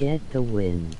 get the win.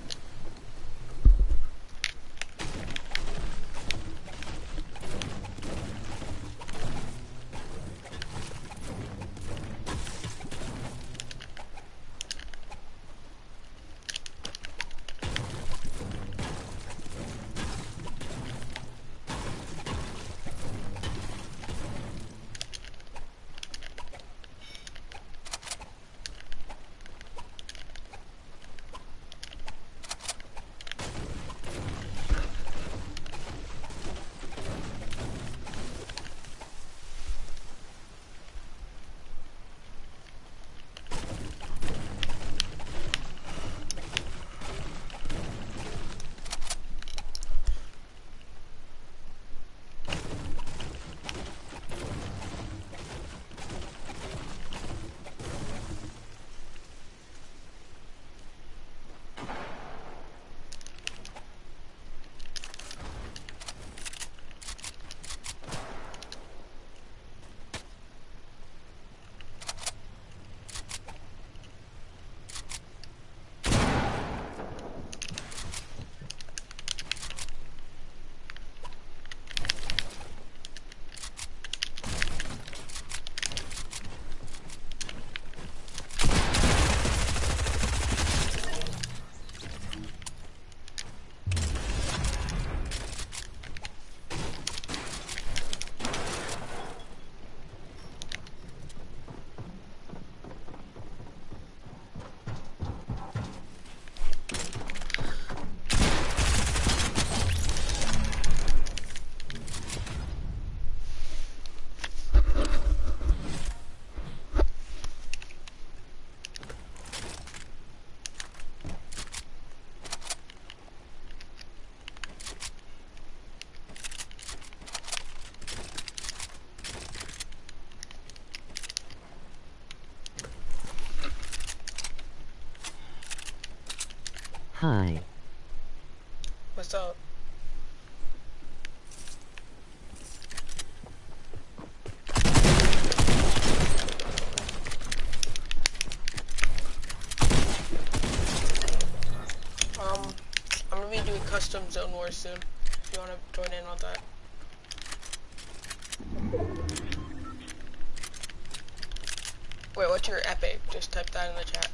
Hi. What's up? Um, I'm gonna be doing custom zone wars soon. If you wanna join in on that. Wait, what's your epic? Just type that in the chat.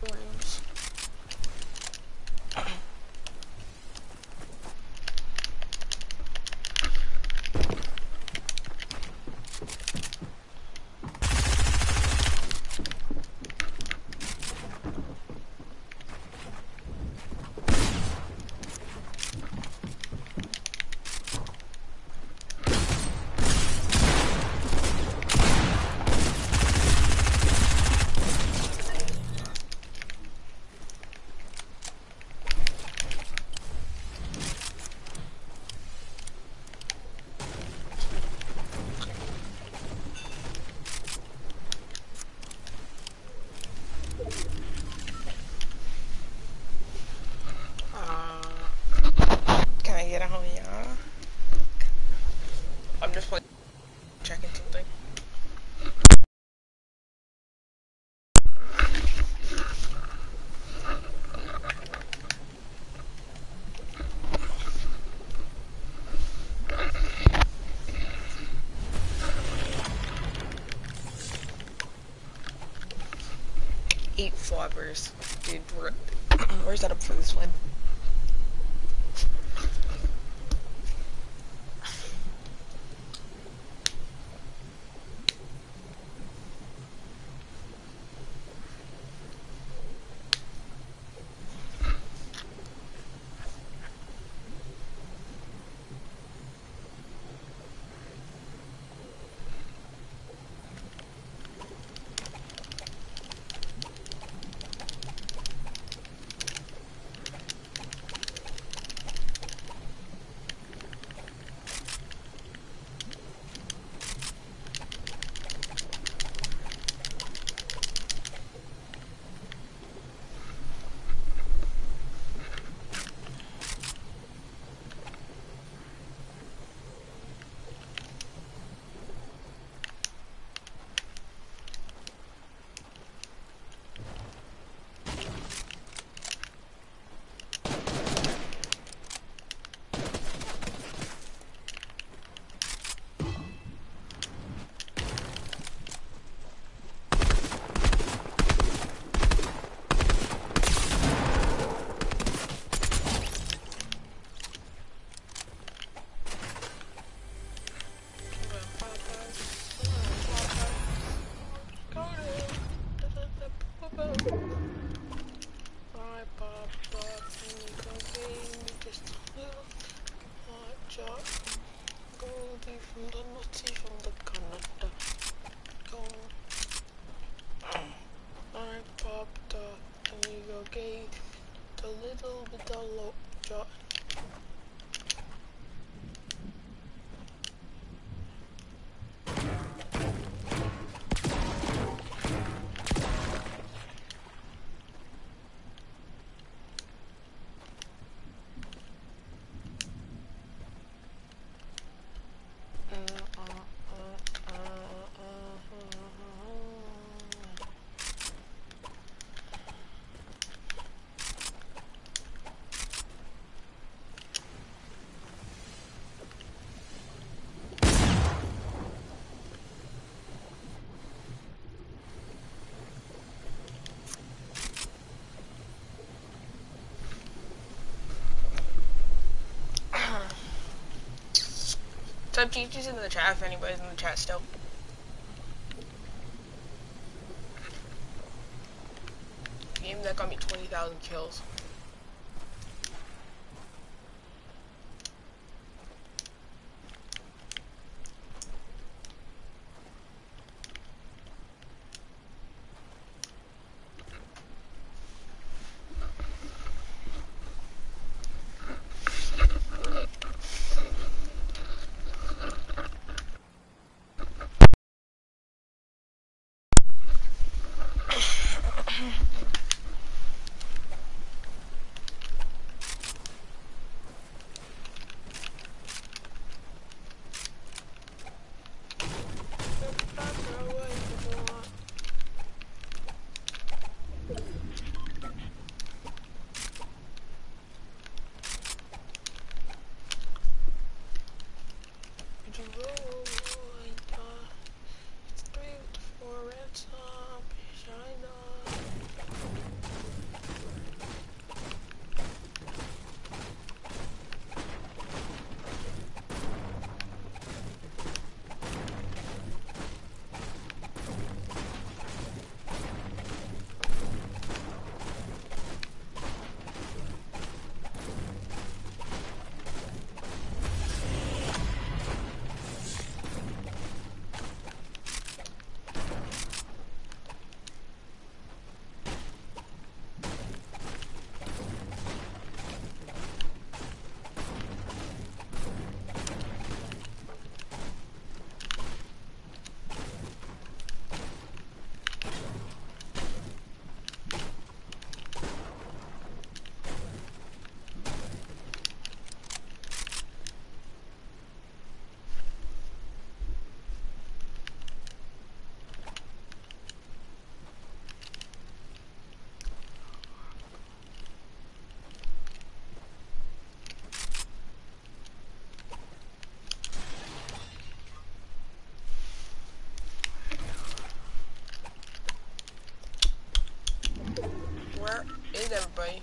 Fucking Dude, we're, we're up for this one. from the nutty from the Canada. Go. I popped a ego gate, a little low GG's in the chat if anybody's in the chat still. Game that got me 20,000 kills. is everybody?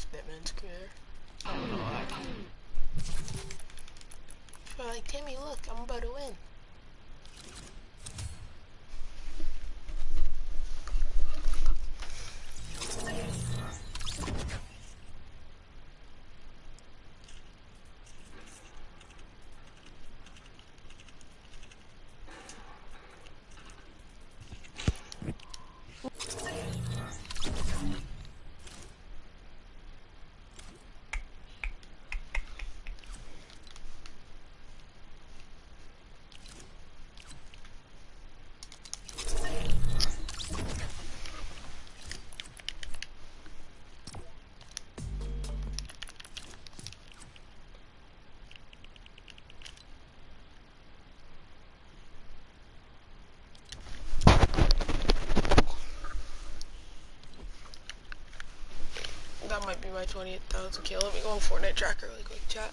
left Batman's career. I don't know, I can... But like, Timmy, look, I'm about to win. Might be my 28,000 kill. Let me go on Fortnite tracker really quick, chat.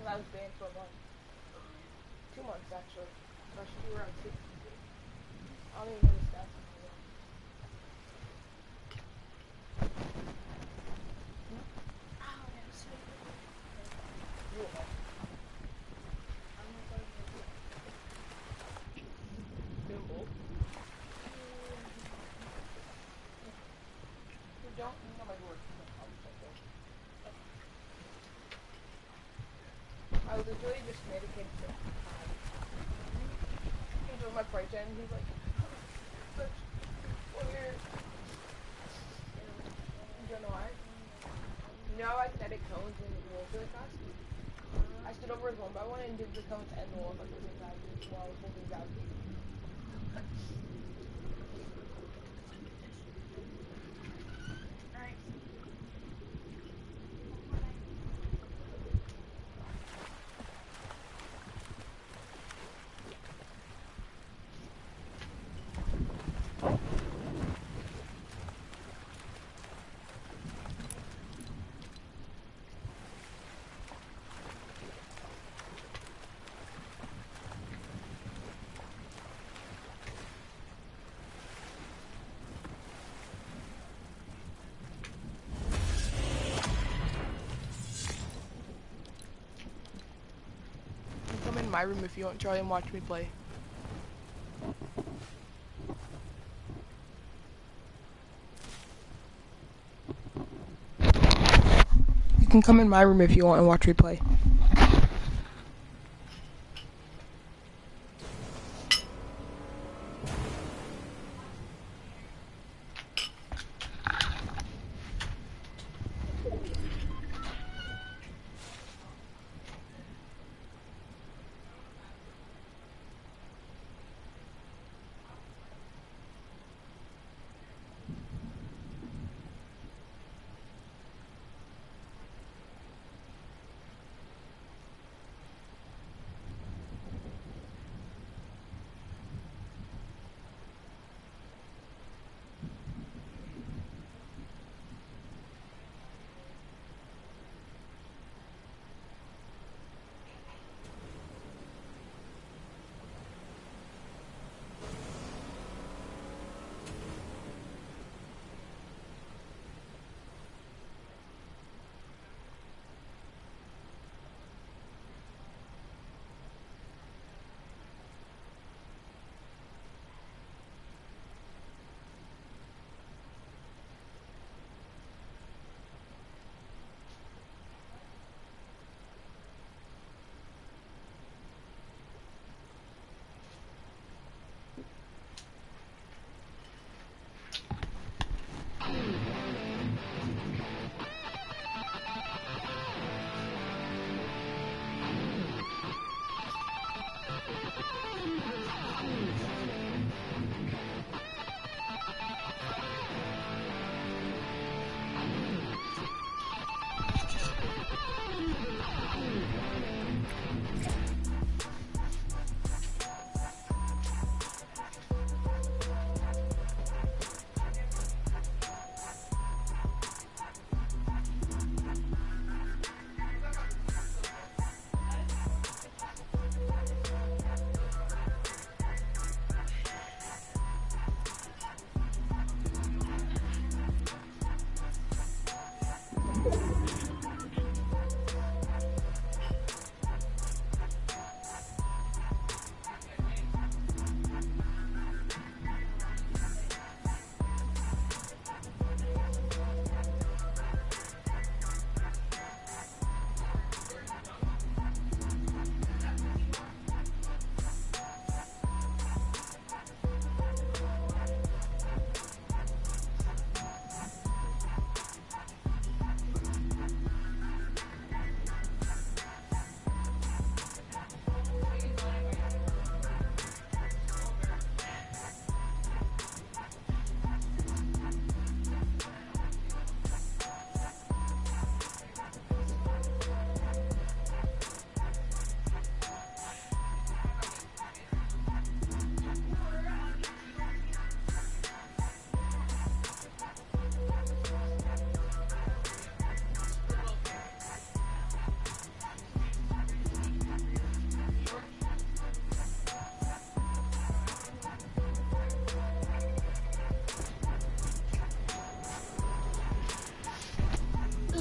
Because I was banned for a month. Two months actually. So I should be around six. I don't even know the stats anymore. Oh, that was sweet. You will know. I'm not going to do it. Simple. You don't? You know my door. I'll just check that. I literally just medicated for time. Um, he doing my price and he's like, but weird. You don't know why? How I kinetic cones and walls really fast? I stood over one by one and did the cones and the walls like the same while was holding down. Alright. You can come my room if you want, Charlie, and watch me play. You can come in my room if you want and watch me play.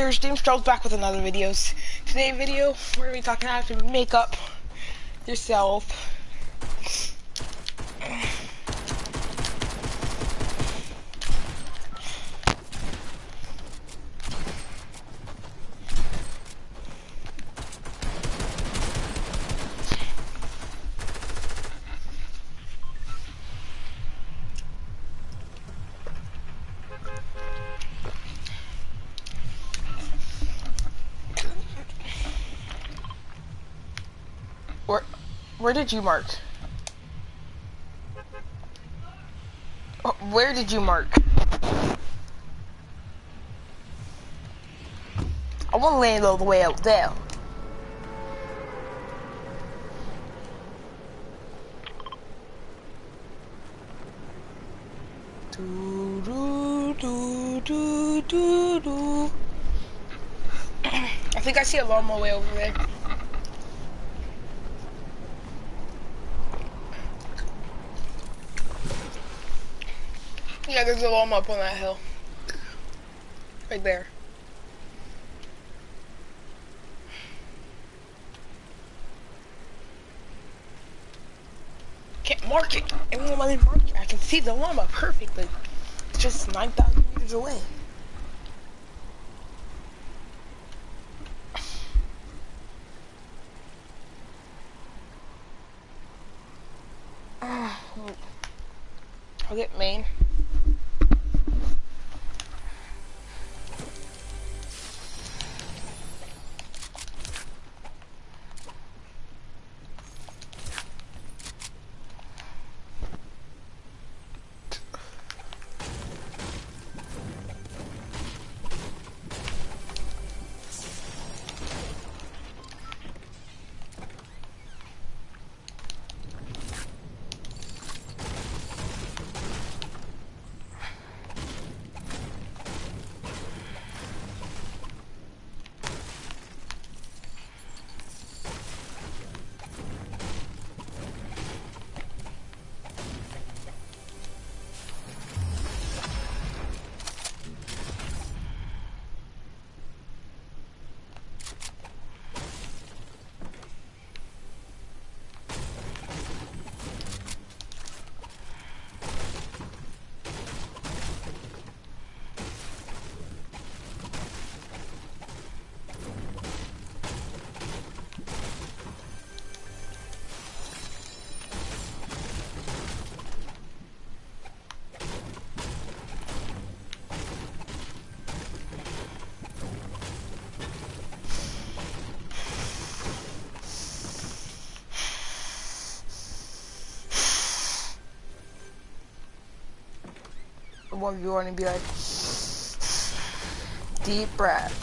Sisters, James Charles back with another videos. Today video, we're gonna be talking how to make up yourself. Where, where did you mark? Oh, Where did you mark? I want to land all the way out there. Do, do, do, do, do, do. I think I see a llama way over there. Yeah, there's a llama up on that hill. Right there. Can't mark it. Me mark it. I can see the llama perfectly. It's just 9,000 meters away. One you want to be like deep breath.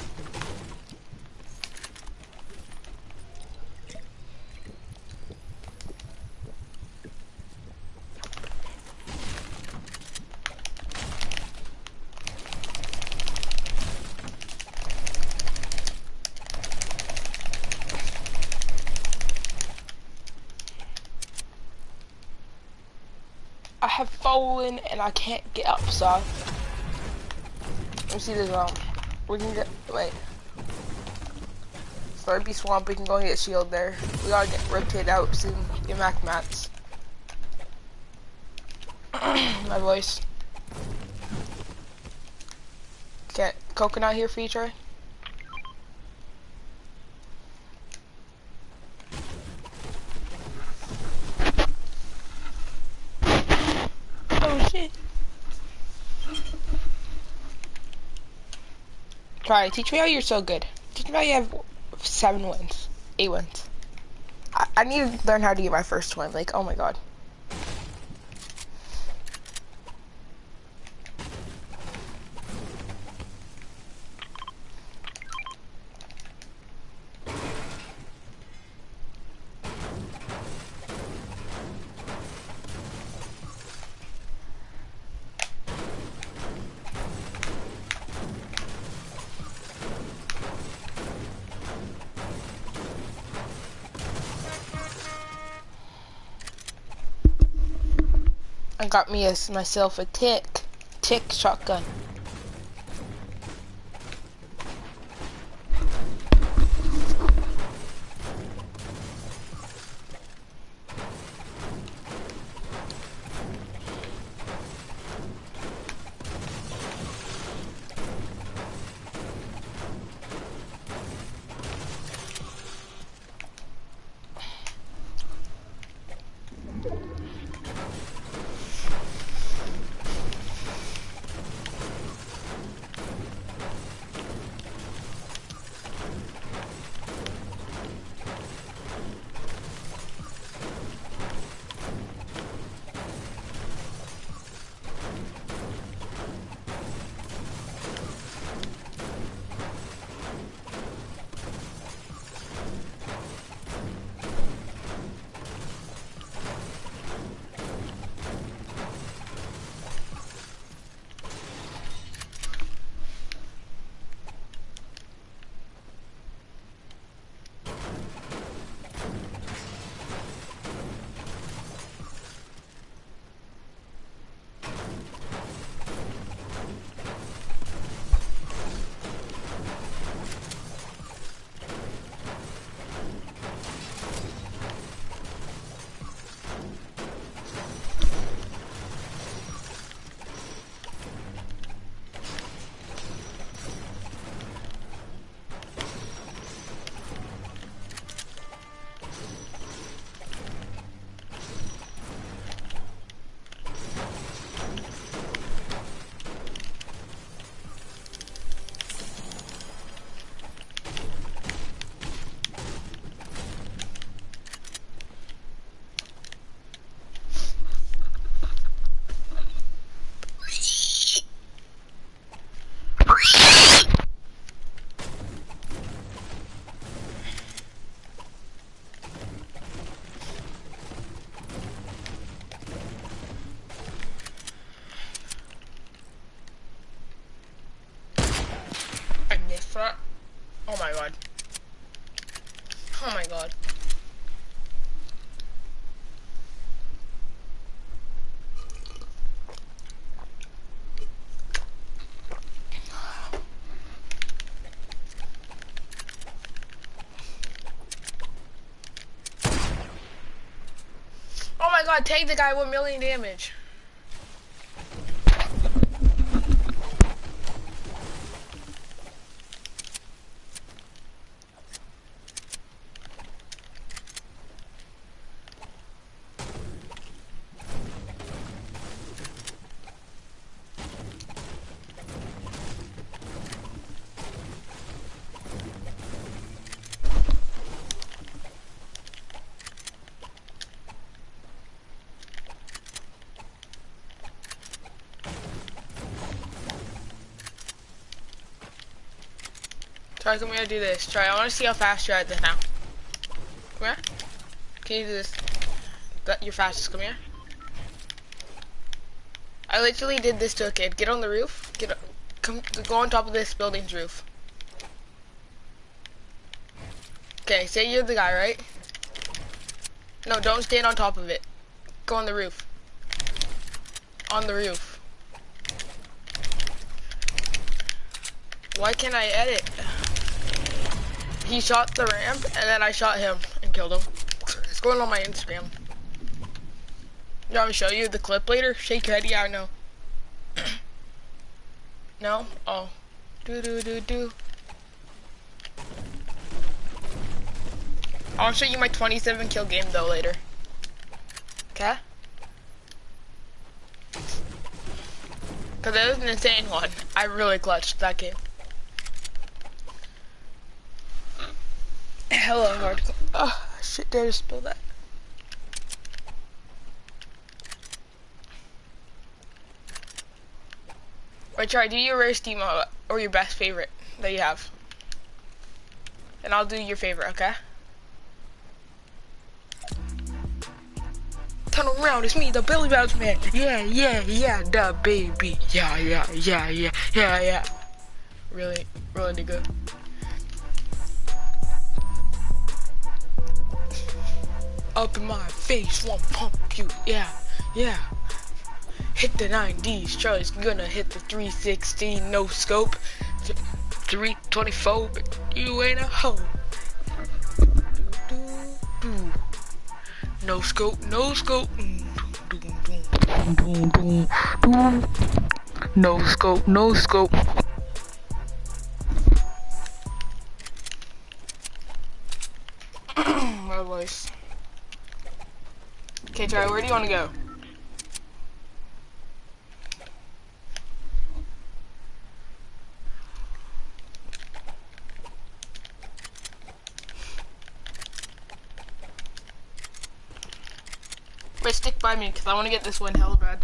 Have fallen and I can't get up, so let me see this um we can get wait. Slurpy Swamp, we can go get shield there. We gotta get rotate out soon. Get Mac mats. My voice. Get coconut here for you, Troy. Oh shit. Try, teach me how you're so good. Teach me how you have seven wins. Eight wins. I, I need to learn how to get my first win. Like, oh my god. Got me a, myself a tick, tick shotgun. God, take the guy with million damage. Try, come here, do this. Try, I want to see how fast you're at this now. Come here. Can you do this? That, you're fastest, come here. I literally did this to a kid. Get on the roof. Get, up- come, go on top of this building's roof. Okay, say you're the guy, right? No, don't stand on top of it. Go on the roof. On the roof. Why can't I edit? He shot the ramp, and then I shot him and killed him. It's going on my Instagram. You want me to show you the clip later? Shake your head, yeah, I know. no? Oh. Do do do do. I'll show you my 27 kill game though later. Okay? Cause it was an insane one. I really clutched that game. Hello, hardcore. Oh, shit, did I just spill that? Wait, try, do your rarest emo uh, or your best favorite that you have. And I'll do your favorite, okay? Turn around, it's me, the Billy Bounce Man. Yeah, yeah, yeah, the baby. Yeah, yeah, yeah, yeah, yeah, yeah. Really, really nigga. Up in my face, won't pump you. Yeah, yeah. Hit the 9Ds, Charlie's gonna hit the 316, no scope. 324, but you ain't a hoe. No scope, no scope. Mm. No scope, no scope. Where do you want to go? Wait, stick by me, because I want to get this one hella bad.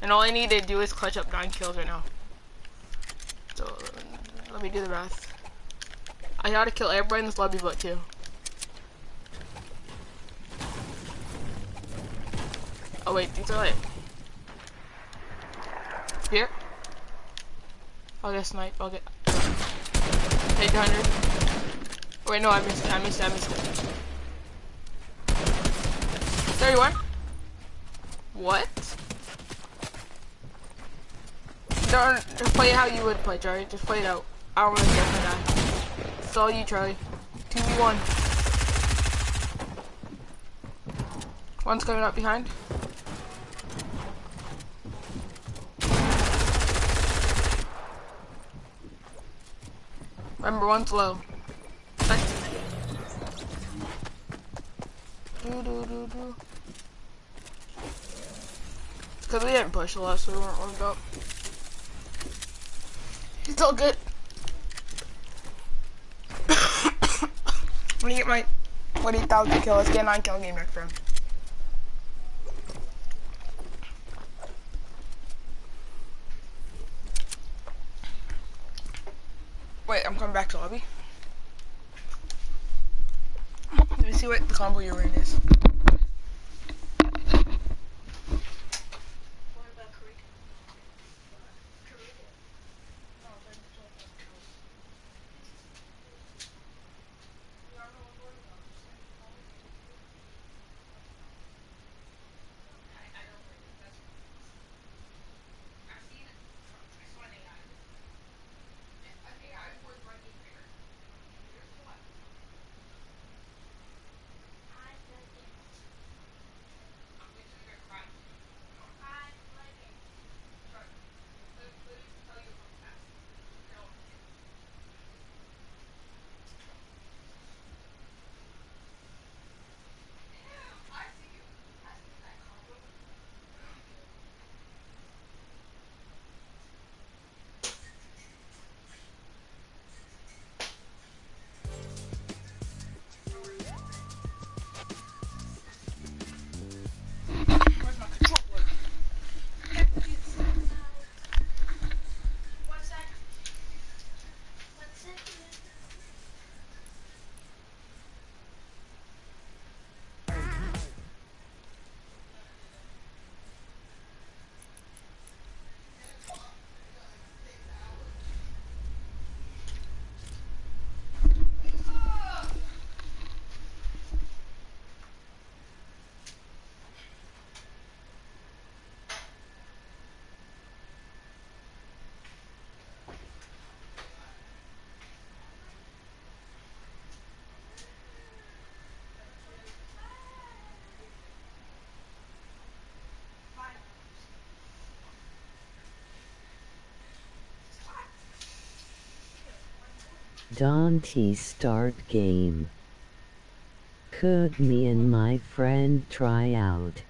And all I need to do is clutch up 9 kills right now. So, let me do the rest. I gotta kill everybody in this lobby but two. Wait, these are like... Here? I'll get snipe, I'll get... 800. Wait, no, I missed it, I missed it, I missed it. 31? What? Don't, just play how you would play, Charlie. Just play it out. I don't really care for that. It's all you, Charlie. 2v1. One's coming up behind. Remember, one's low. Because we didn't push a lot, so we weren't warmed up. It's all good. when you get my 20,000 kill, let's get a 9 kill game next round. Wait, I'm coming back to lobby. Let me see what the combo you're Dante start game. Could me and my friend try out?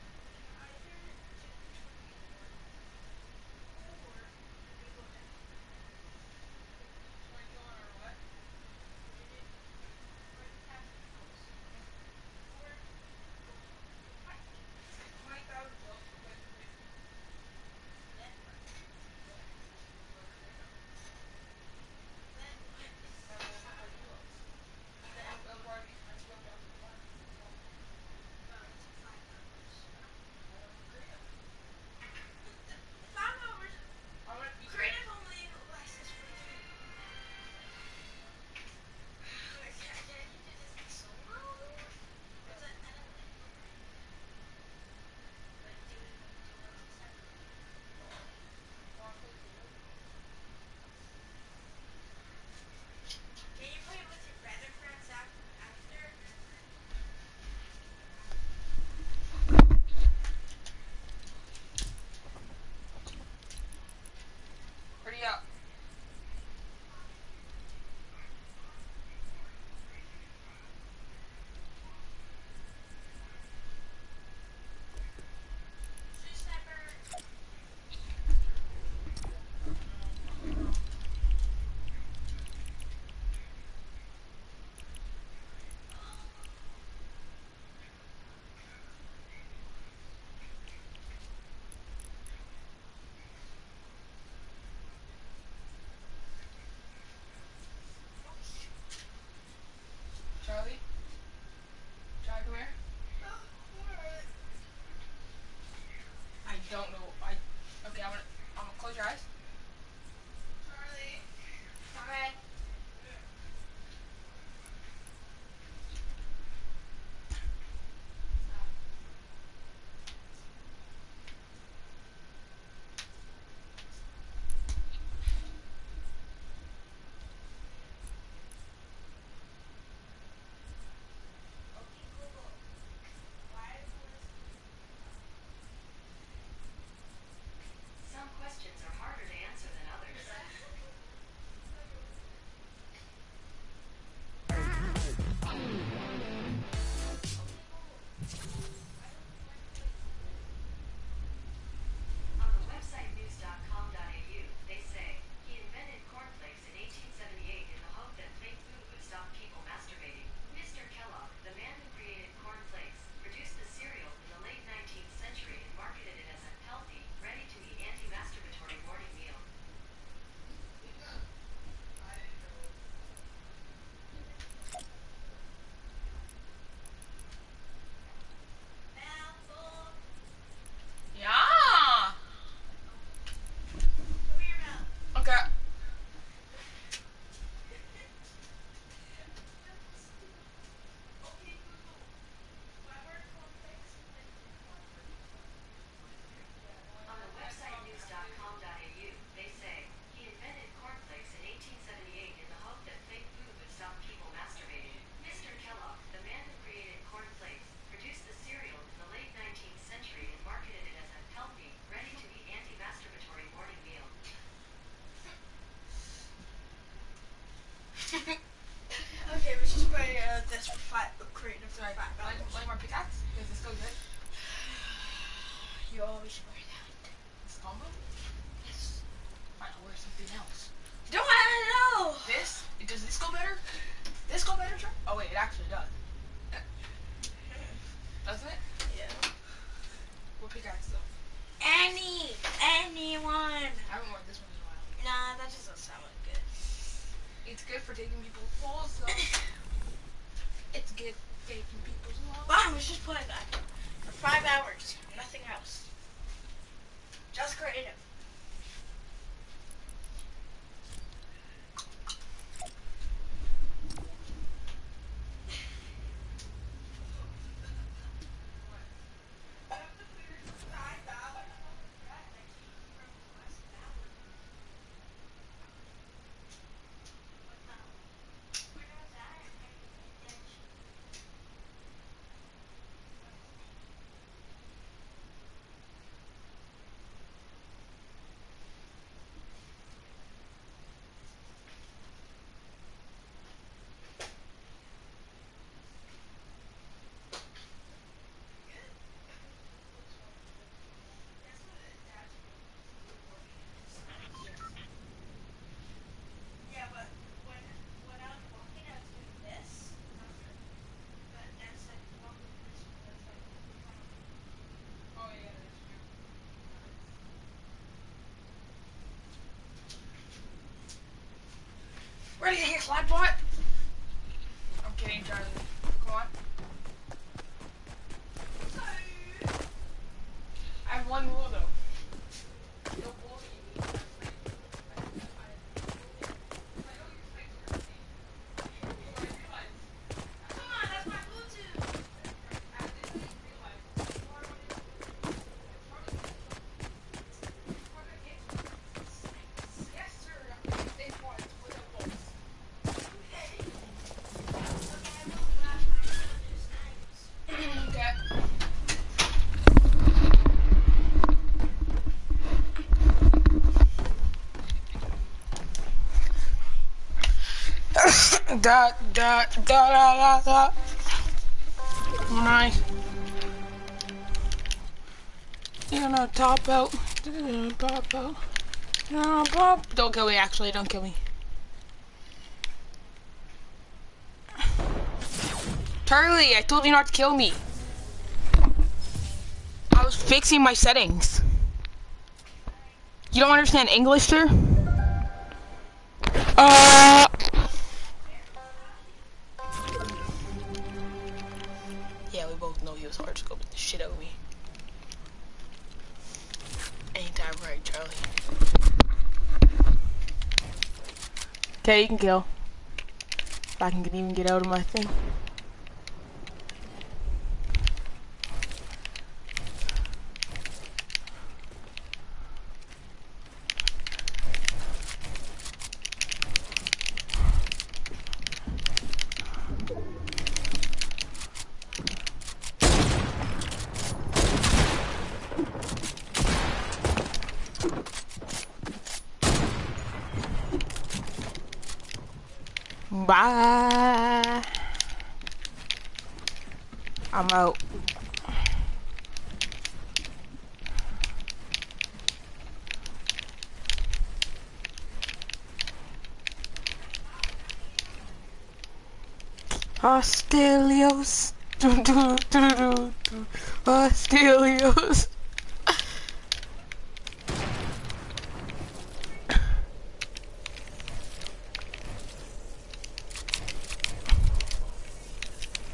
Ready to hit slide bot? I'm kidding, Charlie. Come on. I have one rule though. No bullshit. Come on, that's my Bluetooth. Yes, sir. Stay quiet. Put up bolts. Okay. Da da da da da da. Nice. You know, top out. Pop out. No, pop. Don't kill me, actually. Don't kill me. Charlie, I told you not to kill me. I was fixing my settings. You don't understand English, sir? Uh. Okay, you can kill. If I can even get out of my thing. Bye. I'm out. Do. Hostilios.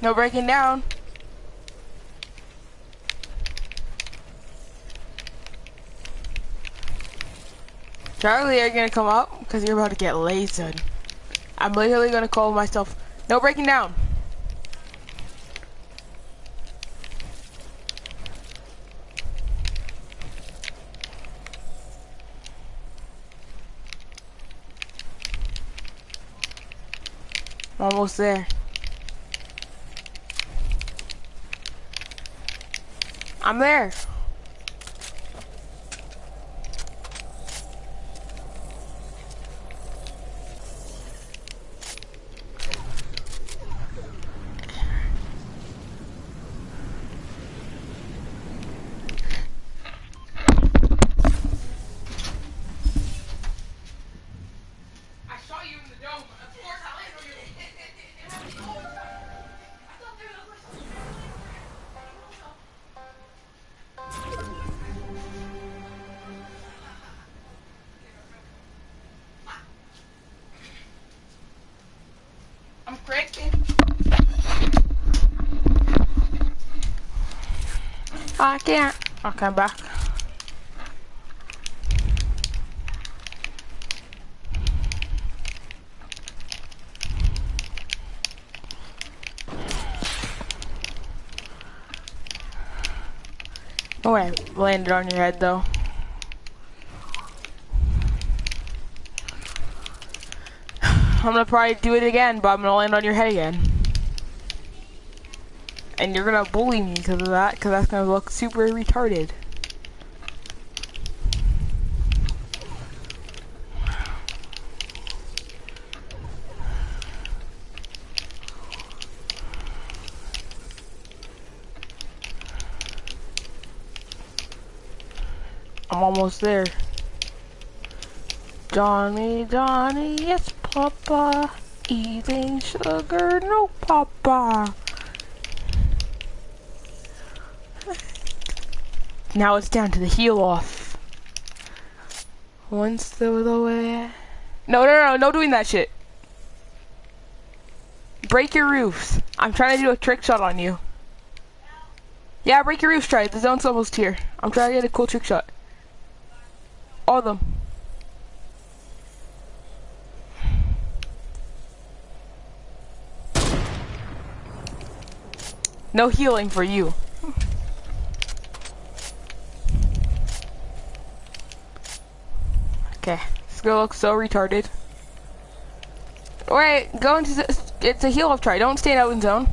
No breaking down. Charlie, are you gonna come up? Because you're about to get lasered. I'm literally gonna call myself. No breaking down. I'm almost there. I'm there. I can't. Okay, I'm back. Oh, I landed on your head though. I'm gonna probably do it again, but I'm gonna land on your head again. And you're gonna bully me because of that, because that's gonna look super retarded. I'm almost there. Johnny, Johnny, yes, Papa. Eating sugar, no, Papa. Now it's down to the heal off. Once the the way. No, no, no, no doing that shit. break your roofs. I'm trying to do a trick shot on you. Yeah, break your roofs, try. The zone's almost here. I'm trying to get a cool trick shot. All of them. No healing for you. Girl looks so retarded. Wait, go into the, it's a heal up try. Don't stay out in zone.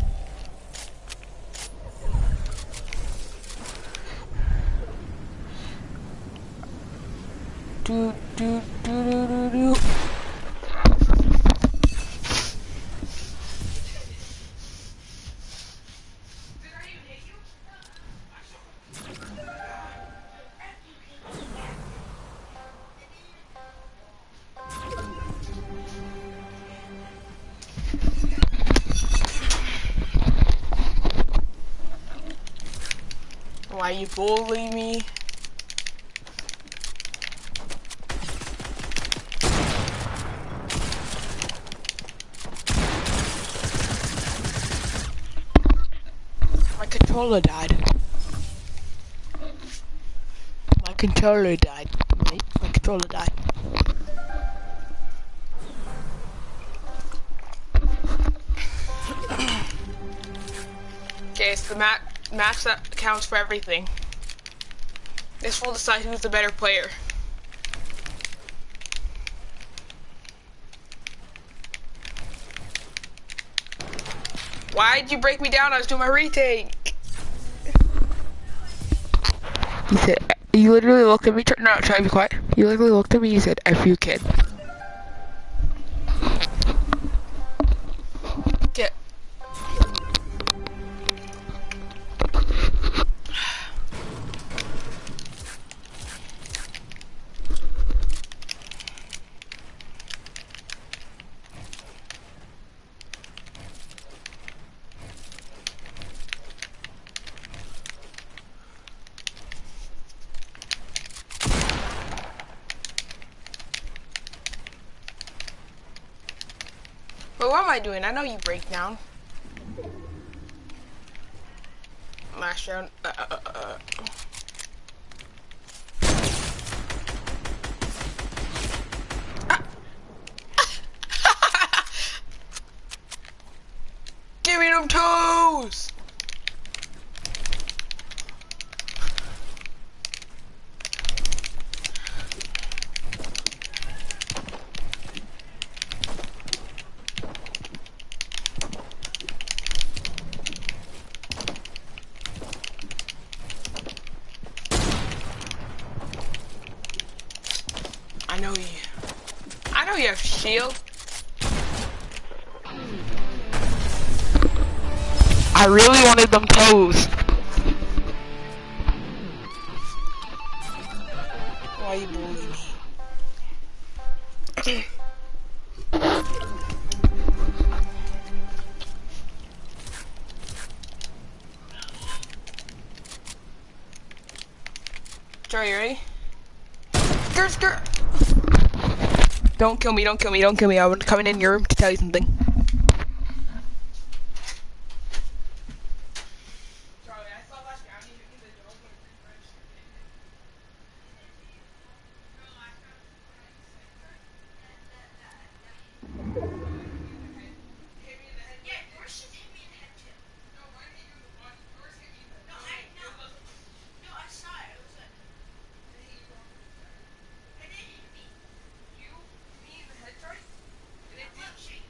Why you bullying me? My controller died. My controller died. Mate. My controller died. Okay, it's the mat match that counts for everything. This will decide who's the better player. Why did you break me down? I was doing my retake. He said, you literally looked at me, no, try to be quiet. You literally looked at me, you said, F you kid. I doing? I know you break down. Last round. Uh, uh, uh, uh. Ah. Give me them toes! I know you. I know you have shield. I really wanted them toes. Why you bullying me? You ready? Skirt, skirt. Don't kill me, don't kill me, don't kill me. I'm coming in your room to tell you something. Yeah, yours just hit me in the head too. No, I no. No, I saw it. It was like it didn't hit me. Well, she-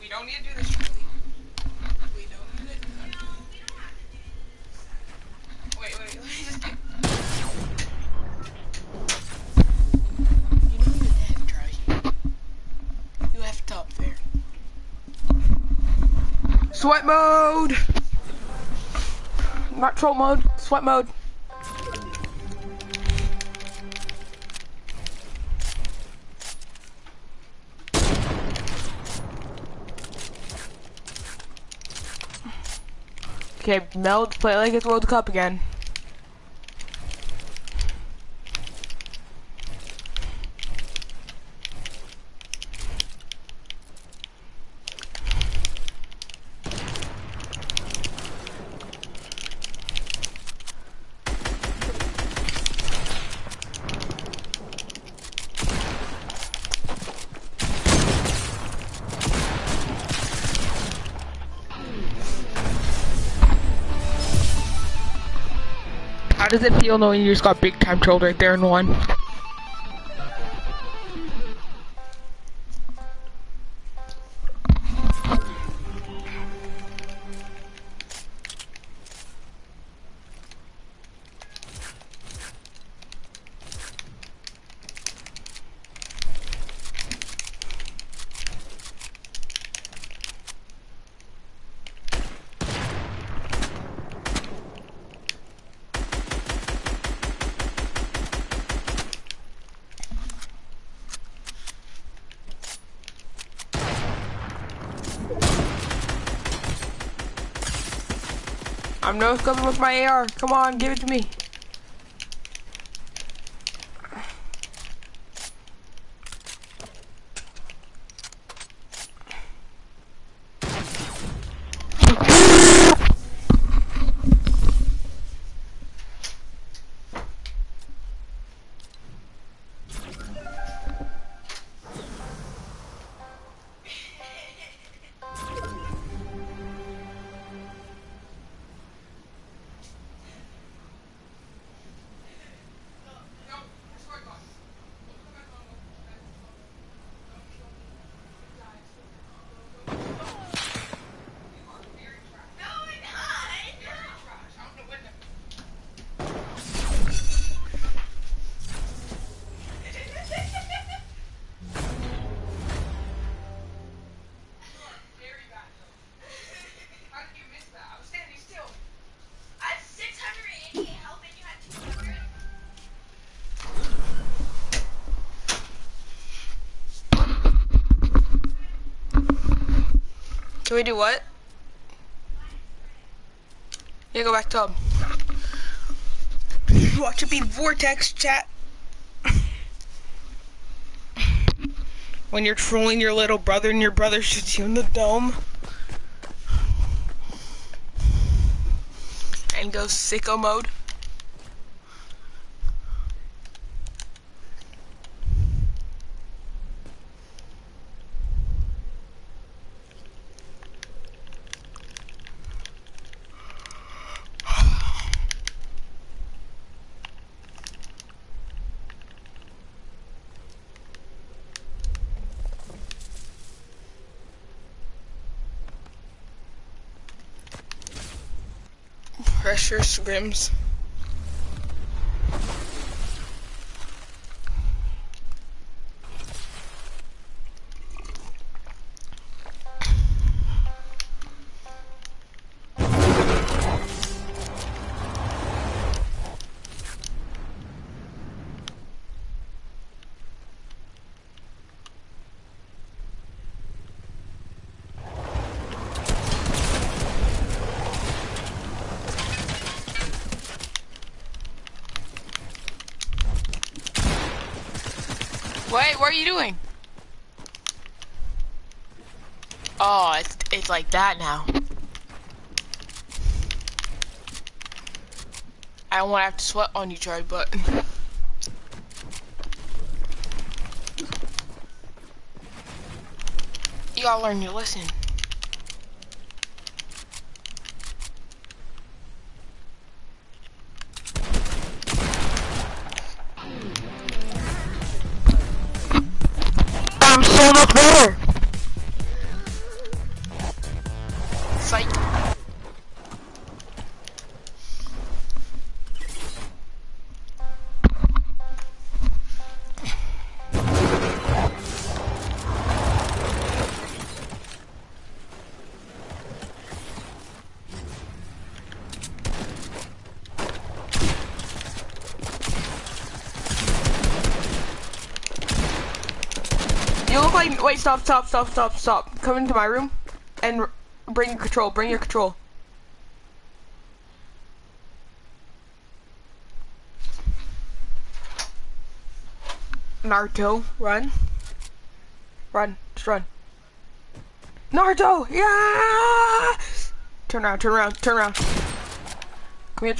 We don't need to do this, really. We don't need it. No, we don't have to do this. Wait, wait, let me just get... You know you're dead, Troy. You effed up there. Sweat mode! Not troll mode, sweat mode. Okay, Meld, play like it's World Cup again. Does it feel knowing you just got big time trolled right there in one? I'm no scoping with my AR. Come on, give it to me. Can we do what? Yeah, go back to hub. Watch it be vortex chat. when you're trolling your little brother and your brother shoots you in the dome. And goes sicko mode. Pressure scrims. What are you doing? Oh, it's it's like that now. I don't want to have to sweat on you, Charlie, but you gotta learn your lesson. Wait, stop, stop, stop, stop, stop. Come into my room and bring your control. Bring your control. Naruto, run. Run, just run. Naruto, yeah! Turn around, turn around, turn around. Come here,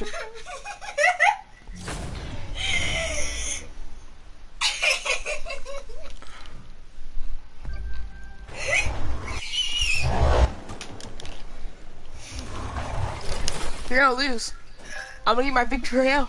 gonna lose. I'm gonna get my victory now.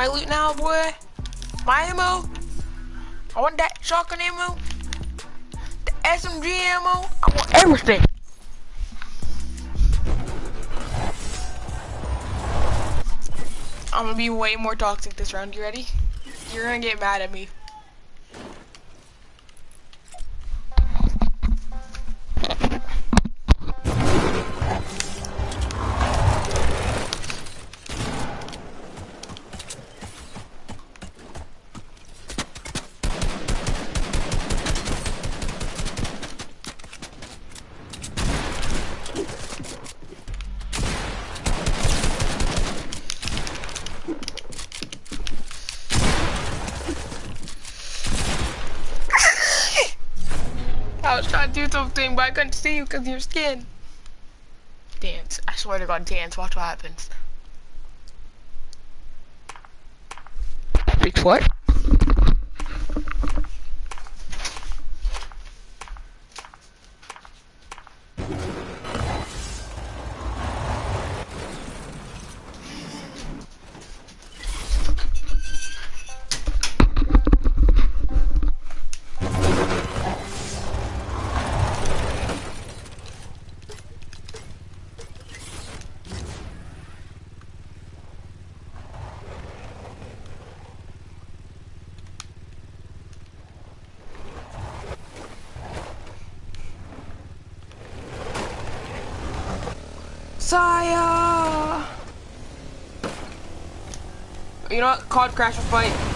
My loot now, boy. My ammo. I want that shotgun ammo. The SMG ammo. I want everything. I'm gonna be way more toxic this round. You ready? You're gonna get mad at me. But I couldn't see you because of your skin. Dance. I swear to God, dance. Watch what happens. Reach what? Saya! You know what? COD Crasher fight.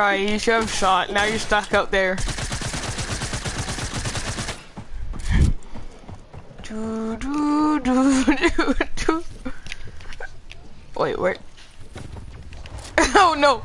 You should have shot. Now you're stuck out there. Do, do, do, do, do. Wait, where? oh no!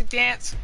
Toxic dance.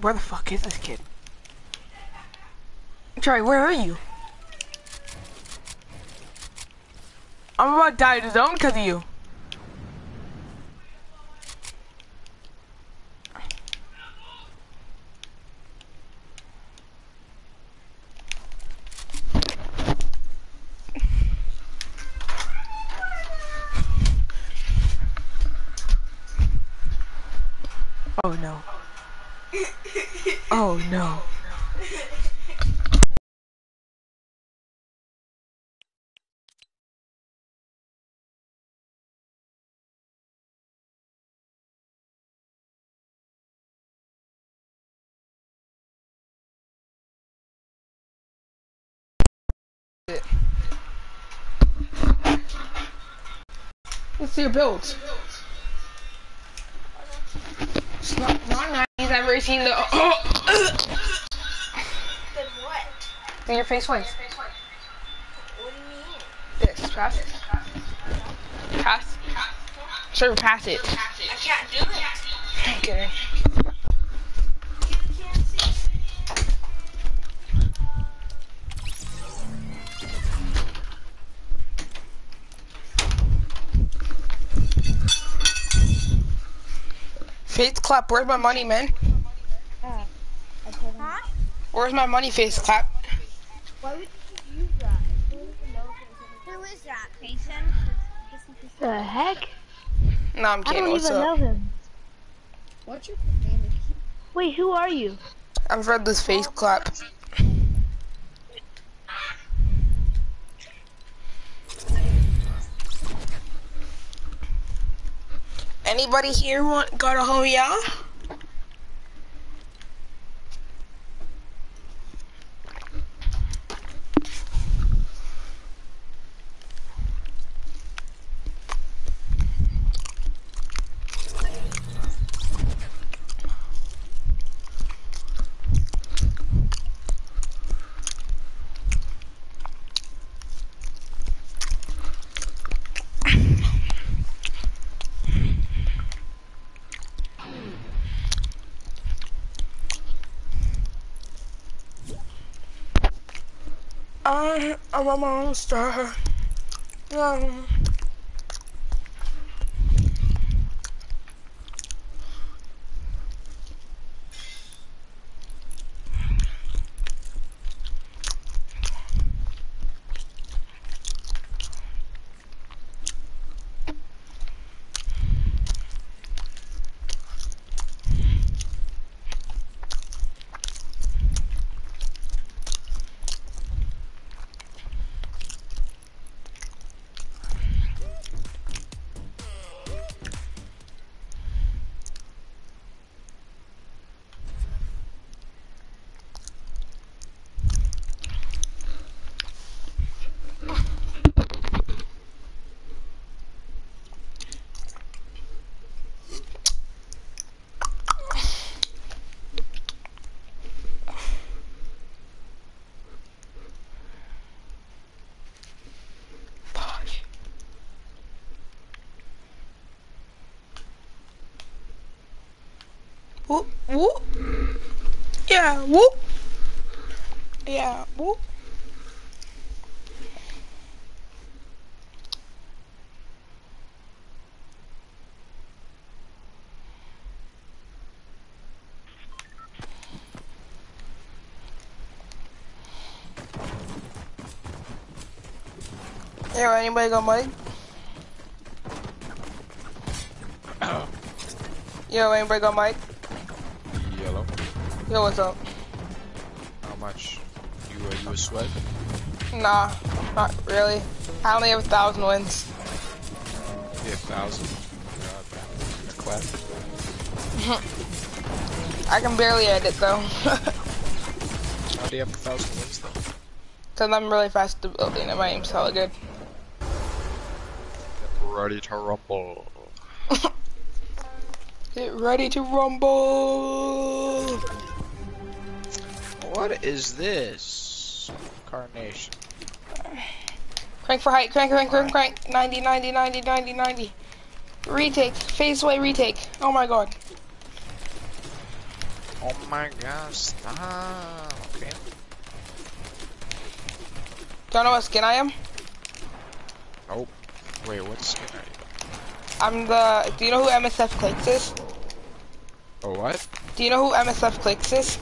Where the fuck is this kid? Charlie, where are you? I'm about to die to zone because of you. Oh no. Oh no. Let's see your builds. It's not, not nice. I've ever seen the. Oh, Then what? Then your face twice. What do you mean? This, pass it. Pass. Sure, pass it. I can't do it. Okay. Face clap, where's my money, man? Huh? Where's my money, face clap? Why would you use that? Who is that, Payson? The heck? No, I'm I kidding. don't What's even up? know him. What's your profanity? Wait, who are you? I've read this face clap. Anybody here want got a homie out? I am a monster. Um, Whoop, whoop. Yeah, whoop. Yeah, whoop. Yo, anybody got money? Yo, anybody got mic? Yo, what's up? How much? You uh, you a sweat? Nah, not really. I only have a thousand wins. Yeah, thousand. God, a clap. I can barely edit though. How do you have a thousand wins though? Cause I'm really fast at building and my aim's hella good. Get ready to rumble. Get ready to rumble! What is this? Carnation. Crank for height, crank, crank, crank, crank. 90, 90, 90, 90, 90. Retake, phase away, retake. Oh my god. Oh my god, stop. Okay. Don't know what skin I am? Oh. Wait, what skin are you? I'm the. Do you know who MSF Clix is? Oh, what? Do you know who MSF Clix is?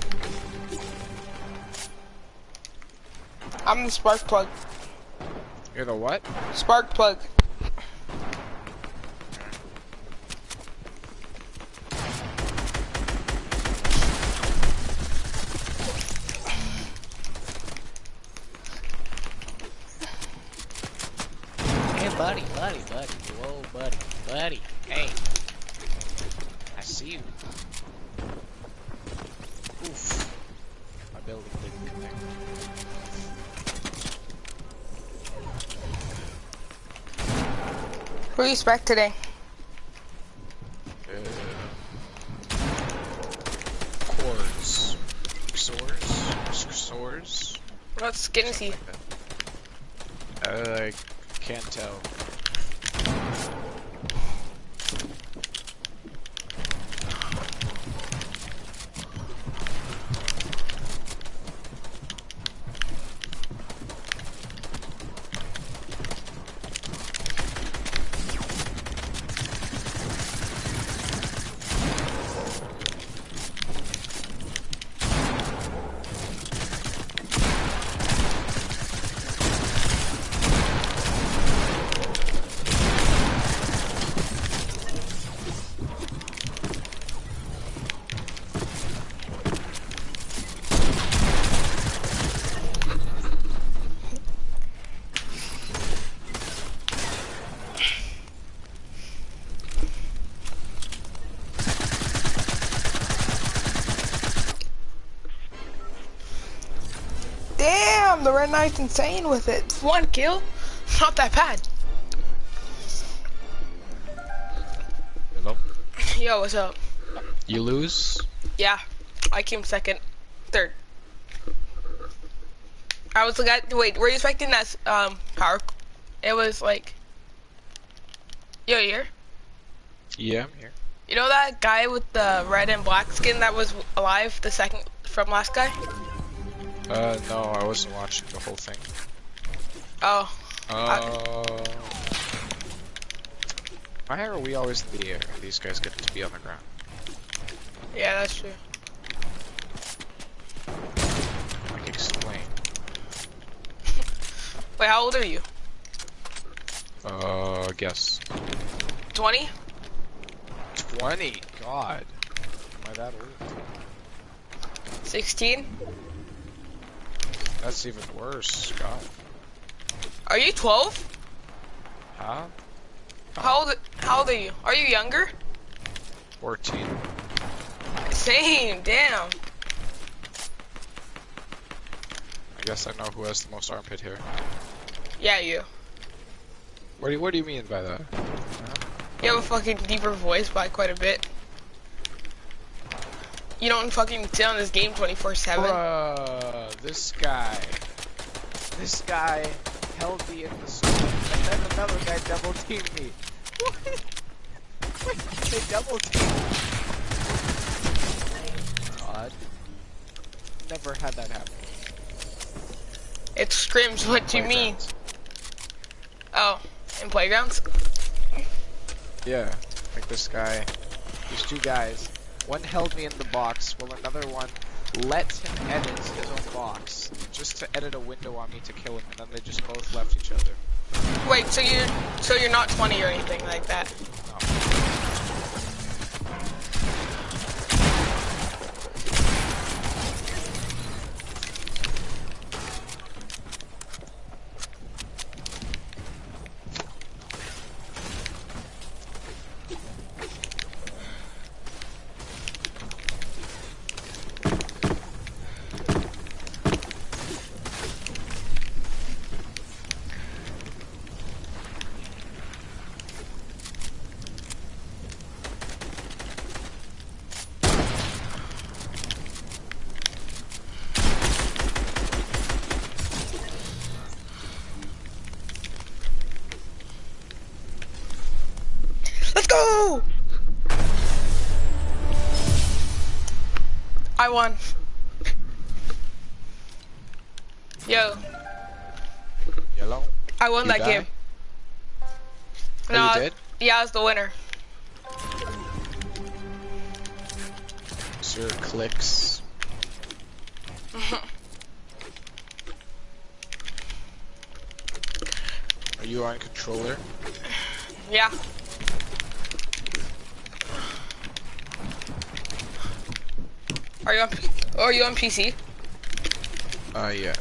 I'm the spark plug. You're the what? Spark plug. Who do you expect today? Uh? Swords? What skin is he? Uh, I can't tell. Red Knight's insane with it. One kill? Not that bad. Hello? Yo, what's up? You lose? Yeah, I came second. Third. I was the guy, wait, were you expecting that, um, power? It was like, yo, you here? Yeah, I'm here. You know that guy with the red and black skin that was alive, the second from last guy? Uh, no, I wasn't watching the whole thing. Oh, Uh, why are we always in the air? These guys get to be on the ground. yeah, that's true. Like, explain. Wait, how old are you? Uh, guess. 20? 20? God. Am I that old? 16? That's even worse. Scott. Are you 12? Huh? How old, how old are you? Are you younger? 14. Same, damn. I guess I know who has the most armpit hair. Yeah, you. What do you, what do you mean by that? You have a fucking deeper voice by quite a bit. You don't fucking sit on this game 24-7. This guy. This guy held me in the storm, and then another guy double teamed me. What? Wait, they double teamed bud. Never had that happen. It screams, What do you mean? Oh, in playgrounds? Yeah, like this guy. These two guys. One held me in the box, while another one let him edit his own box, just to edit a window on me to kill him, and then they just both left each other. Wait, so you're so you're not 20 or anything like that? Let's go! Won. Yo, Yellow? I won You that die? game. Oh, No, you did? Yeah, I was the winner. Sir clicks. Are you on controller? Yeah. Are you on? P- are you on PC? Uh, yeah.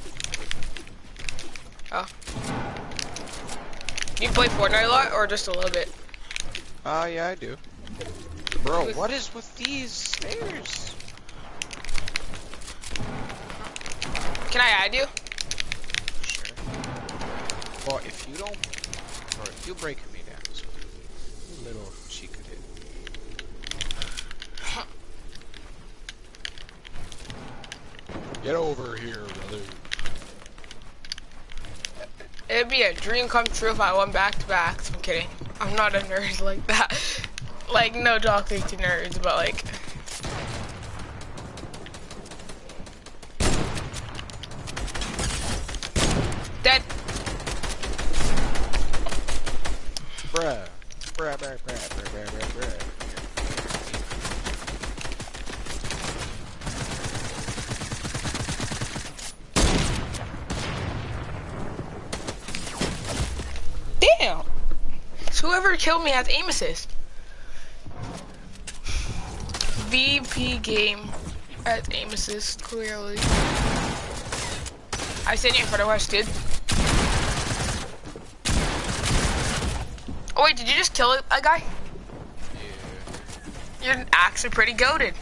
Oh. You play Fortnite a lot, or just a little bit? Uh, yeah, I do. Bro, what is with these stairs? Can I add you? Sure. Well, if you don't, or if you break me down, so little Get over here, brother. It'd be a dream come true if I won back to backs. I'm kidding. I'm not a nerd like that. Like, no talking to nerds, but like. Dead. Bruh. Bruh, bruh, bruh, bruh, bruh, bruh, bruh. Damn. So whoever killed me has aim assist. VP game has aim assist, clearly. I sent you in front of us, dude. Oh wait, did you just kill a guy? You're actually pretty goaded.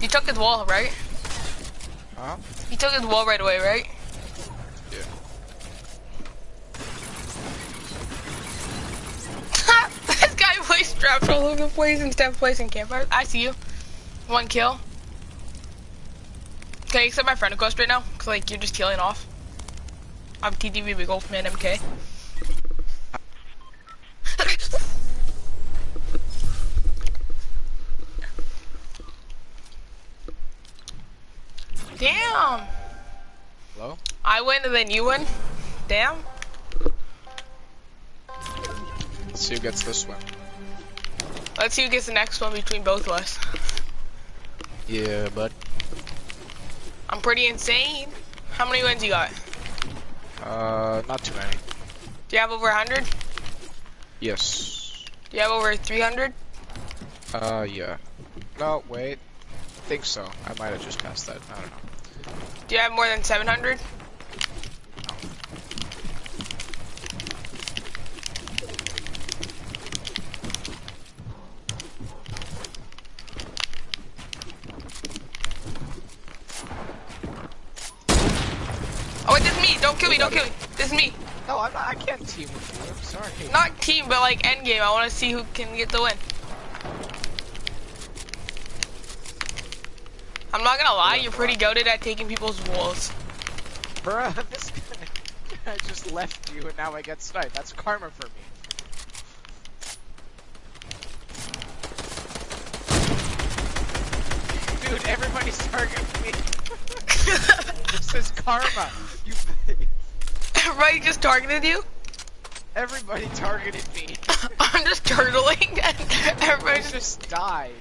You took his wall, right? Huh? You took his wall right away, right? Plays traps all over the place instead of placing campfires. I see you. One kill. Can I accept my friend request right now? Cause like you're just killing off. I'm TTV Big Wolf Man MK. Damn. Hello? I win and then you win. Damn. Let's see who gets this one. Let's see who gets the next one between both of us. Yeah, bud. I'm pretty insane. How many wins you got? Uh, not too many. Do you have over 100? Yes. Do you have over 300? Uh, yeah. No, wait. think so. I might have just passed that. I don't know. Do you have more than 700? Oh wait, this is me. Don't kill me. This is me. No, I'm not, I can't team with you. I'm sorry. Not team, but like end game. I want to see who can get the win. I'm not gonna lie, you're pretty goaded at taking people's walls. Bruh, this guy I just left you and now I get sniped. That's karma for me. Dude, everybody's targeting me. this is karma. You. Everybody just targeted you? Everybody targeted me. I'm just turtling and I everybody's just... just died.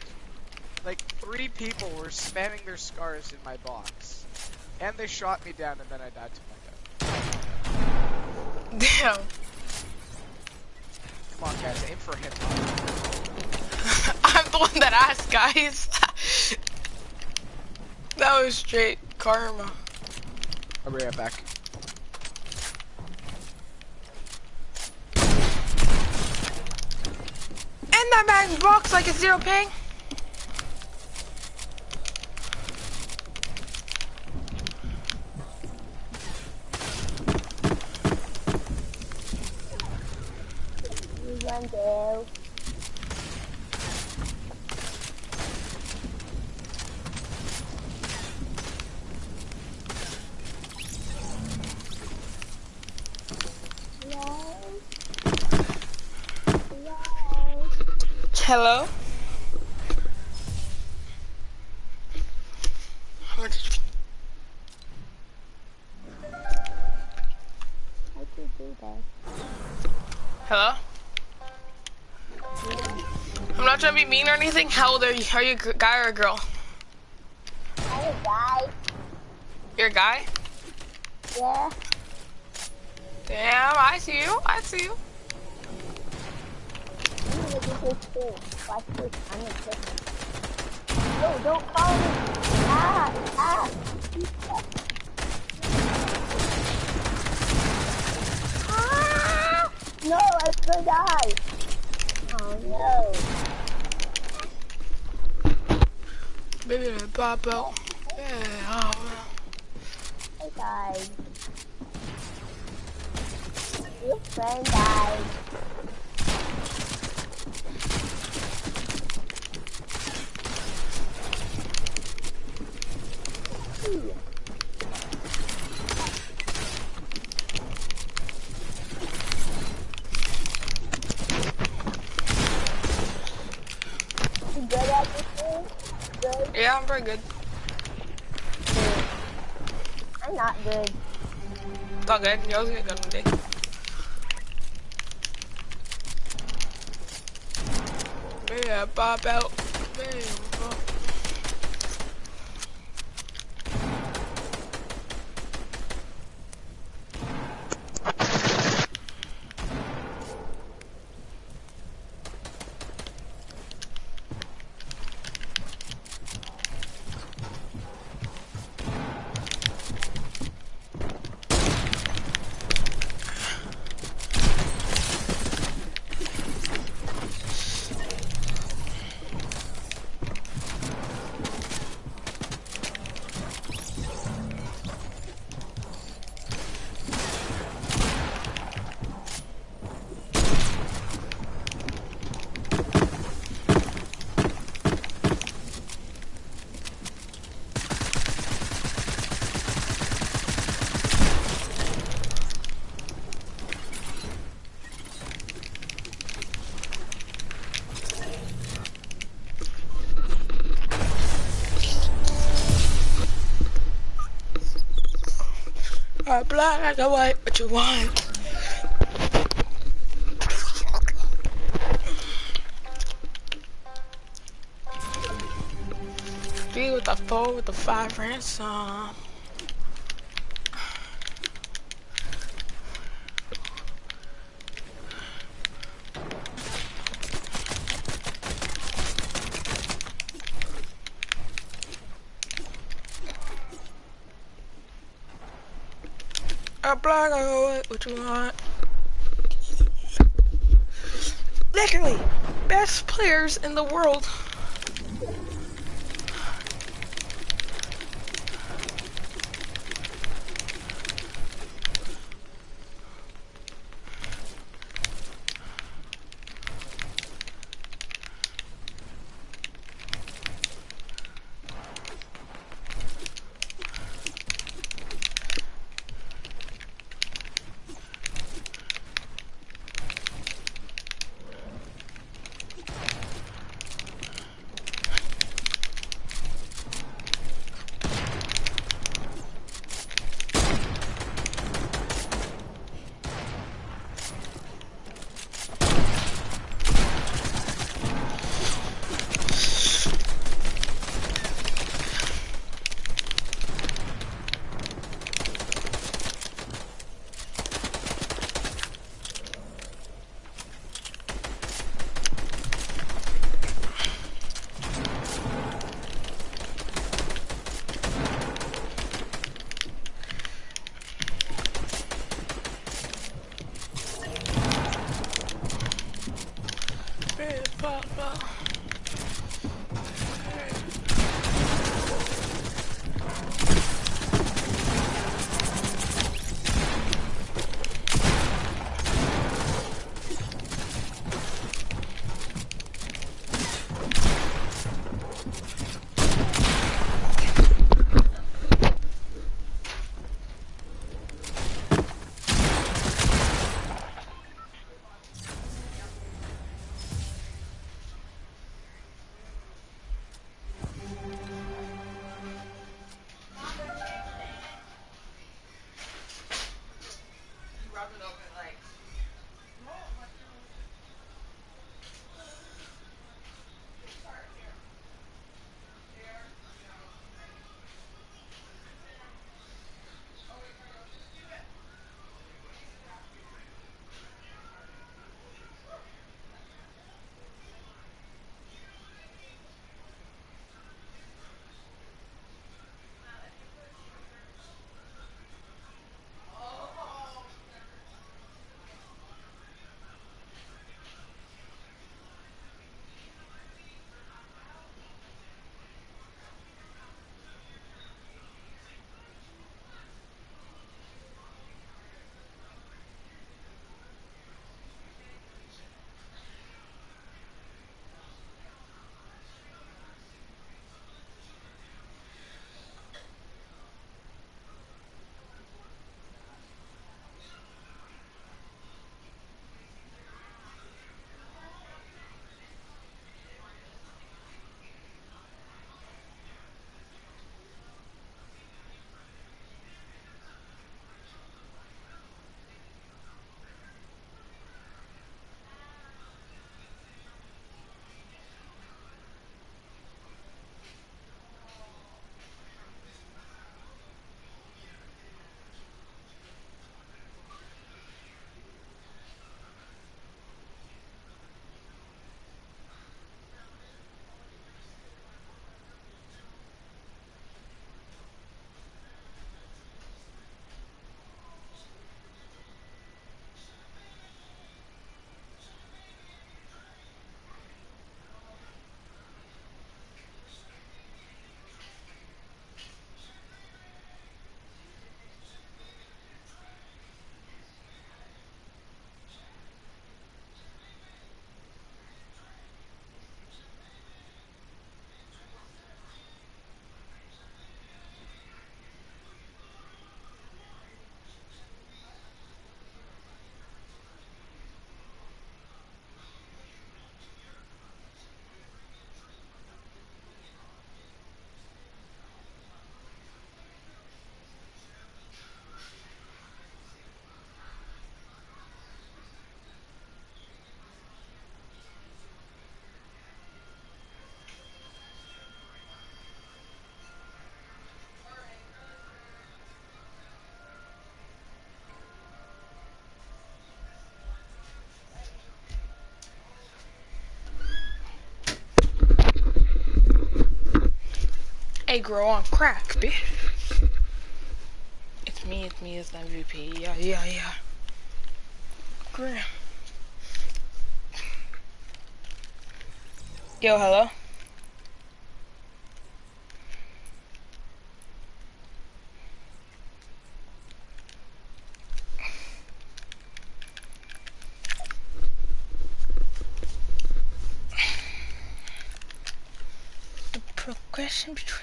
Like three people were spamming their scars in my box, and they shot me down, and then I died to my death. Damn. Come on, guys, aim for him. I'm the one that asked, guys. that was straight karma. I'll be right back. And that man's box like a zero ping. Hello? Hello? I'm not trying to be mean or anything. How old are you? Are you a guy or a girl? I'm a guy. You're a guy? Yeah. Damn, I see you. I see you. Gonna get this too. Watch this. I'm gonna kill him. No, don't follow me. Ah, ah. Ah! No, I'm gonna die. Oh no. Baby, pop out. Yeah, I died. Your friend died. You good at this thing? Good? Yeah, I'm pretty good. I'm not good. It's all good. You always get good one day. Yeah, pop out. Baby, Alright, black or white, what you want? Three with the four with the five ransom. A black or white, what you want? Literally, best players in the world. Hey, grow on crack, bitch. It's me, it's me, it's the MVP. Yeah, yeah, yeah. Great. Yo, hello? The progression between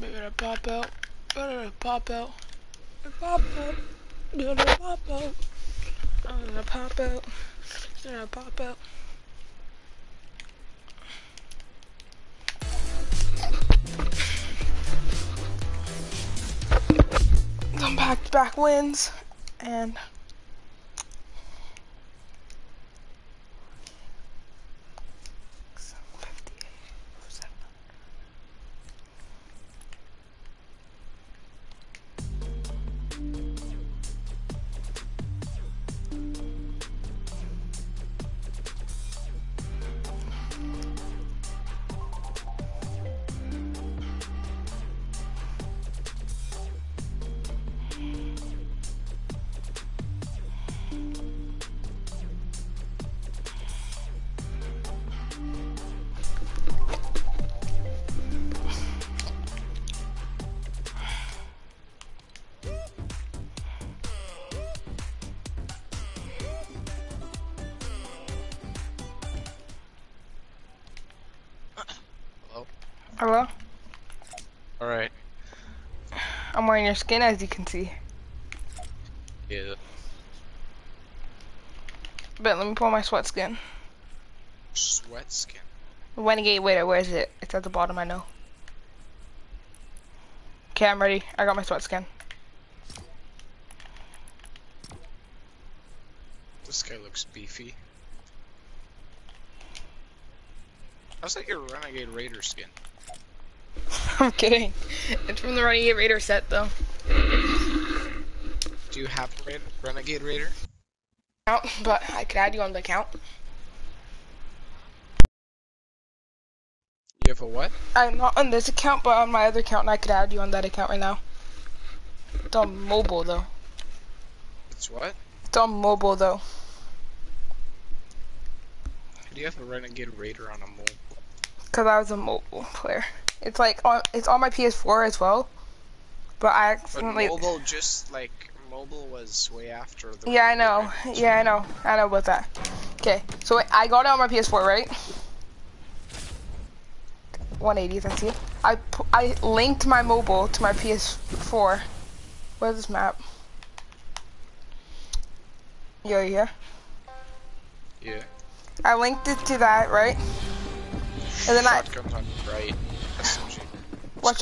We're gonna pop out. We're pop out. Pop out. Gonna pop out. I'm gonna pop out. We're gonna pop out. Some back to back wins and I'm wearing your skin as you can see. Yeah. But let me pull my sweat skin. Sweat skin. Renegade Raider, where is it? It's at the bottom, I know. Okay, I'm ready. I got my sweat skin. This guy looks beefy. How's that your Renegade Raider skin? I'm kidding. It's from the Renegade Raider set, though. Do you have a Ra- Renegade Raider? Account, but I could add you on the account. You have a what? I'm not on this account, but on my other account, and I could add you on that account right now. It's on mobile, though. It's what? It's on mobile, though. Do you have a Renegade Raider on a mobile? Cause I was a mobile player. It's like on it's on my PS4 as well, but I But accidentally. mobile just like mobile was way after the Yeah, I know. Yeah, I know. I know about that. Okay, so wait, I got it on my PS4, right? 180, that's it. I I linked my mobile to my PS4. Where's this map? Yo, you here? Yeah. I linked it to that, right? And then I- Shotguns on right. SMG. What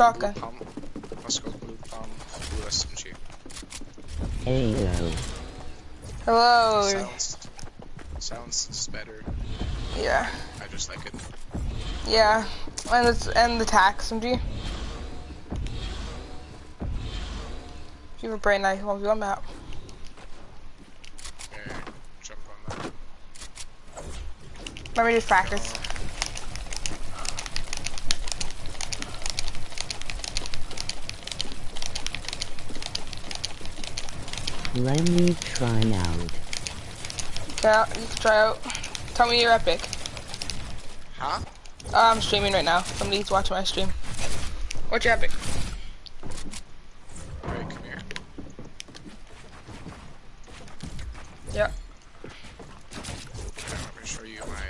Let's go? Blue go blue SMG. Ayo. Hello. Sounds. Sounds better. Yeah, I just like it. yeah. And it's and the tax, MG. You have a brain knife on your map. Okay. On that. Let me just practice. Let me try out. Yeah, you can try out. Tell me you're epic. Huh? Uh, I'm streaming right now. Somebody's watching my stream. What's your epic? Alright, come here. Yep. Okay, let me show you my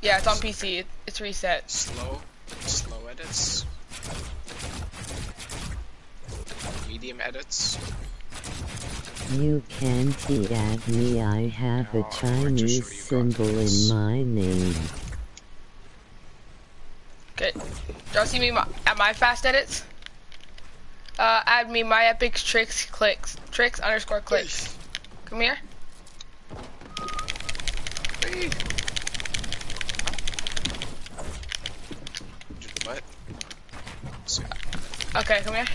Yeah, it's on PC. It's reset. slow, slow edits. Medium edits. You can't at me, I have a Chinese just show you symbol in my name. Okay. Y'all see me my, at my fast edits? Uh, add me my epic tricks clicks tricks underscore clicks. Come here. Hey. Did the butt? See. Okay, come here.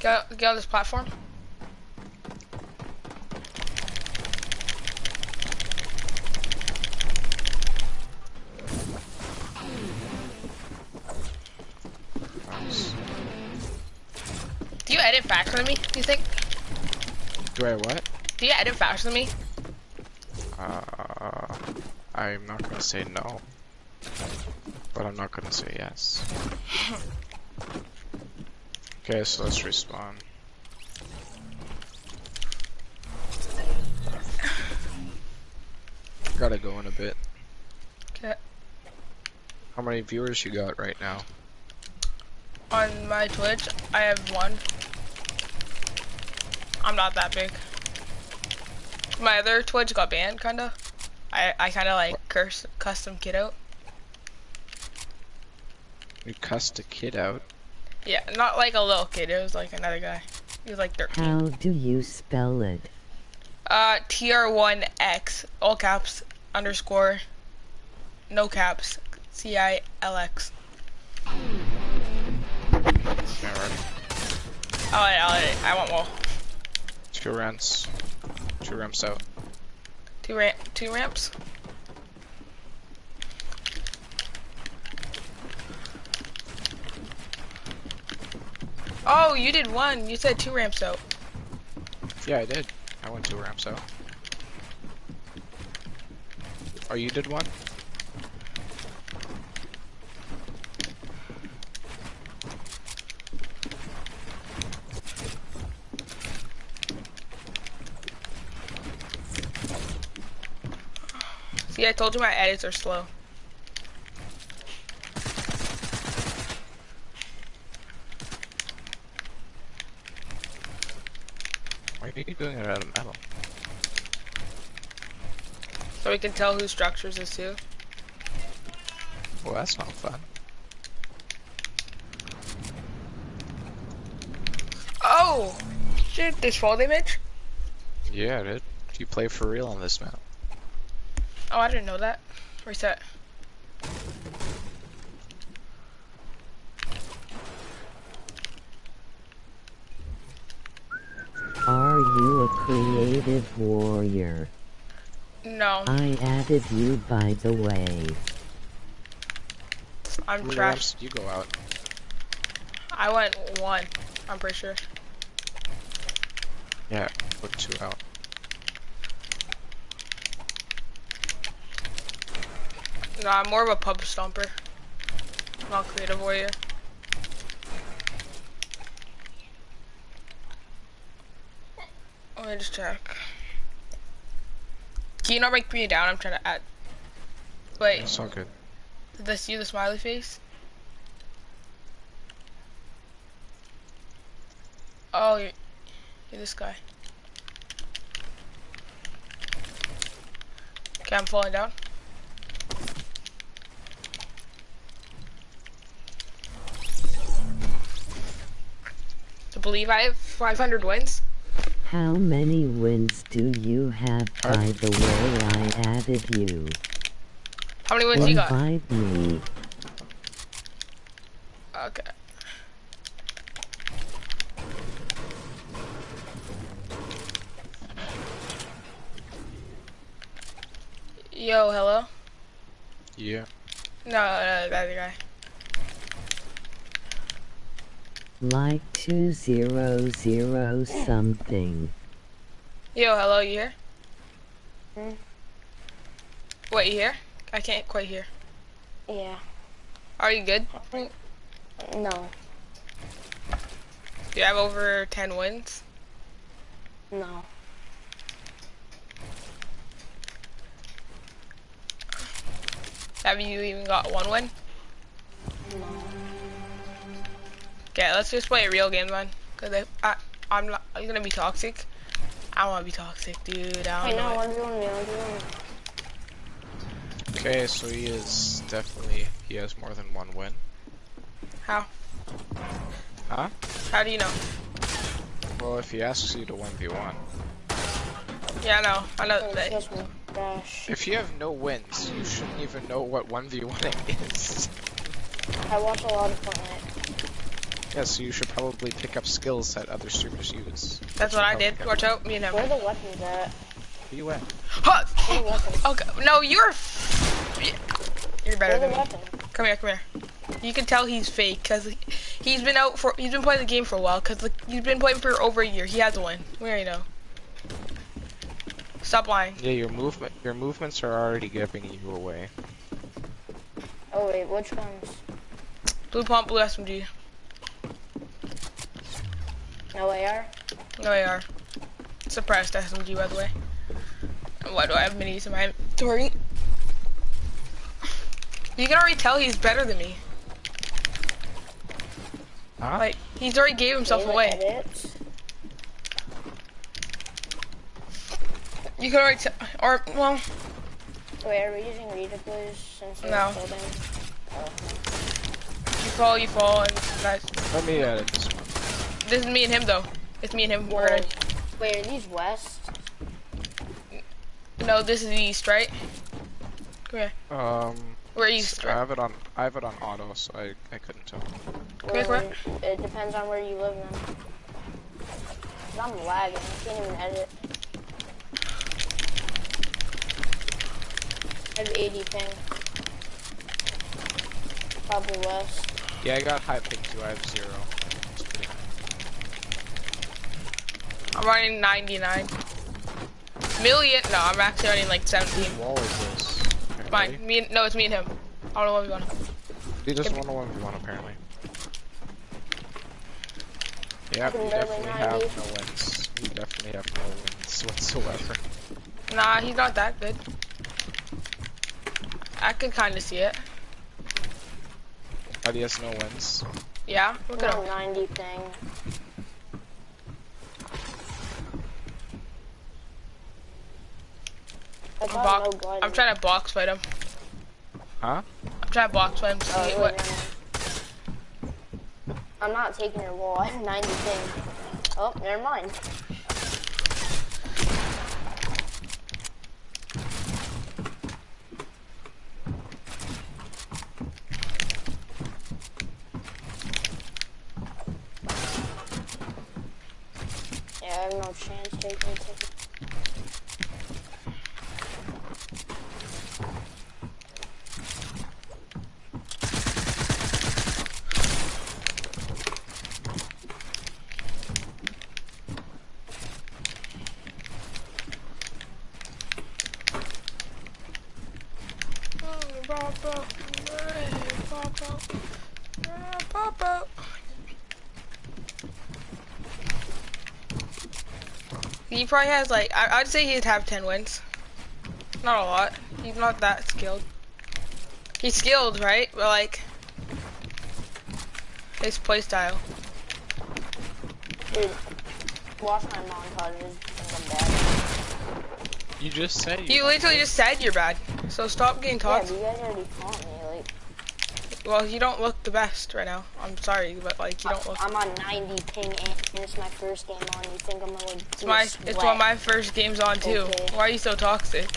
Get, get on this platform. Do you edit faster than me? Do you think? Do I what? Do you edit faster than me? Uh, I'm not gonna say no, but I'm not gonna say yes. Okay, so let's respawn. Gotta go in a bit. Okay. How many viewers you got right now? On my Twitch, I have one. I'm not that big. My other Twitch got banned, kinda. I I kinda like curse custom kid out. You cussed a kid out. Yeah, not like a little kid. It was like another guy. He was like 13. How do you spell it? Uh, TR1X, all caps, underscore, no caps, C-I-L-X. Alright. I'll edit, I'll edit. I want more. Two rents. Two ramps out. Two ramp, two ramps. Oh, you did one. You said two ramps out. Yeah, I did. I went two ramps out. Oh, you did one? See, I told you my edits are slow. Why are you doing it out of metal? So we can tell who structures this too. Well, that's not fun. Oh! Shit, there's fall damage? Yeah, dude. You play for real on this map. Oh, I didn't know that. Reset. Are you a creative warrior? No, I added you by the way. I'm How many trash. you go out? I went one, I'm pretty sure. Yeah, put two out. No, I'm more of a pub stomper. Not creative warrior. Let me just check. Can you not break me down? I'm trying to add. Wait, It's all good. did I see the smiley face? Oh, you're, you're this guy. Okay, I'm falling down. To believe I have 500 wins? How many wins do you have by the way I added you? How many wins you got? Invite me. Okay. Yo, hello? Yeah. No, no, that other guy. Like two zero zero something. Yo, hello, you here? Hmm? Wait, you here? I can't quite hear. Yeah. Are you good? No. Do you have over 10 wins? No. Have you even got one win? No. Okay, let's just play a real game, man. Cause I, I I'm not, I'm gonna be toxic. I wanna be toxic, dude. I don't no, know. one v one me, one v one. Okay, so he is definitely he has more than one win. How? Huh? How do you know? Well, if he asks you to one v one, Yeah, I know. I know that. excuse if you have no wins, you shouldn't even know what one v one is. I watch a lot of Fortnite. Yeah, so you should probably pick up skills that other streamers use. That's what I did. Watch out, me and him. Where are the weapons at? Where you at? Huh! Where are the weapons? Okay, no, you're. You're better than me. weapons? Come here, come here. You can tell he's fake because he's been out for he's been playing the game for a while because he's been playing for over a year. He has a win. We already know. Stop lying. Yeah, your movement, your movements are already giving you away. Oh wait, which ones? Blue pump, blue SMG. No AR? No AR. Suppressed SMG, by the way. Why do I have minis in my inventory? You can already tell he's better than me. Huh? Like, he's already gave himself Daily away. edits? You can already tell, or, well, Wait, are we using redeploys since we're No. building? Oh. you fall, you fall, and that's, Let me edit this one. This is me and him, though. It's me and him. We're Whoa. gonna, Wait, are these west? no, this is east, right? Come here. Um, We're east, I have it on, I have it on auto, so I, I couldn't tell. Okay, Or correct. It depends on where you live then. 'Cause I'm lagging, I can't even edit. I have 80 ping. Probably west. Yeah, I got high ping too. I have zero. It's pretty high. I'm running 99. Million? No, I'm actually running like 17. Whose wall is this? Okay, Mine. Me and, no, it's me and him. I don't know what we want. He doesn't want to one v one apparently. Yeah, can you definitely have no wins. You definitely have no wins whatsoever. Nah, he's not that good. I can kind of see it. But he has no wins. Yeah, look at on him. 90 ping. I'm, I'm trying to box fight him. Huh? I'm trying to box fight him. To oh, see what. I'm not taking your wall. I have 90 things. Oh, never mind. probably has like I, would say he'd have 10 wins. Not a lot. He's not that skilled. He's skilled, right? But like his playstyle. Dude, watch my montages. You just said you. You literally just said you're bad. So stop getting taught. Yeah, you guys already taught me. Like. Well, you don't look the best right now. I'm sorry, but like you don't look. I'm on 90 ping it's my first game on. You think I'm gonna It's my sweat. it's one my first game's on too. Okay. Why are you so toxic?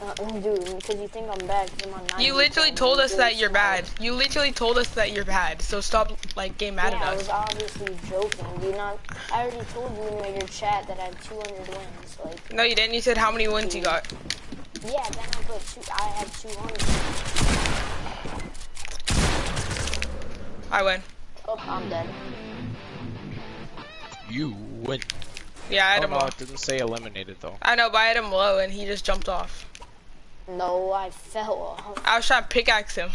Uh, um, dude, because you think I'm bad. I'm on you literally told us that you're bad. You literally told us that you're bad. So stop like getting mad yeah, at us. I was obviously joking. You not. I already told you in your chat that I have 200 wins. Like. No, you didn't. You said how many wins you got. Yeah, then I put two. I had 200. I win. Oh, I'm dead. You win. Yeah, I had oh, him low. Didn't say eliminated though. I know, but I had him low and he just jumped off. No, I fell off. I was trying to pickaxe him.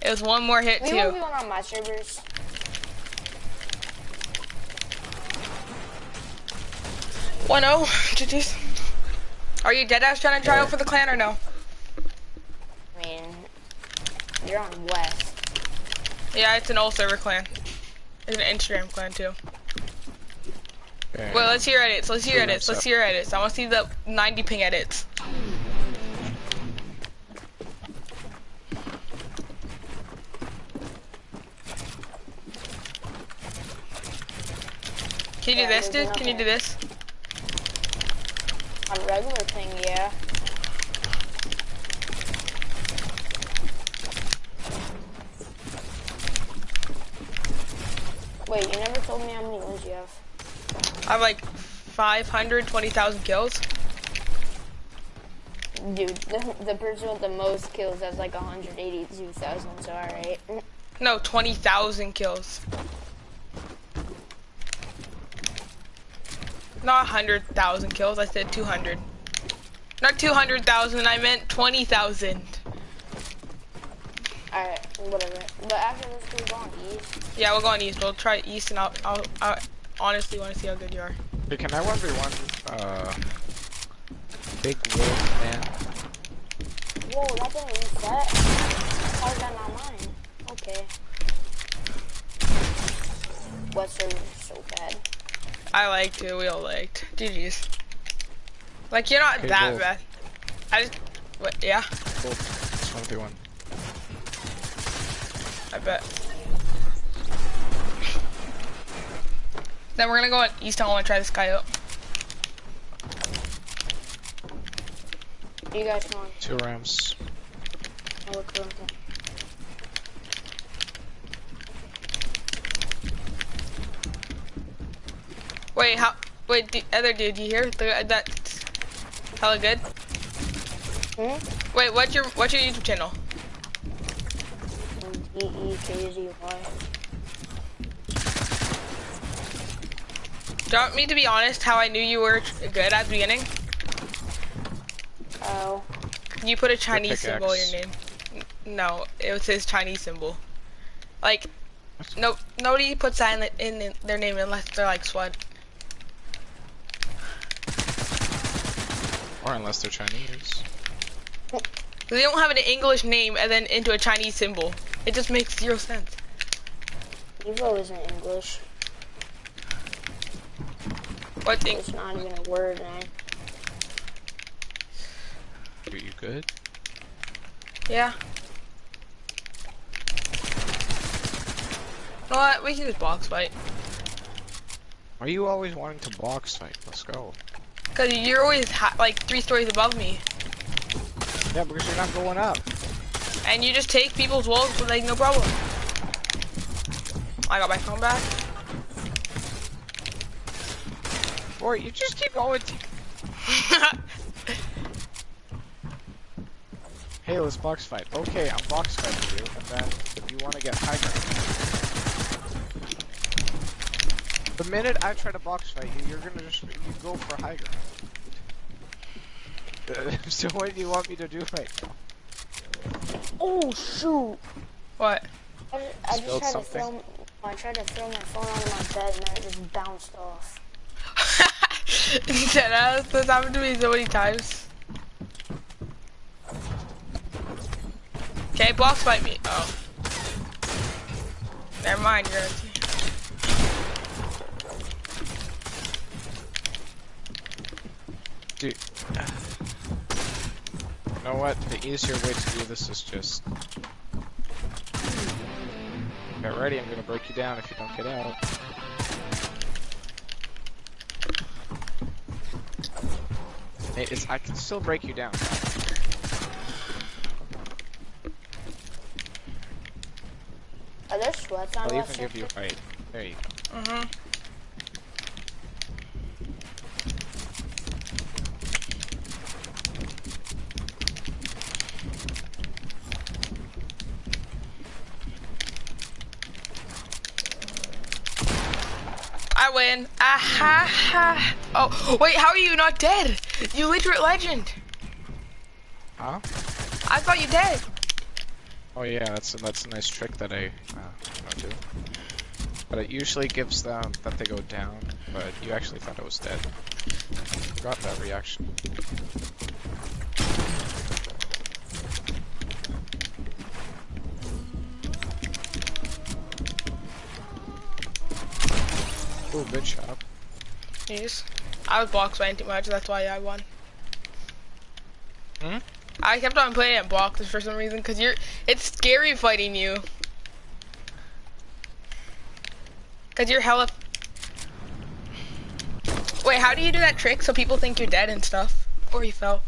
It was one more hit we too. We on my servers. One oh, zero. GGs. Are you dead ass trying to try out for the clan or no? I mean, you're on West. Yeah, it's an old server clan. It's an Instagram clan too. Wait, let's hear edits. Let's hear edits. Let's hear edits. I want to see the 90 ping edits. Can you do this, dude? Can you do this? On regular thing, yeah. Wait, you never told me how many ones you have. I have like 520,000 kills. Dude, the, the person with the most kills has like 182,000, so alright. No, 20,000 kills. Not 100,000 kills, I said 200. Not 200,000, I meant 20,000. Alright, whatever. But after this, we're going east. Yeah, we're going east. We'll try east and I'll, I'll, I'll honestly want to see how good you are. Hey, can I 1v1, uh, Big Wolf, man? Whoa, that didn't reset? How is that not mine? Okay. Western so bad. I liked it, we all liked. GG's. Like, you're not hey, that Wolf. bad. I just, what, yeah? Wolf, 1v1. I bet. Then we're gonna go east. I want and try this guy up. You guys come on. Two ramps. I'll look around there. Wait, how? Wait, the other dude, you hear? that? that's hella good. Hmm? Wait, what's your what's your YouTube channel? D E K Z Y. Do you want me to be honest how I knew you were good at the beginning? Oh. You put a Chinese symbol in your name. No, it was his Chinese symbol. Like, no, nobody puts that in, in their name unless they're like SWAT. Or unless they're Chinese. They don't have an English name and then into a Chinese symbol. It just makes zero sense. Evo isn't English. What thing? It's not even a word, man. Are you good? Yeah. You know what? We can just box fight. Are you always wanting to box fight? Let's go. Cause you're always like three stories above me. Yeah, because you're not going up. And you just take people's walls like no problem. I got my phone back. Or you just keep going. To... Hey, let's box fight. Okay, I'm box fighting you, and then if you want to get high ground. The minute I try to box fight you, you're gonna just you go for high ground. so what do you want me to do right now? Oh shoot! what? I just, I just tried something? to throw. I tried to throw my phone onto my bed and it just bounced off. Deadass, that's happened to me so many times. Okay, box fight me. Oh. Never mind, you're. Dude. You know what? The easier way to do this is just... Get ready, I'm gonna break you down if you don't get out. It's, I can still break you down. Are there sweats on I'll even give you sector? right. There you go. Mm-hmm. I win. Ah ha ha. Oh, wait, how are you not dead? You literate legend. Huh? I thought you dead. Oh yeah, that's a, that's a nice trick that I uh, don't. But it usually gives them that they go down, but you actually thought I was dead. Forgot that reaction. Ooh, good shot. Yes. I was box fighting too much, that's why I won. Hmm? I kept on playing at boxes for some reason, cause you're, it's scary fighting you. Cause you're hella. Wait, how do you do that trick so people think you're dead and stuff? Or you fell?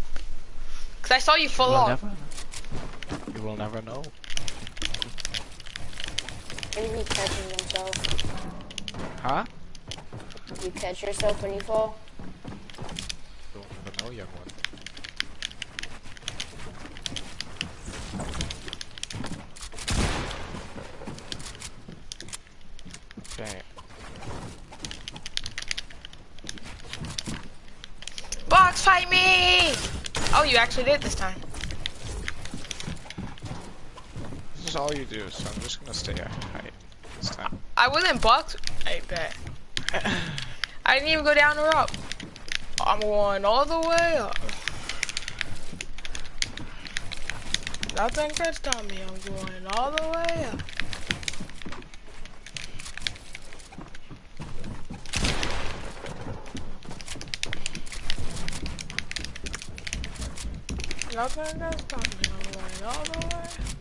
Cause I saw you full You will on. never. You will never know. Maybe he catches himself. Huh? You catch yourself when you fall? You'll never know, young one. Okay. Box fight me! Oh, you actually did this time. This is all you do, so I'm just gonna stay at height this time. I wasn't box. I bet. I didn't even go down or up. I'm going all the way up. Nothing can stop me. I'm going all the way up. Nothing can stop me. I'm going all the way.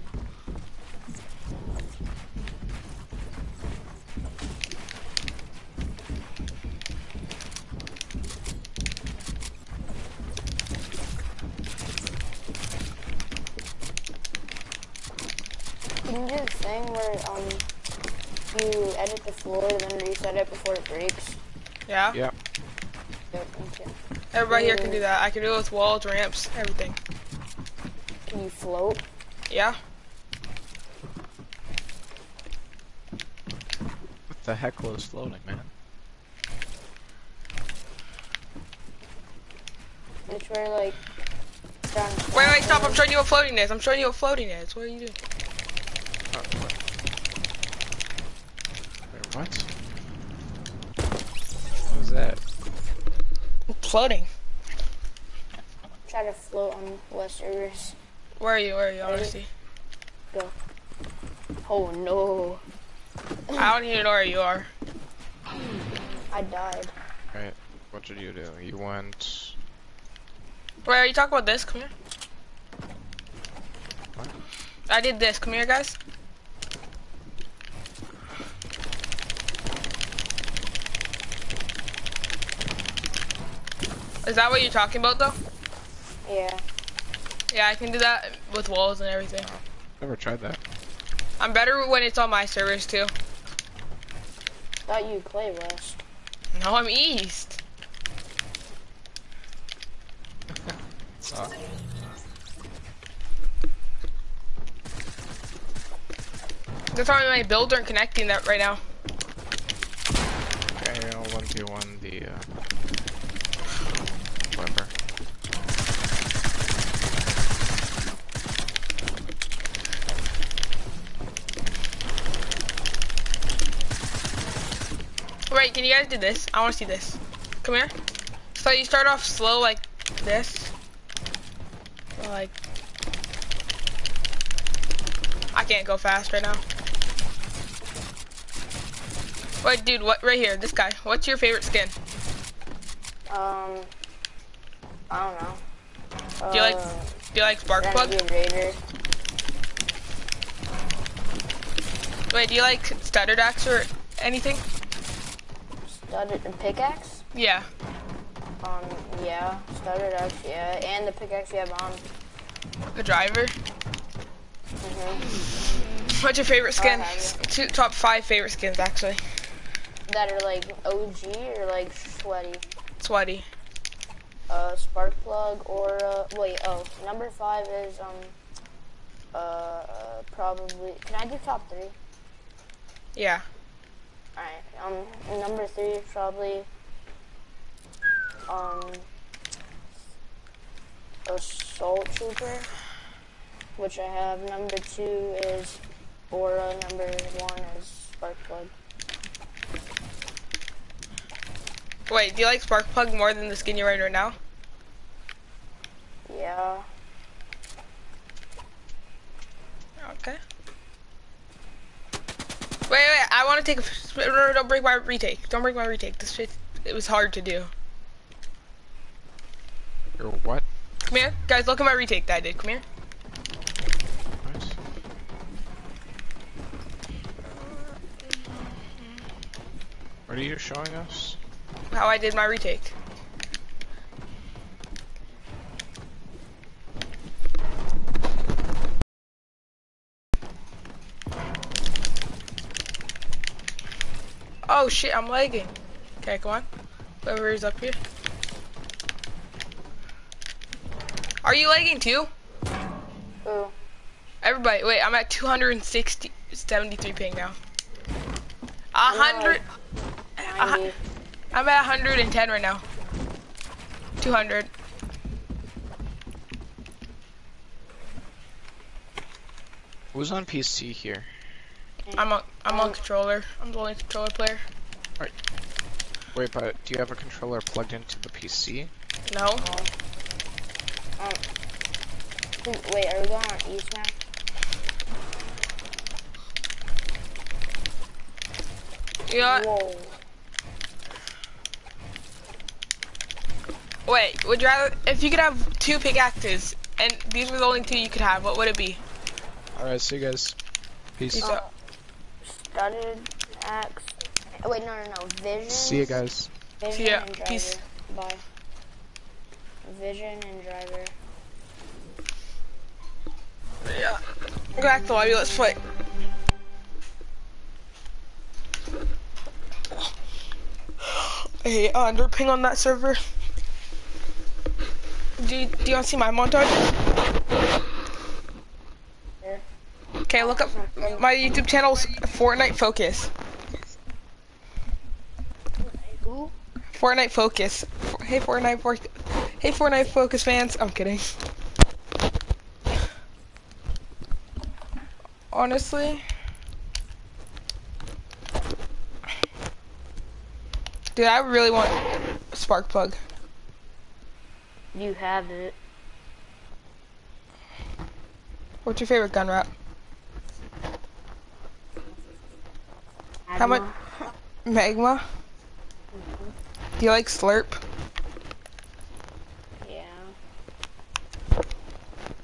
Can you do the thing where um you edit the floor and then reset it before it breaks? Yeah. Yep. Yeah, thank you. Everybody here can do that. I can do it with walls, ramps, everything. Can you float? Yeah. What the heck was floating, man? It's where like Wait, wait, stop. I'm showing you what floating is. I'm showing you what floating is. What are you doing? Oh, what? Wait, what? What was that? Floating. Try to float on less servers. Where are you? Where are you? I want to see. Go. Oh no. I don't even know where you are. I died. Alright, What did you do? You went. Wait, are you talking about this? Come here. I did this. Come here, guys. Is that what you're talking about, though? Yeah. Yeah, I can do that with walls and everything. Never tried that. I'm better when it's on my servers, too. Thought you play West. No, I'm East. Uh, That's why my builds aren't connecting that right now. okay, I'll 1v1 the, uh... Whatever. Right, can you guys do this? I want to see this. Come here. So you start off slow like this. Or like... I can't go fast right now. Wait, dude, what? Right here, this guy. What's your favorite skin? Um, I don't know. Do you like- Uh, Do you like Sparkplug? Renegade Raider. Wait, do you like Stuttered Axe or anything? Studded and pickaxe. Yeah. Um, yeah. Studded axe, yeah. And the pickaxe you have on. The driver. hmm What's your favorite skin? Two top five favorite skins actually. That are like OG or like sweaty. Sweaty. Uh, Sparkplug or, uh, wait, oh, number five is, um, uh, probably, can I do top three? Yeah. Alright, um, number three is probably, um, Assault Trooper, which I have. Number two is Aura. Number one is Sparkplug. Wait, do you like Sparkplug more than the skin you're wearing right now? Yeah. Okay. Wait, wait, I want to take a. No, no, don't break my retake. Don't break my retake. This shit, it was hard to do. Your what? Come here. Guys, look at my retake that I did. Come here. What? What are you showing us? How I did my retake. Oh shit, I'm lagging. Okay, come on. Whoever is up here. Are you lagging too? Ooh. Everybody, wait, I'm at 260, 73 ping now. A hundred, a 90. hu- I'm at 110 right now. 200. Who's on PC here? I'm on, I'm on controller. I'm the only controller player. Right. Wait, but do you have a controller plugged into the PC? No. Um, wait, are we going on East now? You know what? Whoa. Wait, would you rather, if you could have two pickaxes, and these were the only two you could have, what would it be? Alright, see you guys. Peace. Peace out. Studded axe. Wait, no, no, no. Vision. See you guys. Vision See ya. and driver. Peace. Bye. Vision and driver. Yeah. Go back to the lobby, let's play. I hate uh, under ping on that server. Do you, do you want to see my montage? Okay, look up my YouTube channel's Fortnite Focus. Fortnite Focus. Hey Fortnite for Hey Fortnite Focus fans. I'm kidding. Honestly. Dude, I really want Sparkplug. You have it. What's your favorite gun wrap? How much-. Magma? Do you like Slurp? Yeah.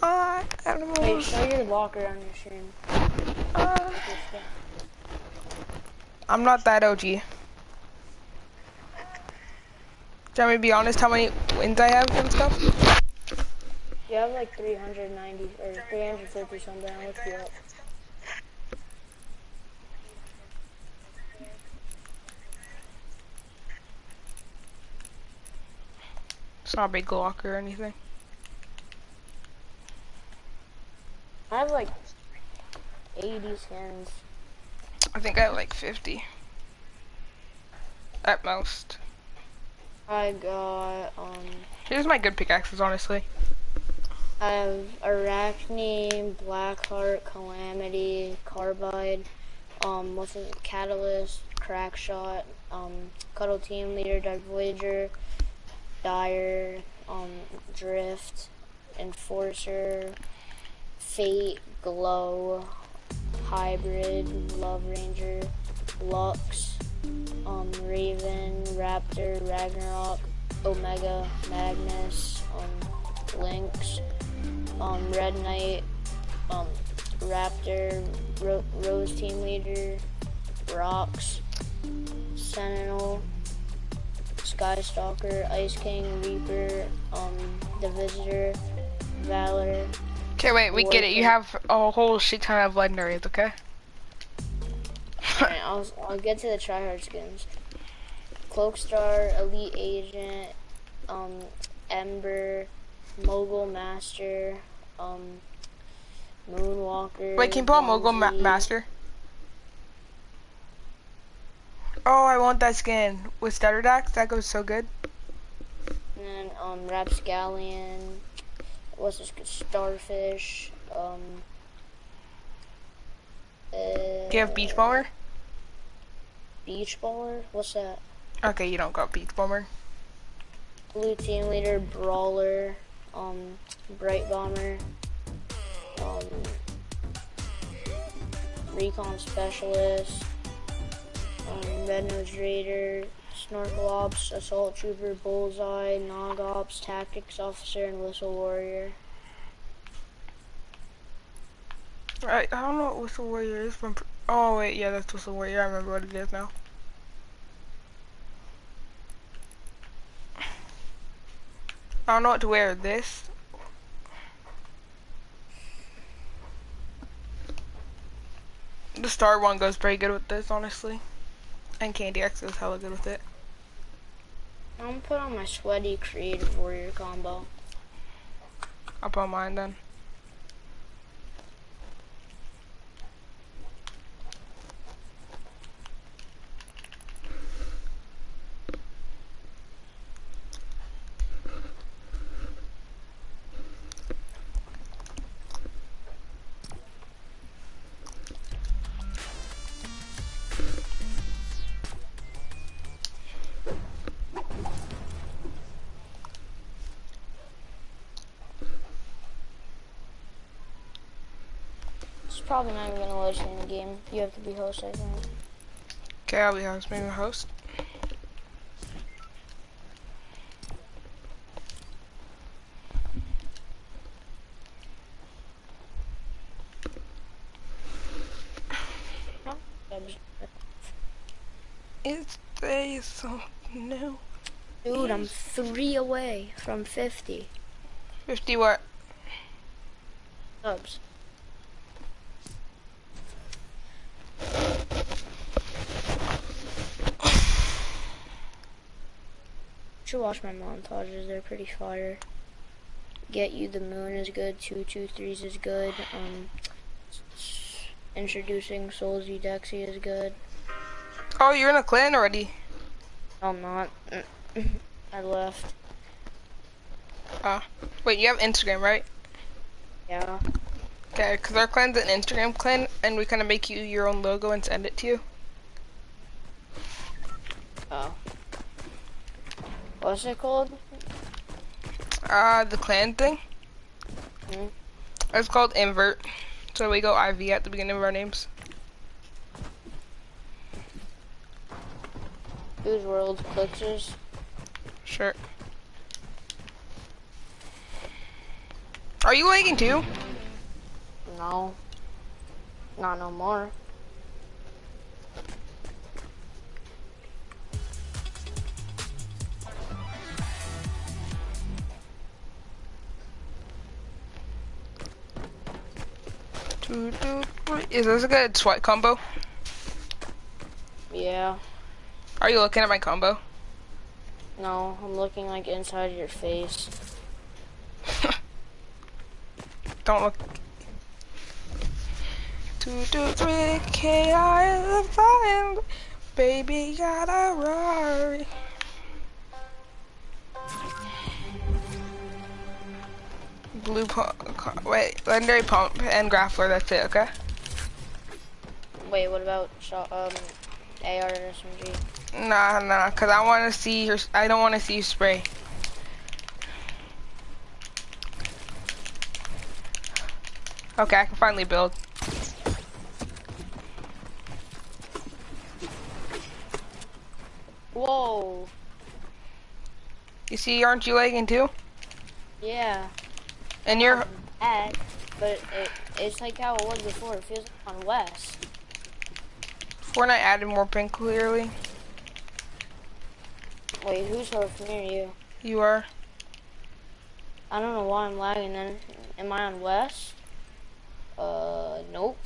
I Wait, animals. show your locker on your stream. Uh, With your stuff. I'm not that OG. Do you want me to be honest how many wins I have and stuff? You have like 390 or 350 something. I'll look you up. It's not a big locker or anything. I have like 80 skins. I think I have like 50. At most. I got um. Here's my good pickaxes, honestly. I have Arachne, Blackheart, Calamity, Carbide, um, what's it, Catalyst, Crackshot, um, Cuddle Team Leader, Dark Voyager, Dire, um, Drift, Enforcer, Fate, Glow, Hybrid, Love Ranger, Lux, um, Raven, Raptor, Ragnarok, Omega, Magnus, um, Lynx, um, Red Knight, um, Raptor, Ro- Rose Team Leader, Rox, Sentinel, Sky Stalker, Ice King, Reaper, um, The Visitor, Valor. Okay, wait, we get it. You have a whole shit ton of legendaries, okay? Alright, I'll, I'll get to the tryhard skins. Cloakstar, Elite Agent, um, Ember, Mogul Master, um, Moonwalker. Wait, can you pull out Mogul Ma- Master? Oh, I want that skin with Studded Axe. That goes so good. And then, um, Rapscallion, what's this, Starfish, um, uh, Do you have Beach Bomber? Beach Baller? What's that? Okay, you don't got Beach Bomber. Blue Team Leader, Brawler, um, Bright Bomber, um, Recon Specialist, um, Red Nose Raider, Snorkel Ops, Assault Trooper, Bullseye, Nog Ops, Tactics Officer, and Whistle Warrior. Right, I don't know what Whistle Warrior is from. Oh wait, yeah, that's Whistle Warrior. I remember what it is now. I don't know what to wear. This. The star one goes pretty good with this, honestly. And Candy Axe goes hella good with it. I'm gonna put on my sweaty Creative Warrior combo. I'll put mine then. Probably not even gonna let you in the game. You have to be host, I think. Okay, I'll be host. Maybe host. It's day so new. Dude, I'm three away from 50 Fifty what? subs. Should watch my montages, they're pretty fire. Get You the Moon is good, 223s is good, um, Introducing Soulsy Dexy is good. Oh, you're in a clan already. I'm not. I left. Ah, Wait, you have Instagram, right? Yeah. Okay, because our clan's an Instagram clan, and we kind of make you your own logo and send it to you. Oh. What's it called? Uh, the clan thing? Hmm. It's called Invert. So we go IV at the beginning of our names. Whose World Clixers? Sure. Are you lagging too? No. Not no more. Is this a good sweat combo? Yeah. Are you looking at my combo? No, I'm looking like inside your face. Don't look. Two, two, three, K.I. is fine. Baby got a Blue pump, wait, legendary pump and grappler, that's it, okay? Wait, what about shot, um, AR and SMG? Nah, nah, cause I wanna see your, I don't wanna see you spray. Okay, I can finally build. Whoa. You see, aren't you lagging too? Yeah. And you're, At, but it, it's like how it was before. It feels like on West. Fortnite added more ping clearly. Wait, who's horse near you? You are. I don't know why I'm lagging then. Am I on West? Uh, nope.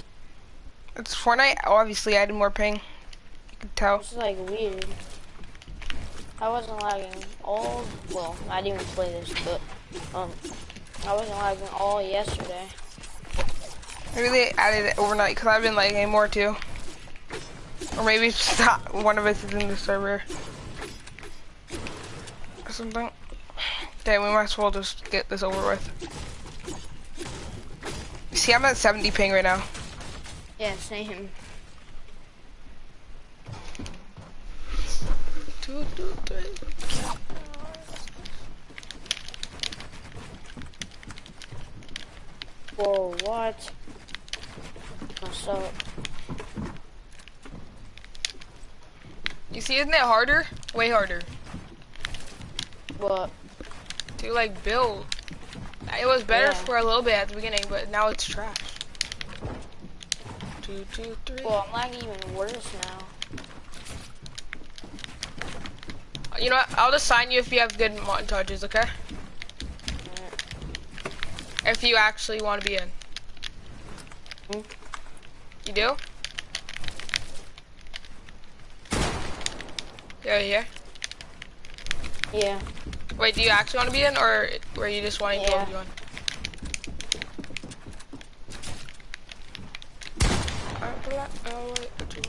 It's Fortnite obviously added more ping. You can tell. This is like weird. I wasn't lagging all, well, I didn't even play this, but, um, I wasn't lagging all yesterday. Maybe they added it overnight because I've been lagging more too. Or maybe it's not, one of us is in the server. Or something. Okay, we might as well just get this over with. See, I'm at 70 ping right now. Yeah, same. Two, two, three. Whoa, what? What's up? You see, isn't it harder? Way harder What? to like build. It was better Yeah. for a little bit at the beginning, but now it's trash. Two, two, three. Well, I'm lagging even worse now. You know what? I'll just sign you if you have good montages, okay? If you actually want to be in. You do? Yeah, here? Yeah. Wait, do you actually want to be in, or were you just wanting to Yeah. go on? Uh, oh, wait, two.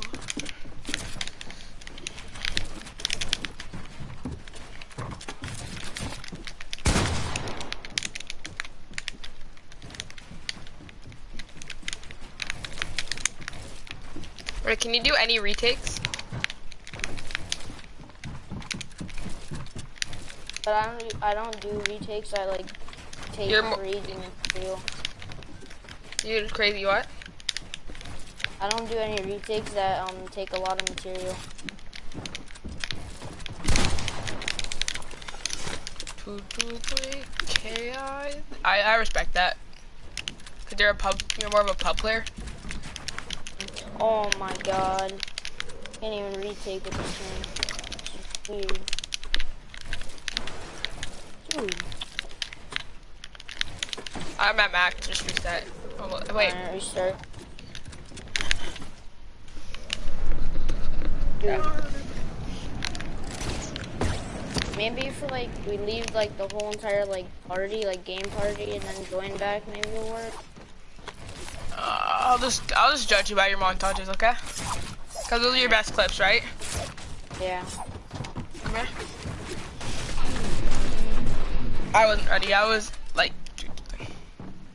Wait, can you do any retakes? But I don't. I don't do retakes. I like take You're crazy material. You crazy what? I don't do any retakes that um take a lot of material. Two, two, three, K I. I I respect that. Cause you're a pub, you're more of a pub player. Oh my god. Can't even retake with this. It's weird. Dude. I'm at max, just reset. Oh, wait, Alright, restart. Dude. Maybe if like we leave like the whole entire like party, like game party, and then join back, maybe it'll work. I'll just I'll just judge you by your montages, okay? Cause those are your best clips, right? Yeah. Okay. I wasn't ready. I was like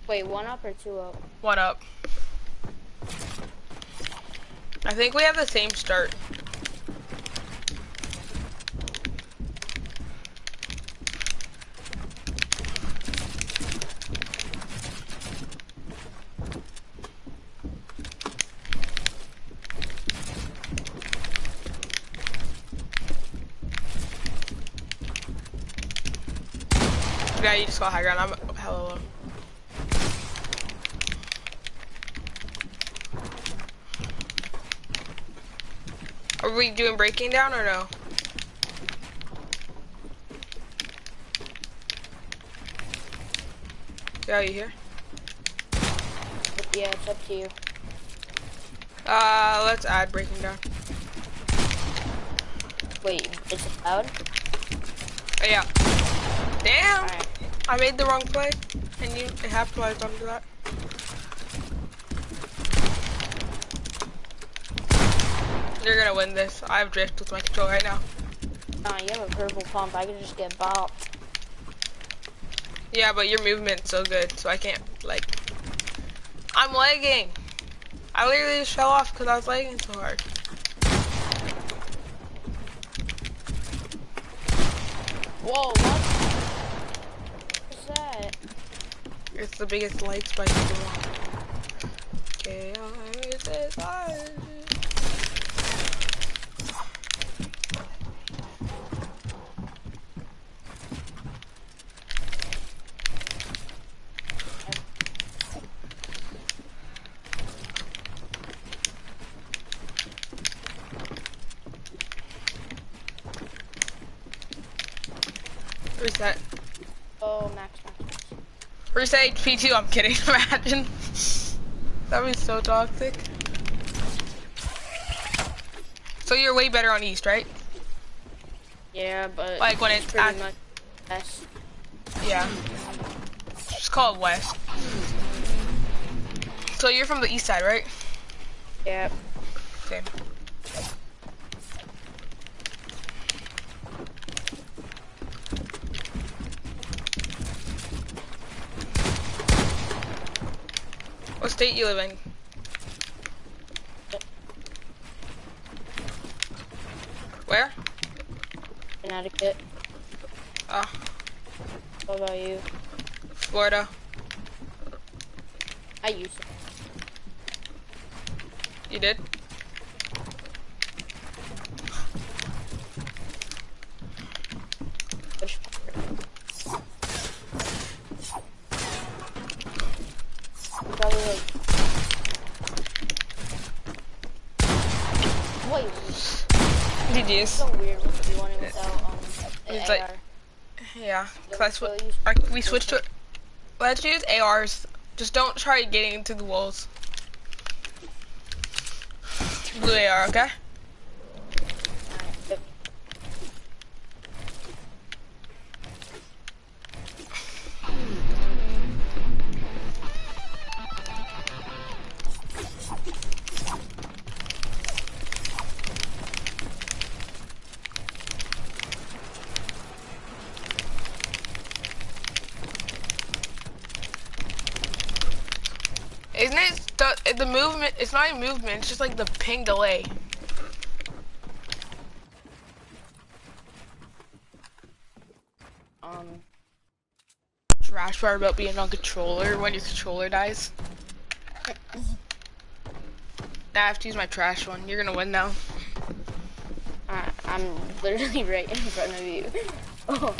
Wait, one up or two up? one up. I think we have the same start. just got high ground. I'm hella low. Are we doing breaking down or no? Yeah, you here? Yeah, it's up to you. Uh, let's add breaking down. Wait, it's loud. Oh, yeah. Damn! I made the wrong play, and you have to like under that. You're gonna win this. I have drift with my control right now. Nah, you have a purple pump. I can just get bopped. Yeah, but your movement's so good, so I can't, like... I'm lagging! I literally just fell off because I was lagging so hard. Whoa, what? What's that? It's the biggest light spike in the world. Chaos is ours. Reset. Oh, max, max, max. Reset HP2, I'm kidding, imagine. That'd be so toxic. So you're way better on East, right? Yeah, but Like when it's pretty much yes. Yeah. Just call it West. So you're from the East side, right? Yeah. Same. What state you live in? Where? Connecticut. Oh, What about you? Florida. I used to. You did? Which Probably like. Wait, GG's. so weird with you running without um. an It's like- AR. Yeah, cause I sw- I, we switched to. Let's use ARs. Just don't try getting into the walls. Blue AR, okay? It's not even movement. It's just like the ping delay. Um. Trash part about being on controller when your controller dies. I have to use my trash one. You're gonna win now. I, I'm literally right in front of you. Oh.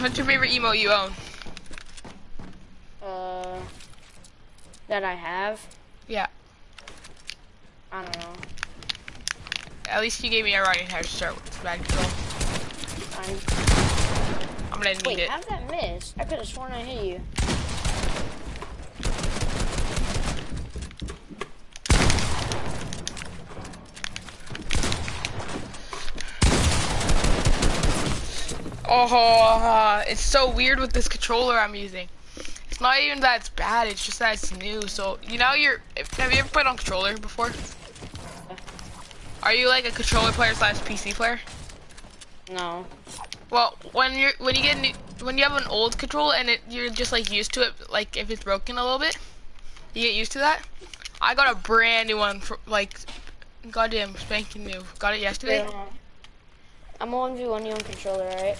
What's your favorite emo you own? Uh. That I have. Yeah. I don't know. At least you gave me a writing how to start with bad control. I'm, I'm gonna need wait, it. how'd that miss? I could have sworn I hit you. Oh, uh, it's so weird with this controller I'm using. It's not even that it's bad, it's just that it's new. So, you know, you're. Have you ever played on controller before? Are you like a controller player slash PC player? No. Well, when you're when you get new, when you have an old controller and it you're just like used to it, like if it's broken a little bit, you get used to that. I got a brand new one for like, goddamn spanking new. Got it yesterday. Yeah. I'm on v one you on controller, right?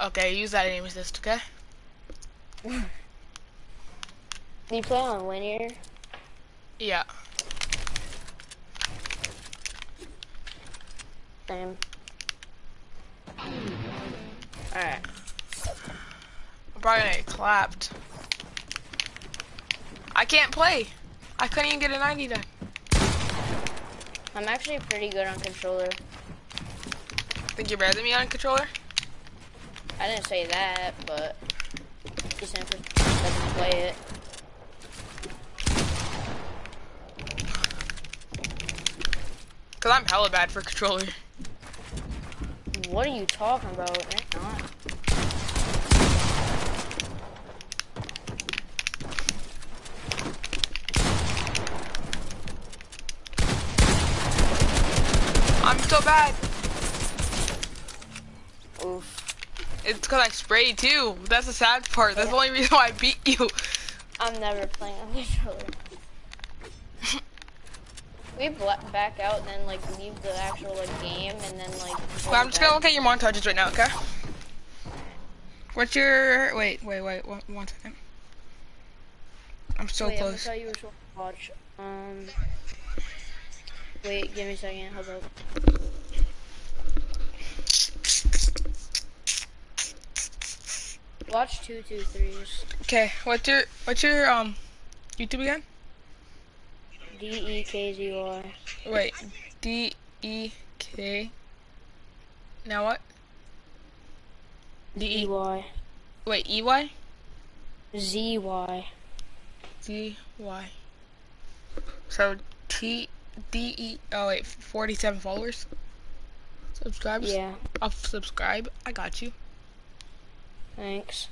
Okay, use that aim assist, okay? Do you play on linear? Yeah. Same. Alright. I'm probably gonna get clapped. I can't play. I couldn't even get a 90 done. I'm actually pretty good on controller. Think you're better than me on controller? I didn't say that, but for doesn't play it. Cause I'm hella bad for controller. What are you talking about? You're not. I'm so bad. Oof. It's cause I sprayed too. That's the sad part. That's the only reason why I beat you. I'm never playing on controller. we back out and then like leave the actual like game and then like. Well, I'm just gonna look at your montages right now, okay? What's your wait, wait, wait, one, one second. I'm so Wait, I'm gonna close. tell you which watch. Um. Wait, give me a second. Hold up. Watch two two threes. Okay, what's your what's your um YouTube again? D E K Z Y. Wait, D E K. Now what? D E. Y. Wait, E Y Z Y. D Y. So T D E. Oh wait, forty-seven followers. Subscribes. Yeah. I'll subscribe. I got you. Thanks.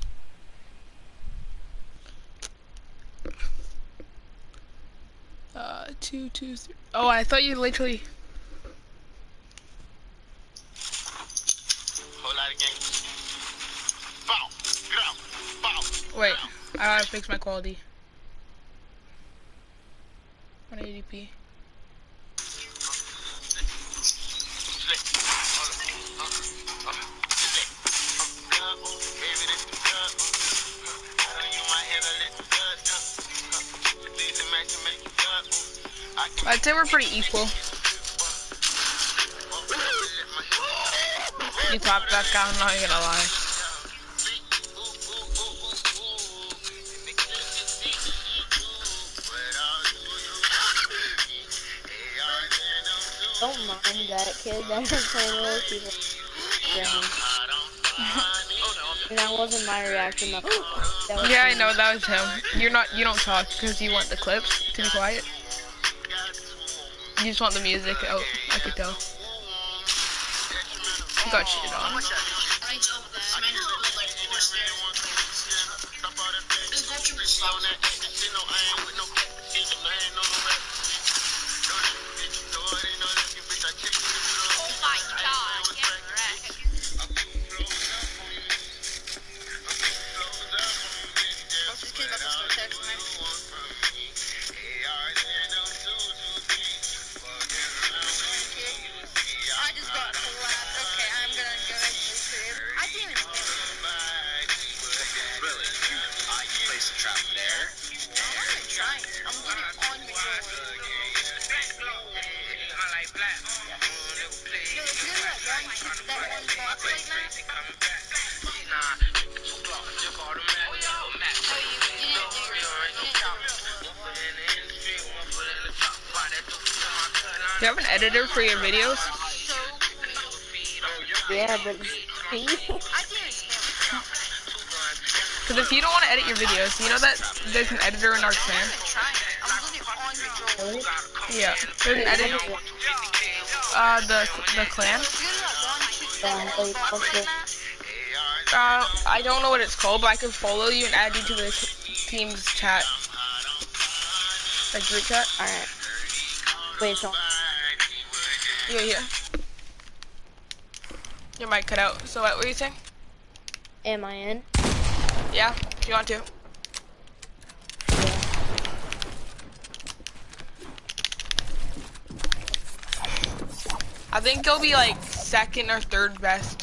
Uh, two, two, three. Oh, I thought you literally. Whole lot of games. Bow, get out, bow. Wait, I gotta fix my quality. 180p. I'd say we're pretty equal. You top that guy, I'm not even gonna lie. Don't mind that kid that was playing with those people. Damn. And that wasn't my reaction though. That was Yeah, I know that was him. You're not. You don't talk because you want the clips to be quiet. You just want the music Oh, I could tell. Got shit on. For your videos? Yeah, but I didn't tell Because if you don't want to edit your videos, you know that there's an editor in our clan. trying. I'm literally on the door. Yeah, there's an editor. Uh, the the clan. You're that one kid, Yeah, that they one box posted- right now. Uh, I don't know what it's called, but I can follow you and add you to the team's chat, like group chat. alright. Wait, so Yeah, here. Your mic cut out. So what were you saying? am I in? Yeah, if you want to. I think you'll be like second or third best.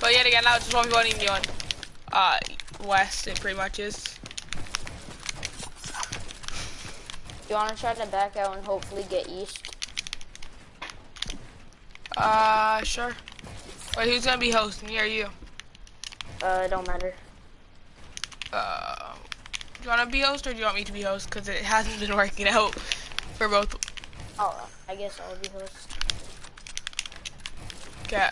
But yet again, that's just want to on. Uh, west it pretty much is. You wanna try to back out and hopefully get east? Uh, sure. Wait, who's gonna be hosting, Me or you? Uh, it don't matter. Uh, do you wanna be host or do you want me to be host? Cause it hasn't been working out for both. Oh, I guess I'll be host. Yeah.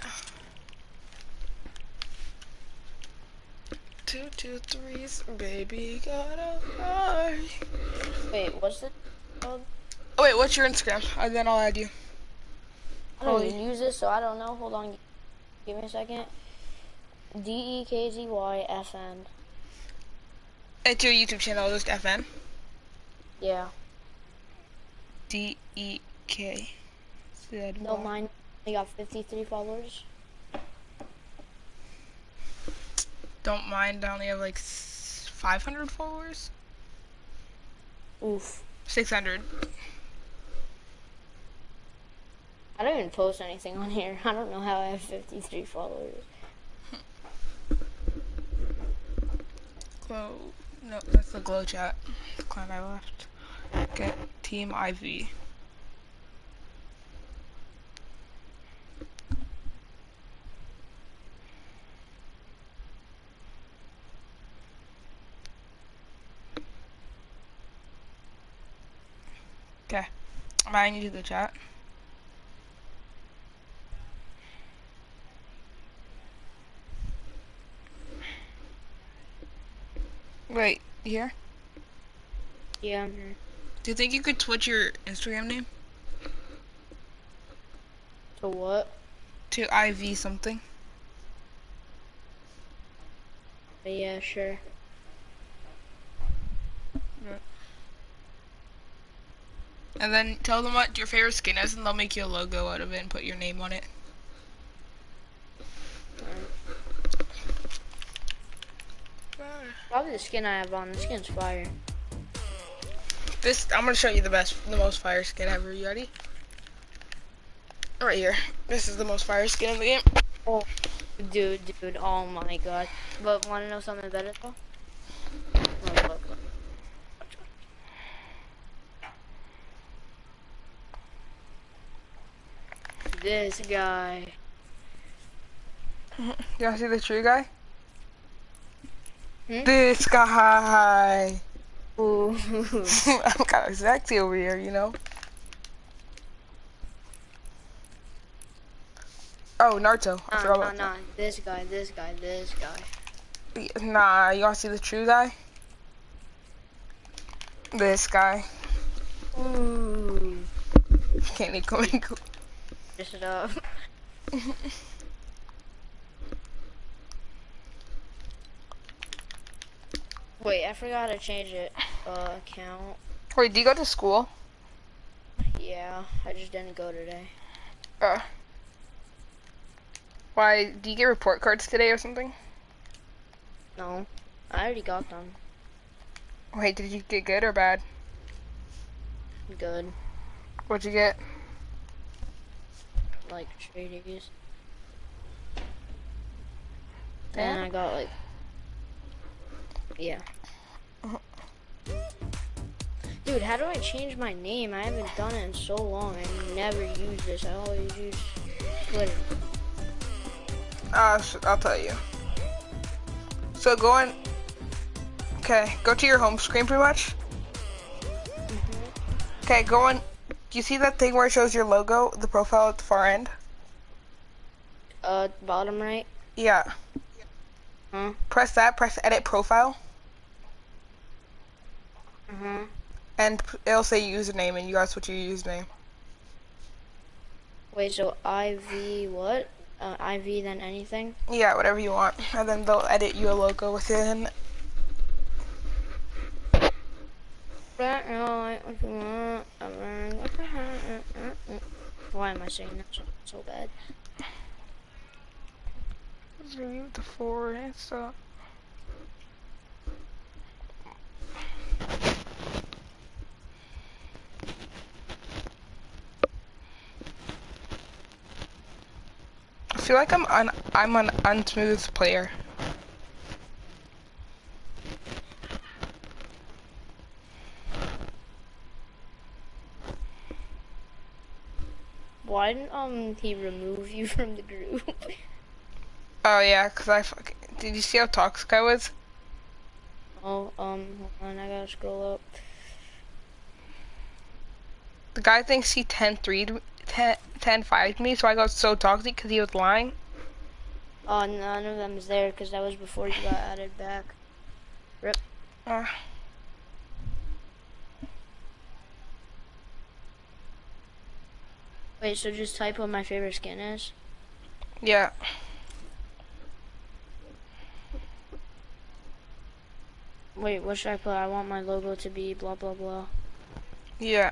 Two, two, threes, baby, gotta fly. Wait, what's it called? Oh wait, what's your Instagram? And then I'll add you. I don't even use this, so I don't know. Hold on, give me a second. D E K Z Y F N. It's your YouTube channel, just FN. Yeah. D E K Z No, mine. I got 53 followers. Don't mind. I only have like 500 followers. Oof. 600. I don't even post anything on here. I don't know how I have 53 followers. Glow. No, that's the glow chat. The Clan I left. Get Team IV. Okay. I'm adding you to the chat. Wait, you here? Yeah, I'm here. Do you think you could switch your Instagram name To what? to IV something? Yeah, sure. And then tell them what your favorite skin is and they'll make you a logo out of it and put your name on it. Probably the skin I have on. The skin's fire. This I'm gonna show you the best the most fire skin ever. You ready? Right here. This is the most fire skin in the game. Oh, dude, dude. Oh my god. But want to know something better though? Look, look, look. This guy. You wanna see the true guy? Hmm? This guy. Ooh. I'm kind of sexy over here, you know. Oh, Naruto. I Nah, forgot nah, about nah. This guy, this guy, this guy. that. Nah, you wanna see the true guy? This guy. Ooh. Can't even come in. It up. Wait, I forgot to change it. Uh, account. Wait, do you go to school? Yeah, I just didn't go today. Uh. Why? Do you get report cards today or something? No, I already got them. Wait, did you get good or bad? Good. What'd you get? Like tradies. And I got like. Yeah. Dude, how do I change my name? I haven't done it in so long. I never use this. I always use Twitter. Uh, I'll tell you. So go in. Okay, go to your home screen pretty much. Okay, go in. Do you see that thing where it shows your logo, the profile at the far end? Uh, bottom right. Yeah. Huh? Press that, press edit profile, Uh huh. and it'll say username, and you gotta switch your username. Wait, so IV what? Uh, IV then anything? Yeah, whatever you want. And then they'll edit you a logo within. Uh, uh, uh, Why am I saying that so, so bad? Review the forward and stuff. I feel like I'm un I'm an unsmooth player. Why didn't um he remove you from the group? Oh yeah, cause I fucking. Did you see how toxic I was? Oh, um, hold on, I gotta scroll up. The guy thinks he 10 3 10, 10 5 me, so I got so toxic because he was lying. Oh, none of them is there because that was before you got added back. Rip. Uh, Wait, so just type what my favorite skin is. yeah. Wait, what should I put? I want my logo to be blah blah blah. Yeah.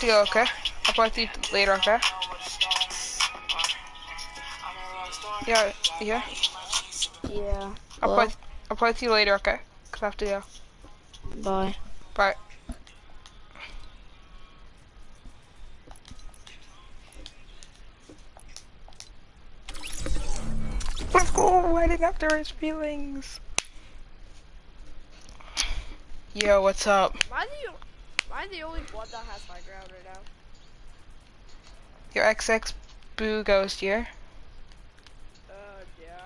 To go, okay? I'll talk to you later, okay? know what a star. I'm a rock star. Yeah, yeah. Yeah. I'll Well, play, I'll play with you later, okay? Cause I have to go. bye. Bye. Let's go riding after his feelings. Yo, what's up? Am I the, am I the only one that has high ground right now? Your XX Boo Ghost here. Uh, yeah.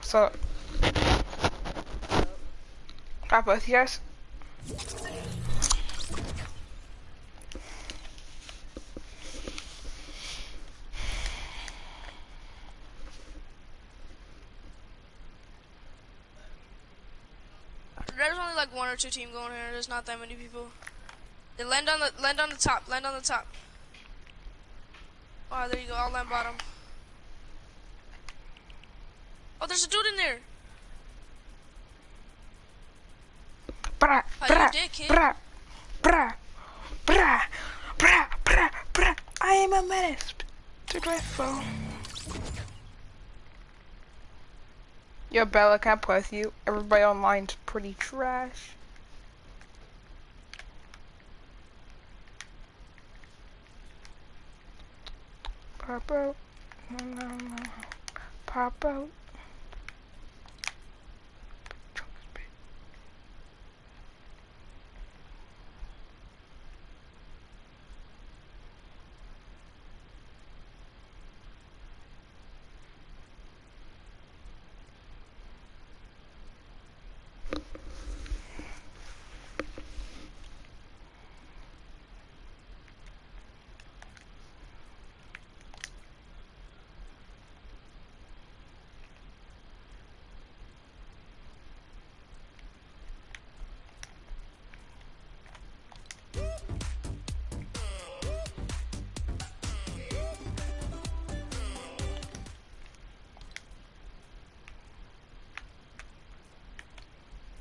So, how both you guys? There's only like one or two team going here. There's not that many people. They land on the land on the top. Land on the top. Oh, there you go. I'll land bottom. Oh, there's a dude in there. Brah, Oh, you brah, did, kid. brah, brah, brah, brah, brah, brah. I am a menace to dreadful. Yo, Bella, can I play with you? Everybody online's pretty trash. Pop out.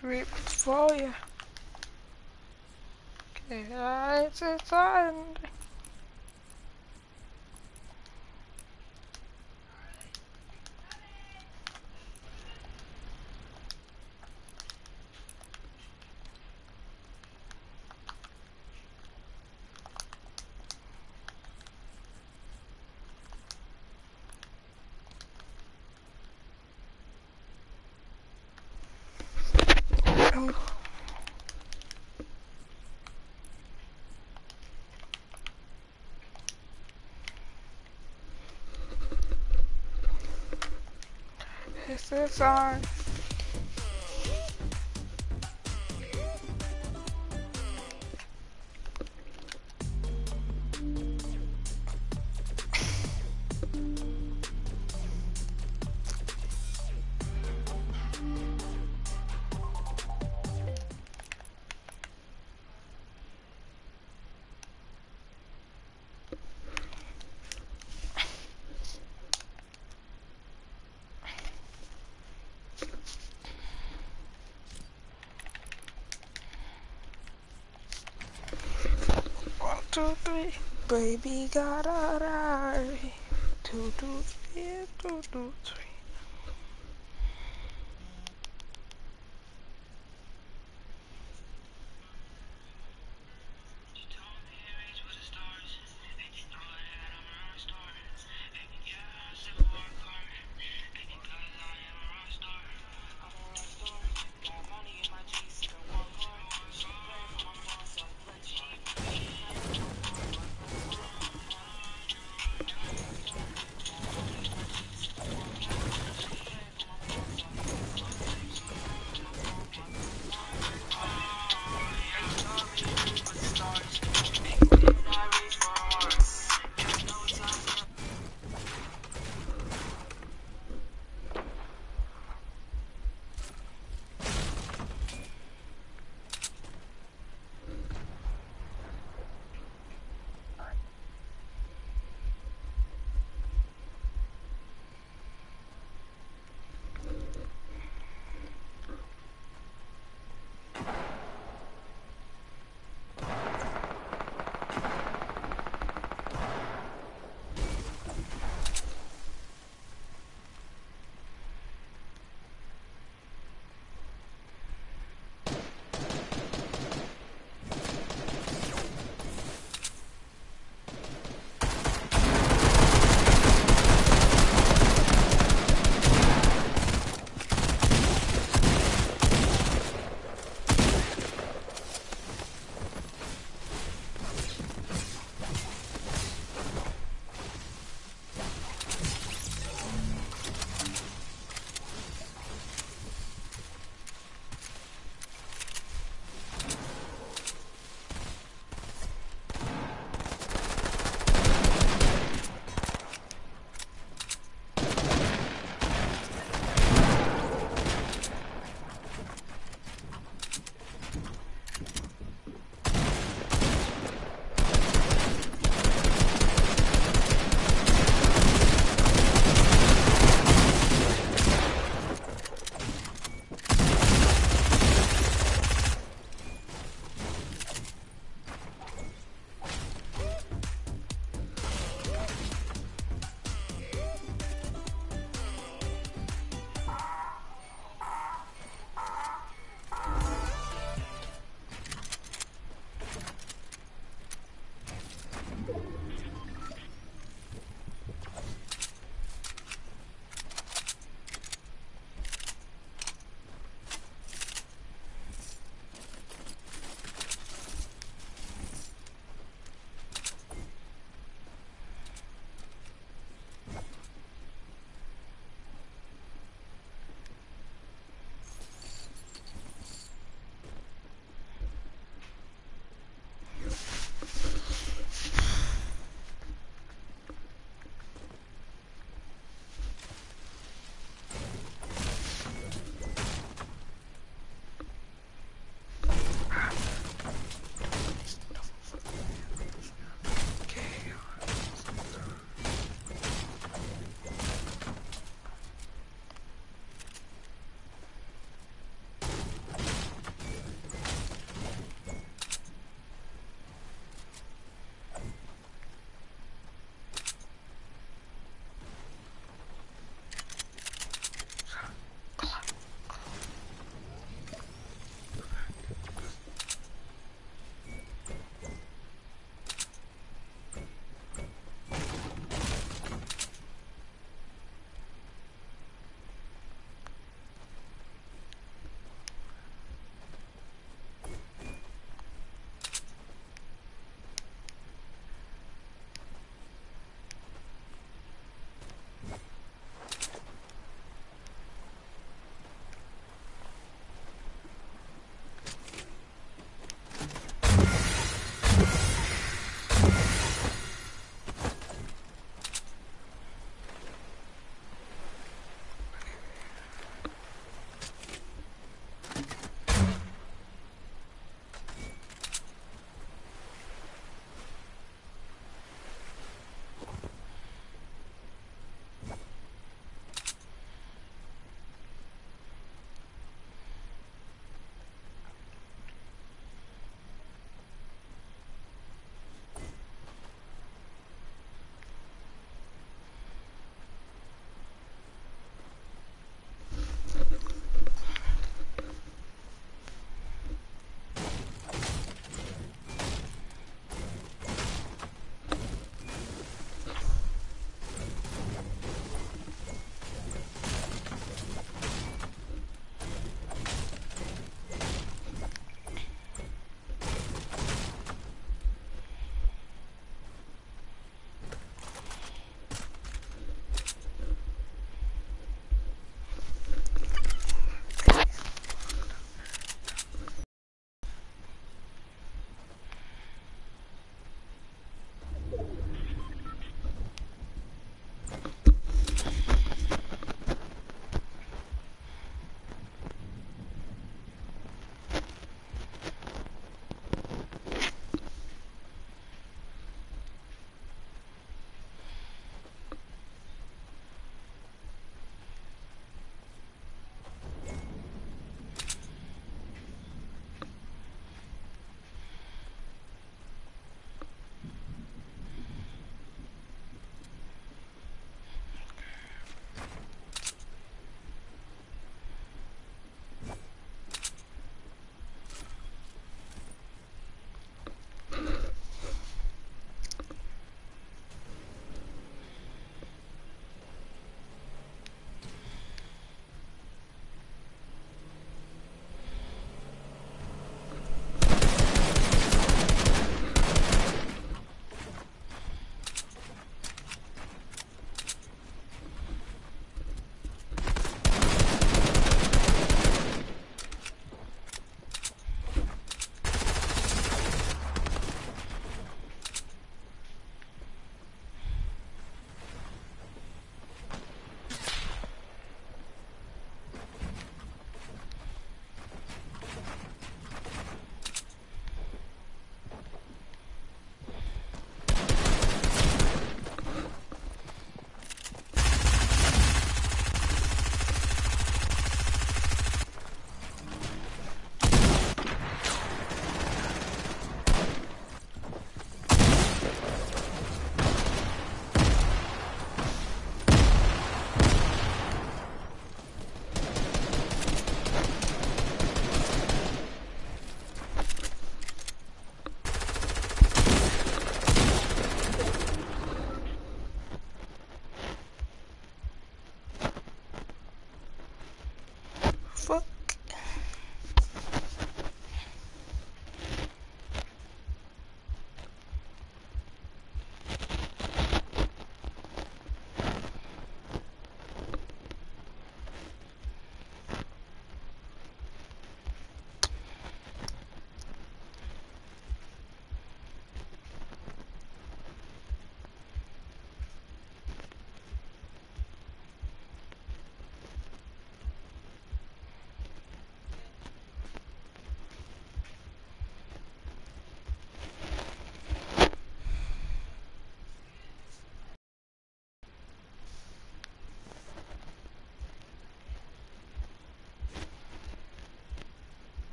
Reap for you. Okay, uh, it's it's on. Six hours. One, three. Baby got a die. Two, two, three, two, two, three.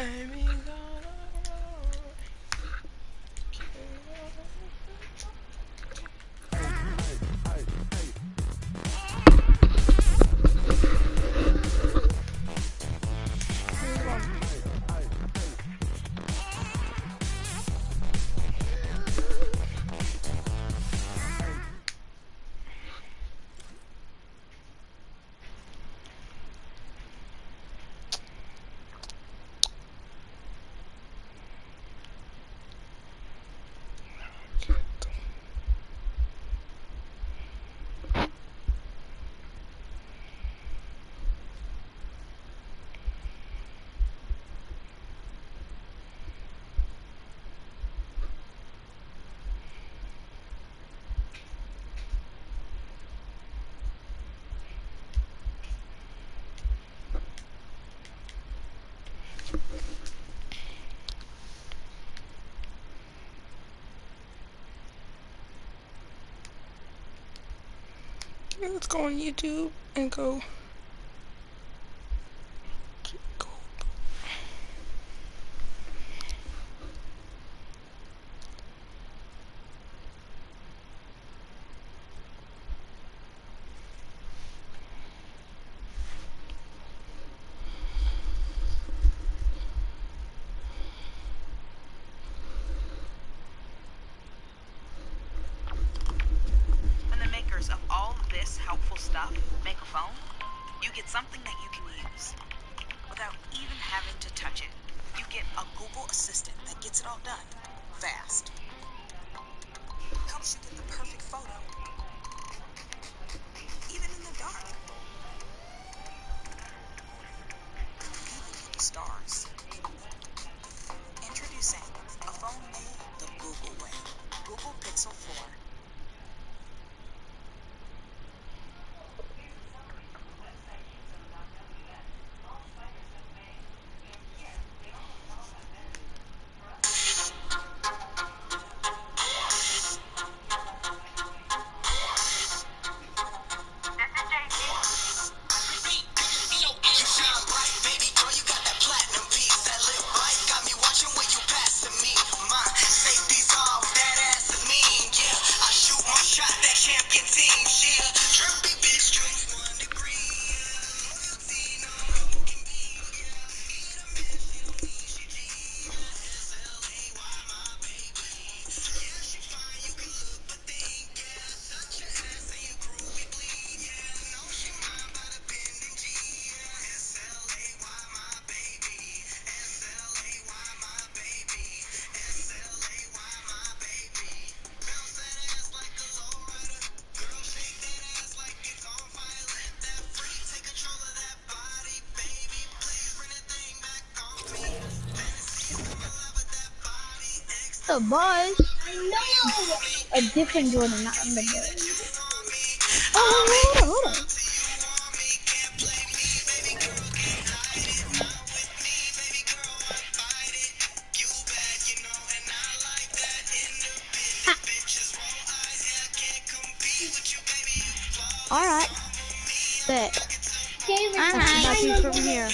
Amy got Let's go on YouTube and go. The boys. A different Jordan, not in the boys. Oh, hold on, hold on. Ah. Alright. Bet. I snap you from here.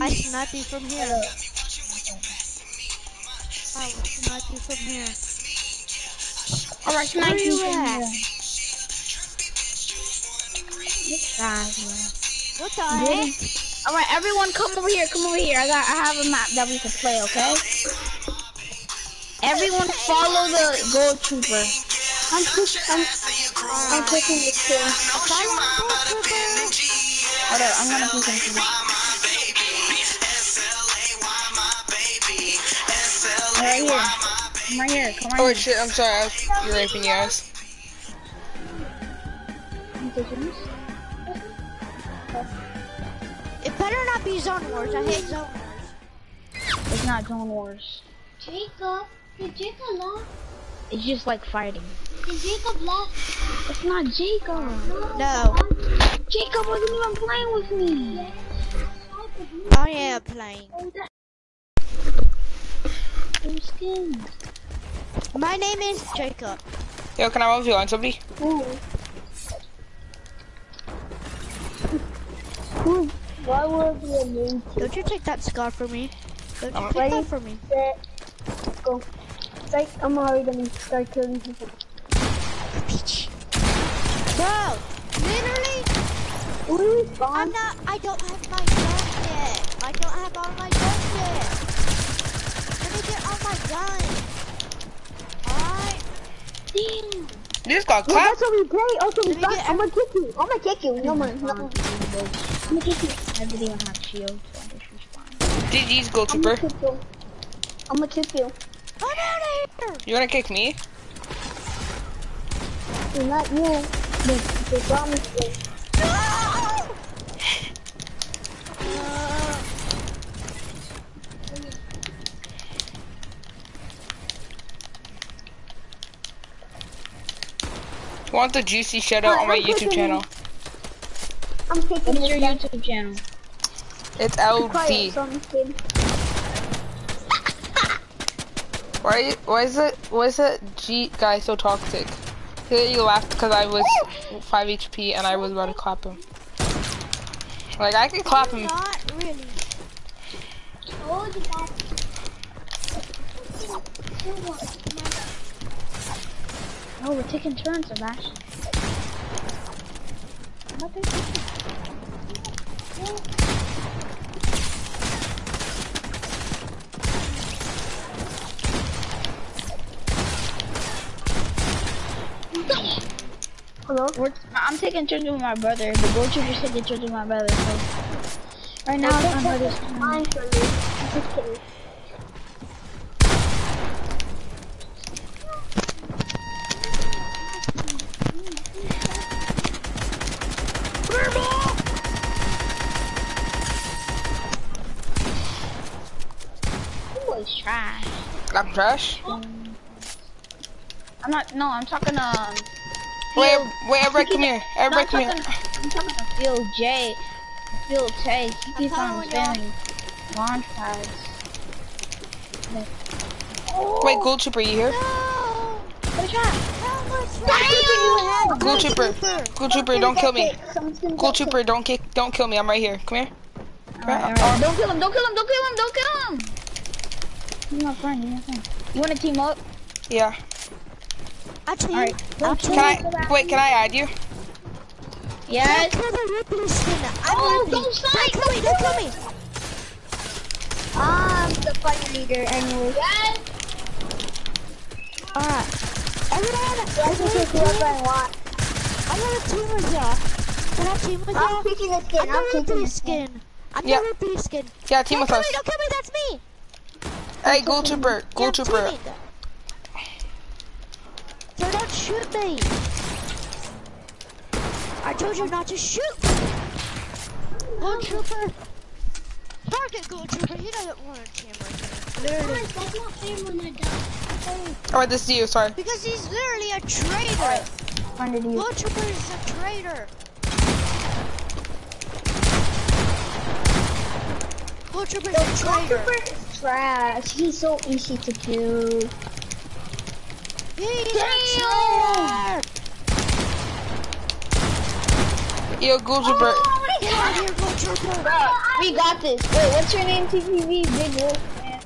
I snap you from here. Man. What the heck? Alright, everyone come over here, come over here. I got I have a map that we can play, okay? Everyone follow the ghoul trooper. I'm push I'm I'm pushing this too. Follow the ghoul trooper. Hold up, I'm gonna push him too. Right here. I'm right here. Come right Oh here. shit, I'm sorry, I was, you're raping your ass. Zone Wars. Jacob, did Jacob laugh? It's just like fighting. Did Jacob laugh? It's not Jacob. No. Jacob wasn't even playing with me. Oh, I am playing. Oh, Those skins. My name is Jacob. Yo, can I move you on somebody? Ooh. Ooh. Why would we need to? Don't you take that scar from me. Don't you take Ready, that from me. set, go. Right, I'm already gonna start killing people. Bro, literally, Who is I'm gone? not, I don't have my gun yet. I don't have all my guns yet. Let me get all my guns. Alright? Damn. You just got Yeah, clapped. that's what we play. Okay, Let me stop. I'm gonna kick you. I'm gonna kick you. No man, no. I'm gonna kick you. I didn't even have shield, so I just respawned. GG's Gold I'm gonna kick you. I'm gonna kick you. Get out of here. You wanna kick me? It's not you. The, the promise is. Want the juicy shout out on my I'm YouTube kicking channel? I'm kicking What's your you. YouTube channel? It's Quiet, LD. so I'm kidding. Why? Why is it? Why is that G guy so toxic? He you laughed because I was 5 HP and I was about to clap him. Like I can clap him. Not really. Oh, we're taking turns, Sebastian. Hello? We're, I'm taking turns with my brother. The ghoul trooper's taking turns with my brother. So right now, it's my brother's turn. Mine for me. I'm just kidding. Who is trash? I'm trash. I'm not. No, I'm talking um. Wait, wait, everybody come here. Everybody I'm come here. talking, I'm talking to Field J. Field J. He keeps on spamming launch pads. Wait, Ghoul Trooper, you here? What shot? How much Ghoul Trooper, Ghoul Trooper, don't kill me. Someone's Ghoul Trooper, don't kick, don't kill me. I'm right here. Come here. Alright, alright. Don't kill him! Don't kill him! Don't kill him! Don't kill him! He's my friend. He's my friend. You wanna team up? Yeah. Actually, Alright. actually, Can I? Wait, can I add you? Yes. Oh, don't Ripley skin. I'm Oh, Ripley. don't fight, Don't kill me. Don't kill me. I'm the fire leader anyway. Yes. Alright. Everyone, I can take whoever I want. I'm gonna team with y'all. Can I team with I'm y'all? picking a skin. I'm I'm the picking a skin. skin. I'm Yeah. the Ripley skin. Yeah, team Don't with kill us. me. Don't kill me. That's me. Hey, Ghoul Trooper, Gold Yeah, Trooper. Teaming. So don't shoot me. I told you not to shoot. Ghoul Trooper. Target Ghoul Trooper. He doesn't want a team right there. Literally. That's not fair when I die. Oh, this is you. Sorry. Because he's literally a traitor. Under you. Ghoul Trooper is a traitor. Ghoul Trooper is a traitor. Trash. He's so easy to kill. He's a. Yo, Ghoul Trooper. Get out of here, Ghoul Trooper. Bro, we got this. Wait, what's your name, TTV? Big Wolf, man.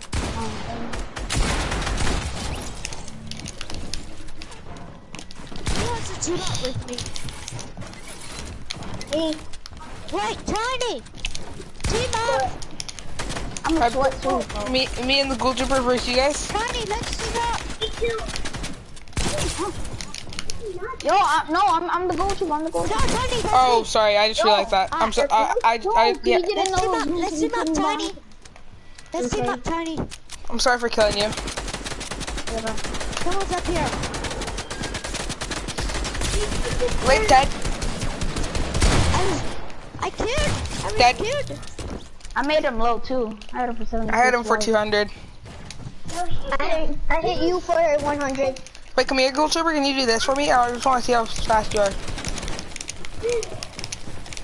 He wants to team up with me. Hey, Wait, Tiny. Team up. I'm a I- sweat too. Me, me and the Ghoul Trooper versus you guys. Tiny, let's team up. Yo, I, no, I'm I'm the go-to. I'm the No, go-to. Tiny, that's Oh, sorry. I just realized that. I'm sorry. I, I, I, yeah. Didn't Let's team know up. who Let's was team up, coming Tiny. Let's team Okay. up, Tiny. I'm sorry for killing you. Someone's up here. Wait, dead. I, I killed. I was Dead. killed. I made him low too. I had him for seven. I had him for 200. I, I hit you for 100. Wait, come here, Ghoul Trooper. Can you do this for me? I just want to see how fast you are.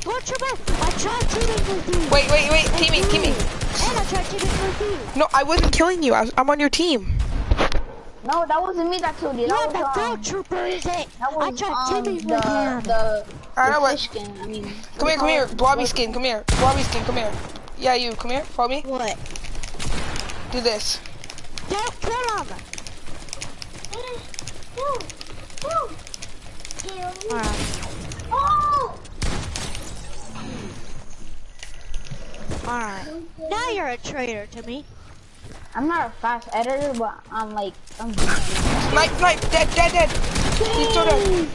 Ghoul Trooper, I tried shooting with you. Wait, wait, wait. Team me, team me. And I tried shooting with you. No, I wasn't killing you. I was, I'm on your team. No, that wasn't me that killed you. That Yeah, was, the um, ghoul trooper is it? That was I tried um, teaming the, with him. the, I know the what. fish skin. I mean, Come here, come here. Blobby skin, come here. Blobby skin, come here. Yeah, you, come here. Follow me. What? Do this. Don't kill him. Alright. Alright. Now you're a traitor to me. I'm not a fast editor, but I'm like, I'm. Snipe, snipe, dead, dead, dead. He's still dead.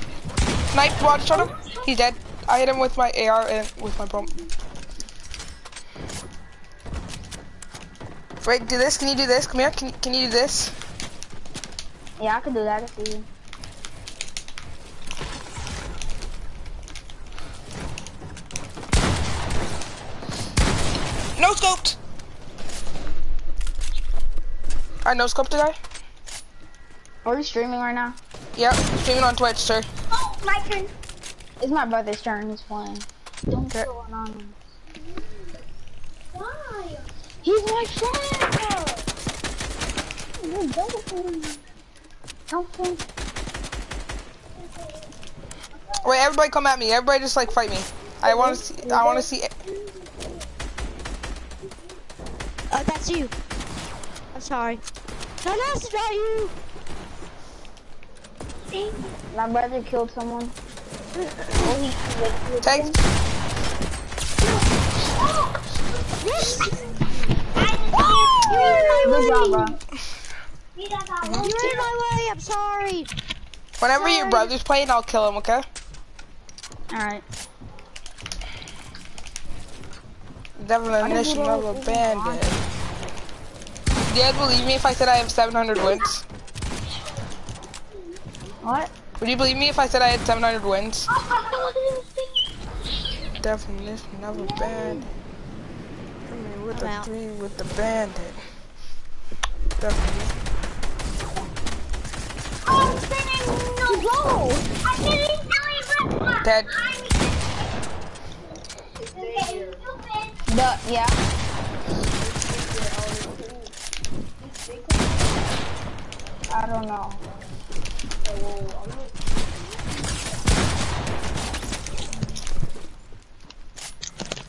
Snipe, watch shot him. He's dead. I hit him with my AR and with my pump. Wait, do this. Can you do this? Come here. Can can you do this? Yeah, I can do that. I can see you. No scoped. I no scoped the guy. Are you streaming right now? Yep, streaming on Twitch, sir. Oh, my turn. It's my brother's turn. He's playing. Don't Okay. go on. Why? He's my friend. You're double Don't think. Wait, everybody come at me. Everybody just like fight me. I want to see. I want to see. Oh, that's you. I'm sorry. No, that's not you. My brother killed someone. Take. Good job, bro. You're in my way. I'm sorry. Whenever your brother's playing, I'll kill him. Okay. Alright. Definition of a bandit. Do you guys believe me if I said I have 700 wins? What? Would you believe me if I said I had 700 wins? Definition of a bandit. Come here with I'm the out. three with the bandit. Definition. Dead. The, yeah. I don't know.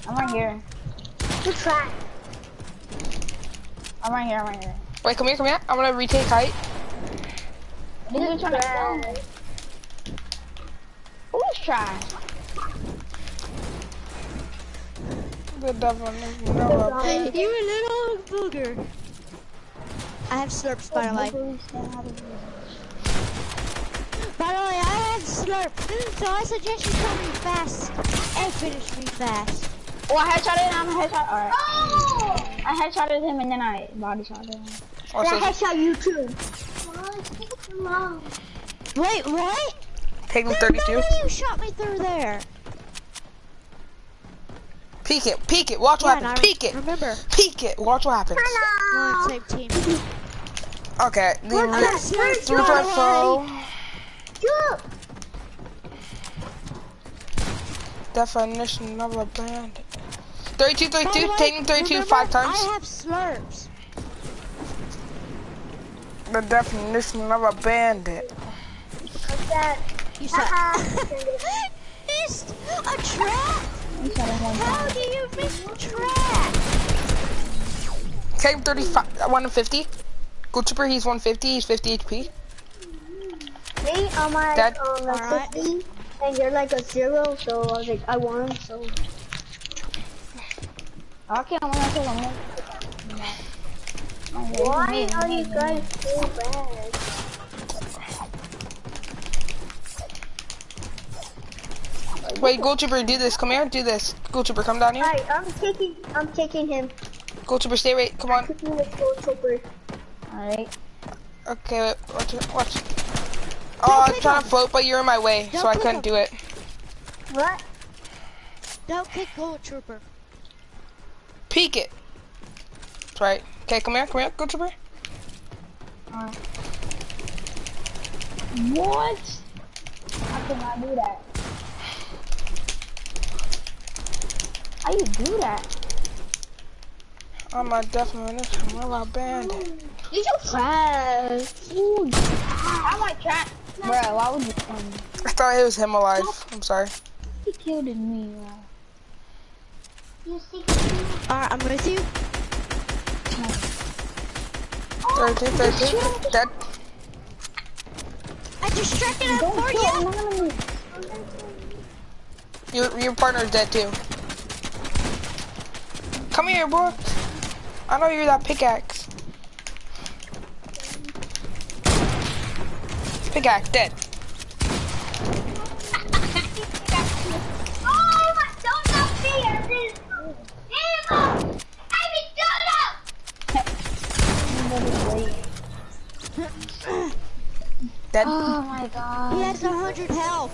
I'm right here. Good try. I'm right here. I'm right here. Wait, come here, come here. I'm gonna retake height. He's been trying to kill me. Who's trying? The definition of a bandit. You a little booger. I have slurps, by the way. By the way, I have slurp, so I suggest you kill me fast and finish me fast. Oh, I headshotted him. I'm headshot. Alright. Oh! I headshotted him and then I body shotted him. Also, I headshot you too. Wait, what? take him There's 32. no way you shot me through there. Peek it, peek it. Watch Yeah, what happens. I Peek it, Remember, peek it. Watch what happens. we're on same team. Okay. The Look at re- slurp, through by my the phone. Jump. Definition of a bandit. 32, 32, taking 32 remember, five times. I have slurps. The definition of a bandit. What's that? You said Haha. a trap. You shot him one How do you miss a trap? Take 35, uh, 150. Good Trooper, he's 150, he's 50 HP. Me, I'm like, Dad? um, like Alright. 50, and you're like a zero, so I was like, I won, so. Okay, I can't win until I'm more. Why are you guys so bad? Wait, Ghoul Trooper, do this. Come here, do this. Ghoul Trooper, come down here. Alright, I'm taking, I'm taking him. Ghoul Trooper, stay right. Come on. Taking with Ghoul Trooper. Alright. Okay, wait, watch it, watch. Oh, I'm trying him. to float, but you're in my way, Don't so I couldn't him. do it. What? Don't kick Ghoul Trooper. Peek it. That's right. Okay, come here, come here, Ghoul Trooper. What? How can I do that? How you do that? I'm a definition of a bandit. You so trash. Ooh, I like trash. Bro, why would you um, I thought it was him alive. I'm sorry. He killed me, bro. Alright, I'm with you. 13, 13, dead. I distracted him Don't for you. me. You, your partner's dead too. Come here, bro. I know you're that pickaxe. Pickaxe, dead. Oh, my donut fear is evil. I Dead. Oh my god. He has a hundred health.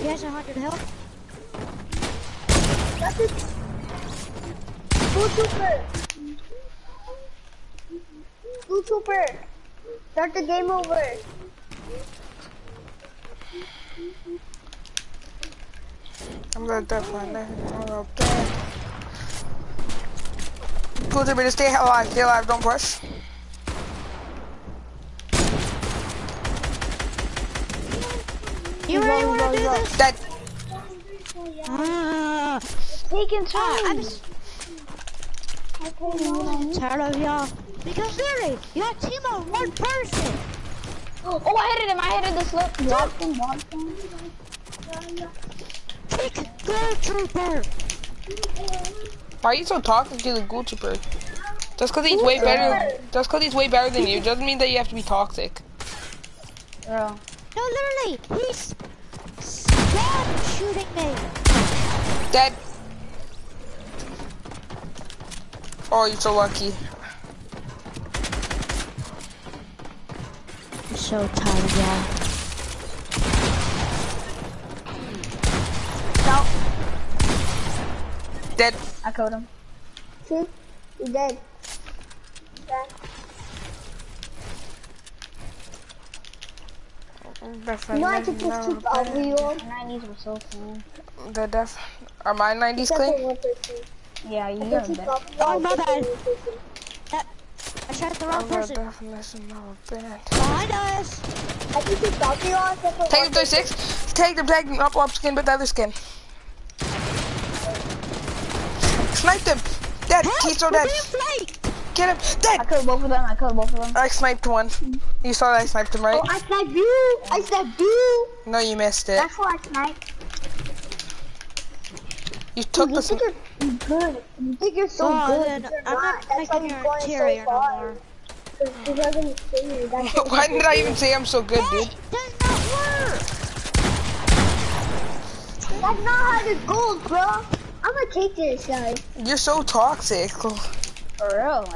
He has a hundred health. That's it. Blue Trooper. Blue Trooper. Start the game over. I'm gonna definitely. I'm gonna die. Cool, to stay alive, stay alive, don't push. You really want to do this? Dead. Ah, Taking ah, I'm tired of y'all. Because literally, y'all team of one person. Oh, I hit him. I hit him the slip. Blocked him. Blocked him. Trooper. Why are you so toxic to the ghoul trooper? Just cause he's way better, just cause he's way better than you, doesn't mean that you have to be toxic. Bro. No, literally, he's scared shooting me. Dead. Oh, you're so lucky. I'm so tired of y'all. No. Dead. I killed him. See? He dead. Yeah. You know I could just keep over you. 90s were so fun. The def. Are my 90s clean? Yeah, you I got could that. Oh, my bad. That, I shot the wrong I'm the person. definition of a band. Behind us. I can keep over you on except for Take him 36. Take him, take him. Up, up skin, but the other skin. Sniped him. Dead. He's so dead. Get him. Dead. I killed both of them. I killed both of them. I sniped one. You saw that I sniped him, right? Oh, I sniped you. I sniped you. No, you missed it. That's why I sniped. You took you the. think you're good. You think you're so Oh, good. then but you're I'm not That's making your going interior so no far. more. 'Cause you doesn't say that's what Why did I even say I'm so good, dude? Does not work. That's not how the gold, bro. I'm gonna take this, guys. You're so toxic. For real.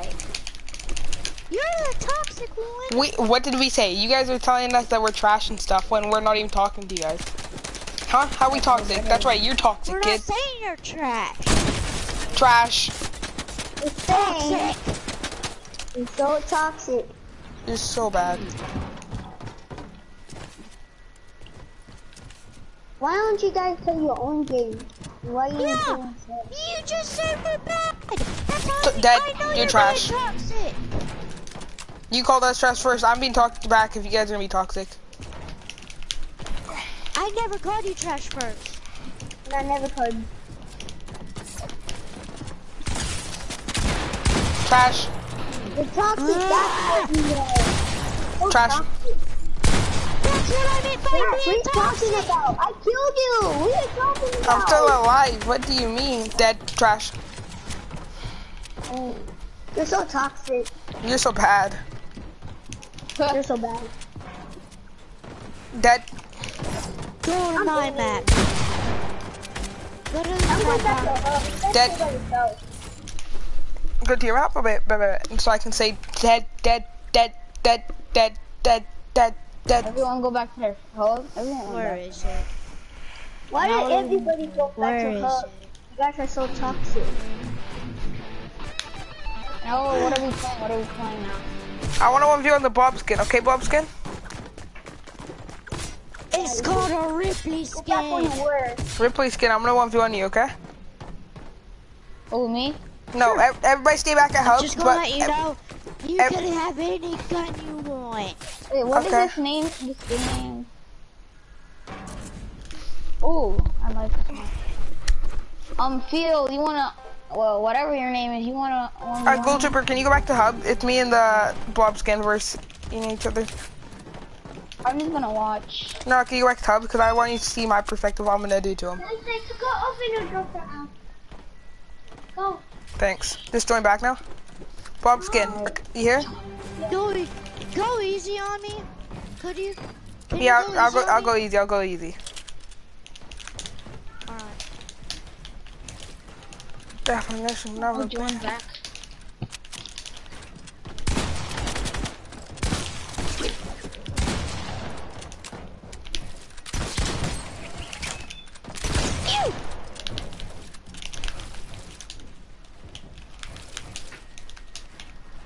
You're the toxic one. We, what did we say? You guys are telling us that we're trash and stuff when we're not even talking to you guys. Huh? How we toxic? That's right, you're toxic, We're kid. not saying you're trash. Trash. It's saying it's so toxic. You're so bad. Why don't you guys play your own game? Why you Yeah. doing that? You just said we're bad. That's how T- Dad, I know you're you're trash. toxic. You called us trash first. I'm being talked back if you guys are gonna be toxic. I never called you trash first. And I never could. Trash. The toxic, mm. that's what you are. So Trash. toxic. That's what I meant by Yeah, what are being you talking toxic. about? I killed you. What are you talking about? I'm still alive. What do you mean? Dead. Trash. Oh, You're so toxic. You're so bad. You're so bad. Dead. Go to my map. Go to my going back to map. Dead. go by yourself. Go to your map a bit, bit, bit, so I can say dead, dead, dead, dead, dead, dead, dead, dead. Everyone go back to their home. Everyone go Where back. is it? Why Now- did everybody go back Where to is home? it? You guys are so toxic. Now what are we playing? What are we playing now? I want to one view on the Bob skin. Okay, Bob skin. It's called a Ripley Go back where skin. Ripley skin. I'm gonna one view on you. Okay. Oh, me? No, ev- everybody stay back at hub. Just gonna but let you know, you can have any gun you want. Wait, what is Okay. this name? This game. Oh, I like this one. Um, Phil, you wanna, well, whatever your name is, you wanna. wanna Alright, Ghoul Trooper, can you go back to hub? It's me and the Blob Skin verse eating each other. I'm just gonna watch. No, can you go back to hub? Because I want you to see my perspective what I'm gonna do to him. Go open your door for Al. Go. Thanks. Just join back now. Blob Skin, you here? Go, go easy on me. Could you? Can you Yeah, go I'll, go. I'll go easy. I'll go easy. Alright. Definition never. I'll join back.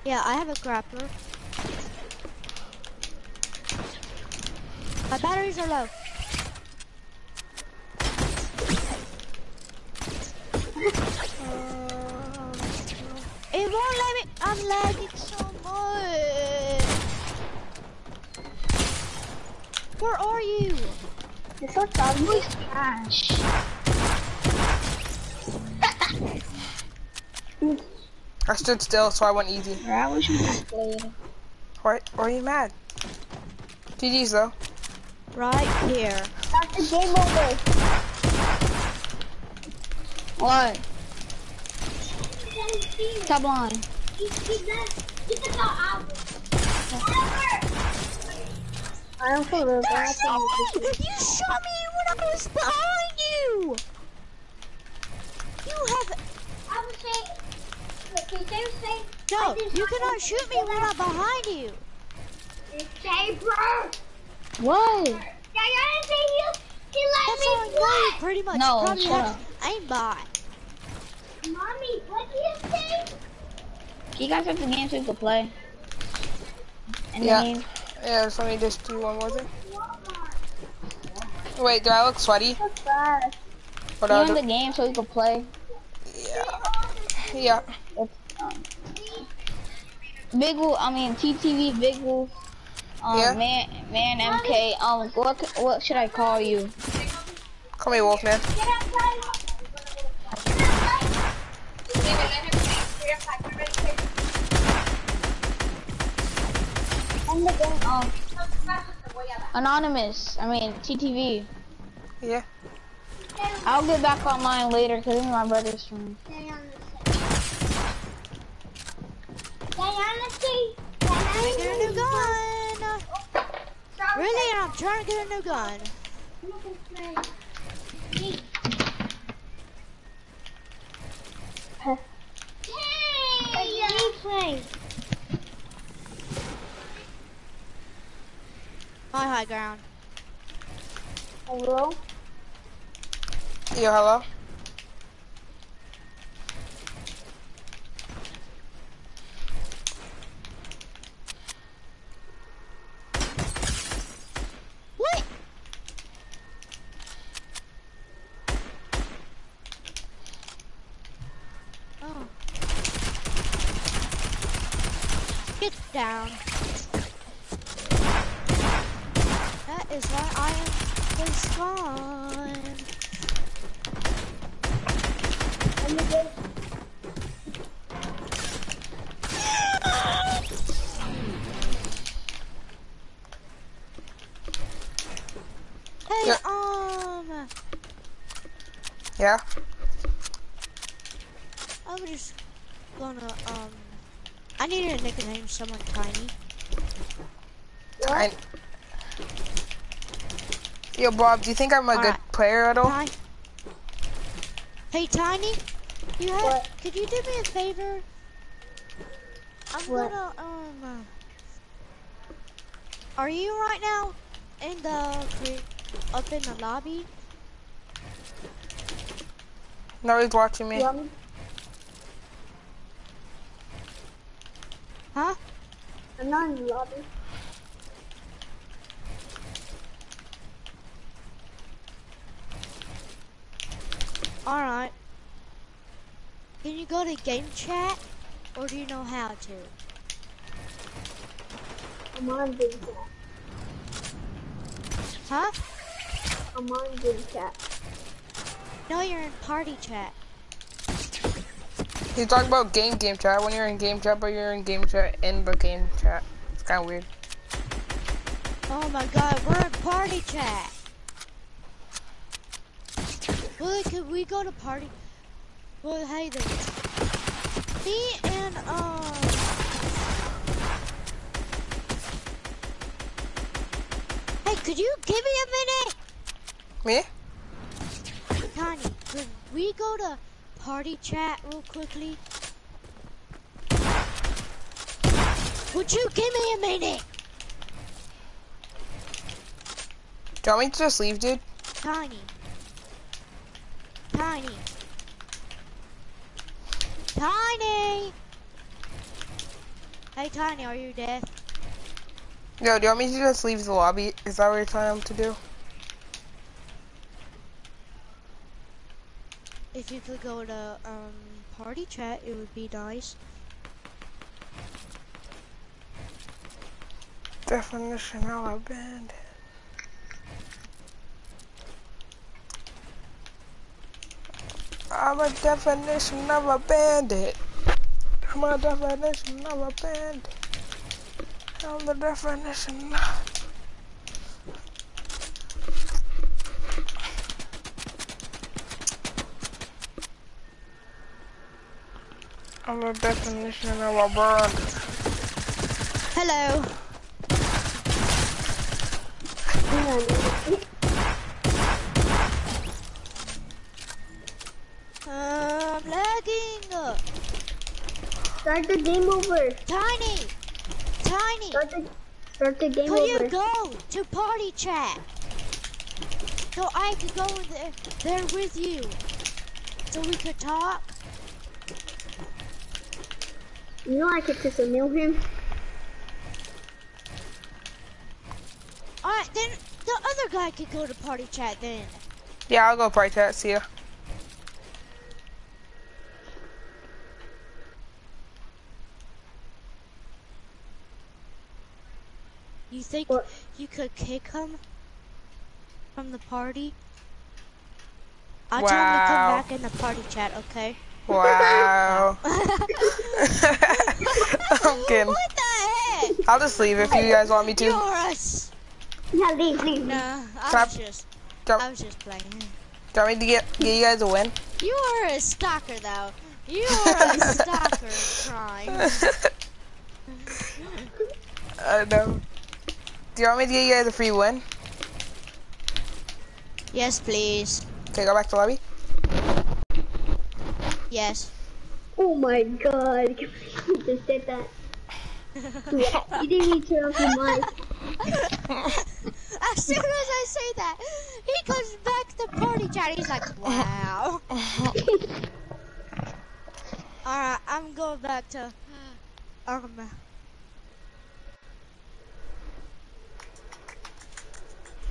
Yeah, I have a grappler. My batteries are low. Um, it won't let me. I'm lagging so much. Where are you? It's so. Trash. I stood still, so I went easy. I wish we just played. Why? Why are you mad? GG's though. Right here. That's the game over. What? Top line. I don't feel real bad. You shot me when I was behind you. You have. I was saying, okay, they were saying, No, you cannot shoot me when I'm behind you. say, bro. What? Yeah, I didn't say he, he let That's me all I know. fly. Pretty much. No, Probably shut have aimbot. Mommy, what do you say? You guys have the game so you can play. And Yeah. then Yeah, so let me just do one more thing. Wait, do I look sweaty? So fast. What you I in the game so you can play. Yeah. It's, um, Big Wolf, I mean TTV Big Wolf. Um, Yeah. man, man, MK. Um, what what should I call you? Call me Wolfman. Get outside. End the game. Um, anonymous. I mean TTV. Yeah. I'll get back online later because it's my brother's stream. Stay on the Stay on the seat. Stay on the Get a new gun. Stop Really? I'm trying to get a new gun. Hey, replay. My high ground. Hello? Yo, hello. What? Oh. Get down. That is why I am was gone. Hey, Yeah. um, Yeah. I was just gonna, um, I need a nickname someone tiny. I... Yo, Bob, do you think I'm a good Alright. player at all? Tiny. Hey, Tiny, you have, could you do me a favor? I'm What? gonna, um, uh, are you right now in the, up in the lobby? No, he's watching me. Yum. Huh? I'm not in the lobby. Alright. Can you go to game chat? Or do you know how to? I'm on game chat. Huh? I'm on game chat. No, you're in party chat. He's talking about game game chat when you're in game chat, but you're in game chat in the game chat. It's kind of weird. Oh my god, we're in party chat. Well, could we go to party? Well, hey there. Me and, um... Hey, could you give me a minute? Me? Tiny, could we go to party chat real quickly? Would you give me a minute? Do you want me to just leave, dude? Tiny. Tiny. Tiny! Hey, Tiny, are you dead? Yo, do you want me to just leave the lobby? Is that what you're telling him to do? If you could go to um party chat, it would be nice. Definition of a band. I'm a definition of a bandit. I'm a definition of a bandit. I'm the definition. I'm the definition of a bird. Hello. Uh, I'm lagging. Start the game over. Tiny. Tiny. Start the, start the game Could over. you go to party chat? So I could go there, there with you. So we could talk. You know I could just email him. Alright, then the other guy could go to party chat then. Yeah, I'll go party chat. See ya. You think you could kick him from the party? I'll tell him to come back in the party chat, okay? Wow. I'm kidding. What the heck? I'll just leave if you guys want me to. You're a s- Yeah, leave, leave. Nah, I was just, Don't- I was just playing. Do you want me to get, get you guys a win? You are a stalker, though. You are a stalker, crime. I know. Do you want me to get you guys a free win? Yes, please. Okay, go back to lobby. Yes. Oh my god. You just did that. Yeah, you didn't even turn off your mic. As soon as I say that, he comes back to party chat. He's like, wow. Alright, I'm going back to um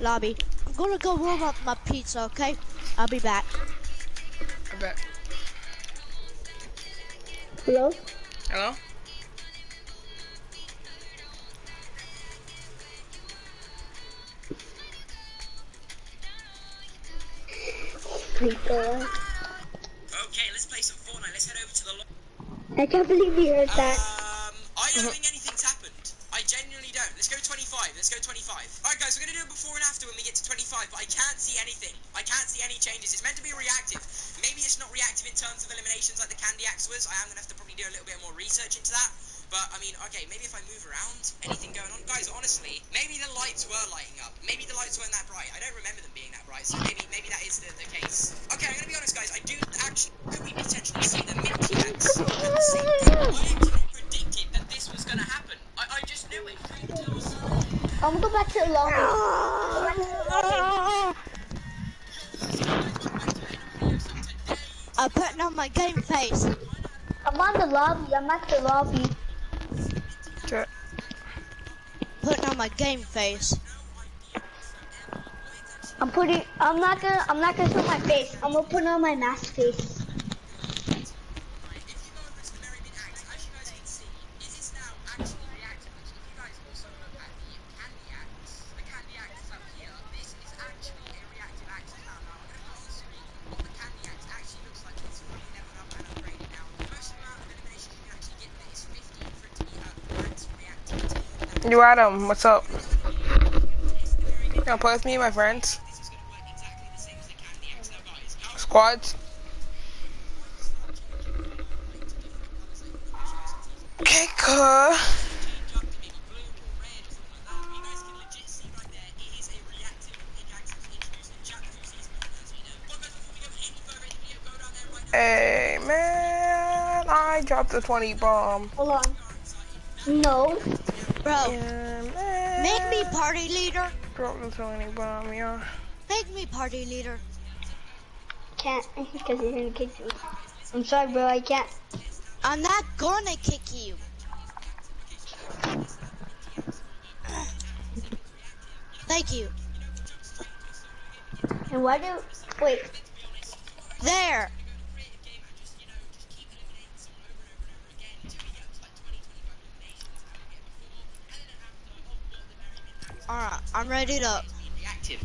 lobby. I'm gonna go warm up my pizza, okay? I'll be back. I bet. Hello? Hello? My god. Okay, let's play some Fortnite. Let's head over to the. Lo- I can't believe we heard that. um, I don't think anything's happened. I genuinely don't. Let's go 25. Let's go 25. Alright, guys, we're gonna do it before and after when we get to 25, but I can't see anything. I can't see any changes. It's meant to be reactive. Maybe it's not reactive in terms of eliminations like the Candy Axe was. I am gonna have to probably do a little bit more research into that. But I mean, okay, maybe if I move around, anything going on, guys. Honestly, maybe the lights were lighting up. Maybe the lights weren't that bright. I don't remember them being that bright, so maybe maybe that is the, the case. Okay, I'm gonna be honest, guys. I do actually could we potentially see the Minty Axe at the same time? I actually predicted that this was gonna happen. I, I just knew it. I'm gonna go back to the lobby. I'm putting on my game face. I'm on the lobby. I'm at the lobby. Putting on my game face. I'm putting. I'm not gonna. I'm not gonna show my face. I'm gonna put on my mask face. You Adam, what's up? You play with me, my friends? Squads? Okay, cool. Hey, man, I dropped a 20 bomb. Hold on. No. Bro, Yeah, make me party leader. Dropped a 20 bomb, yeah. Make me party leader. Can't because he's gonna kick me. I'm sorry, bro. I can't. I'm not gonna kick you. Thank you. And why do? Wait. There. Alright, I'm ready to.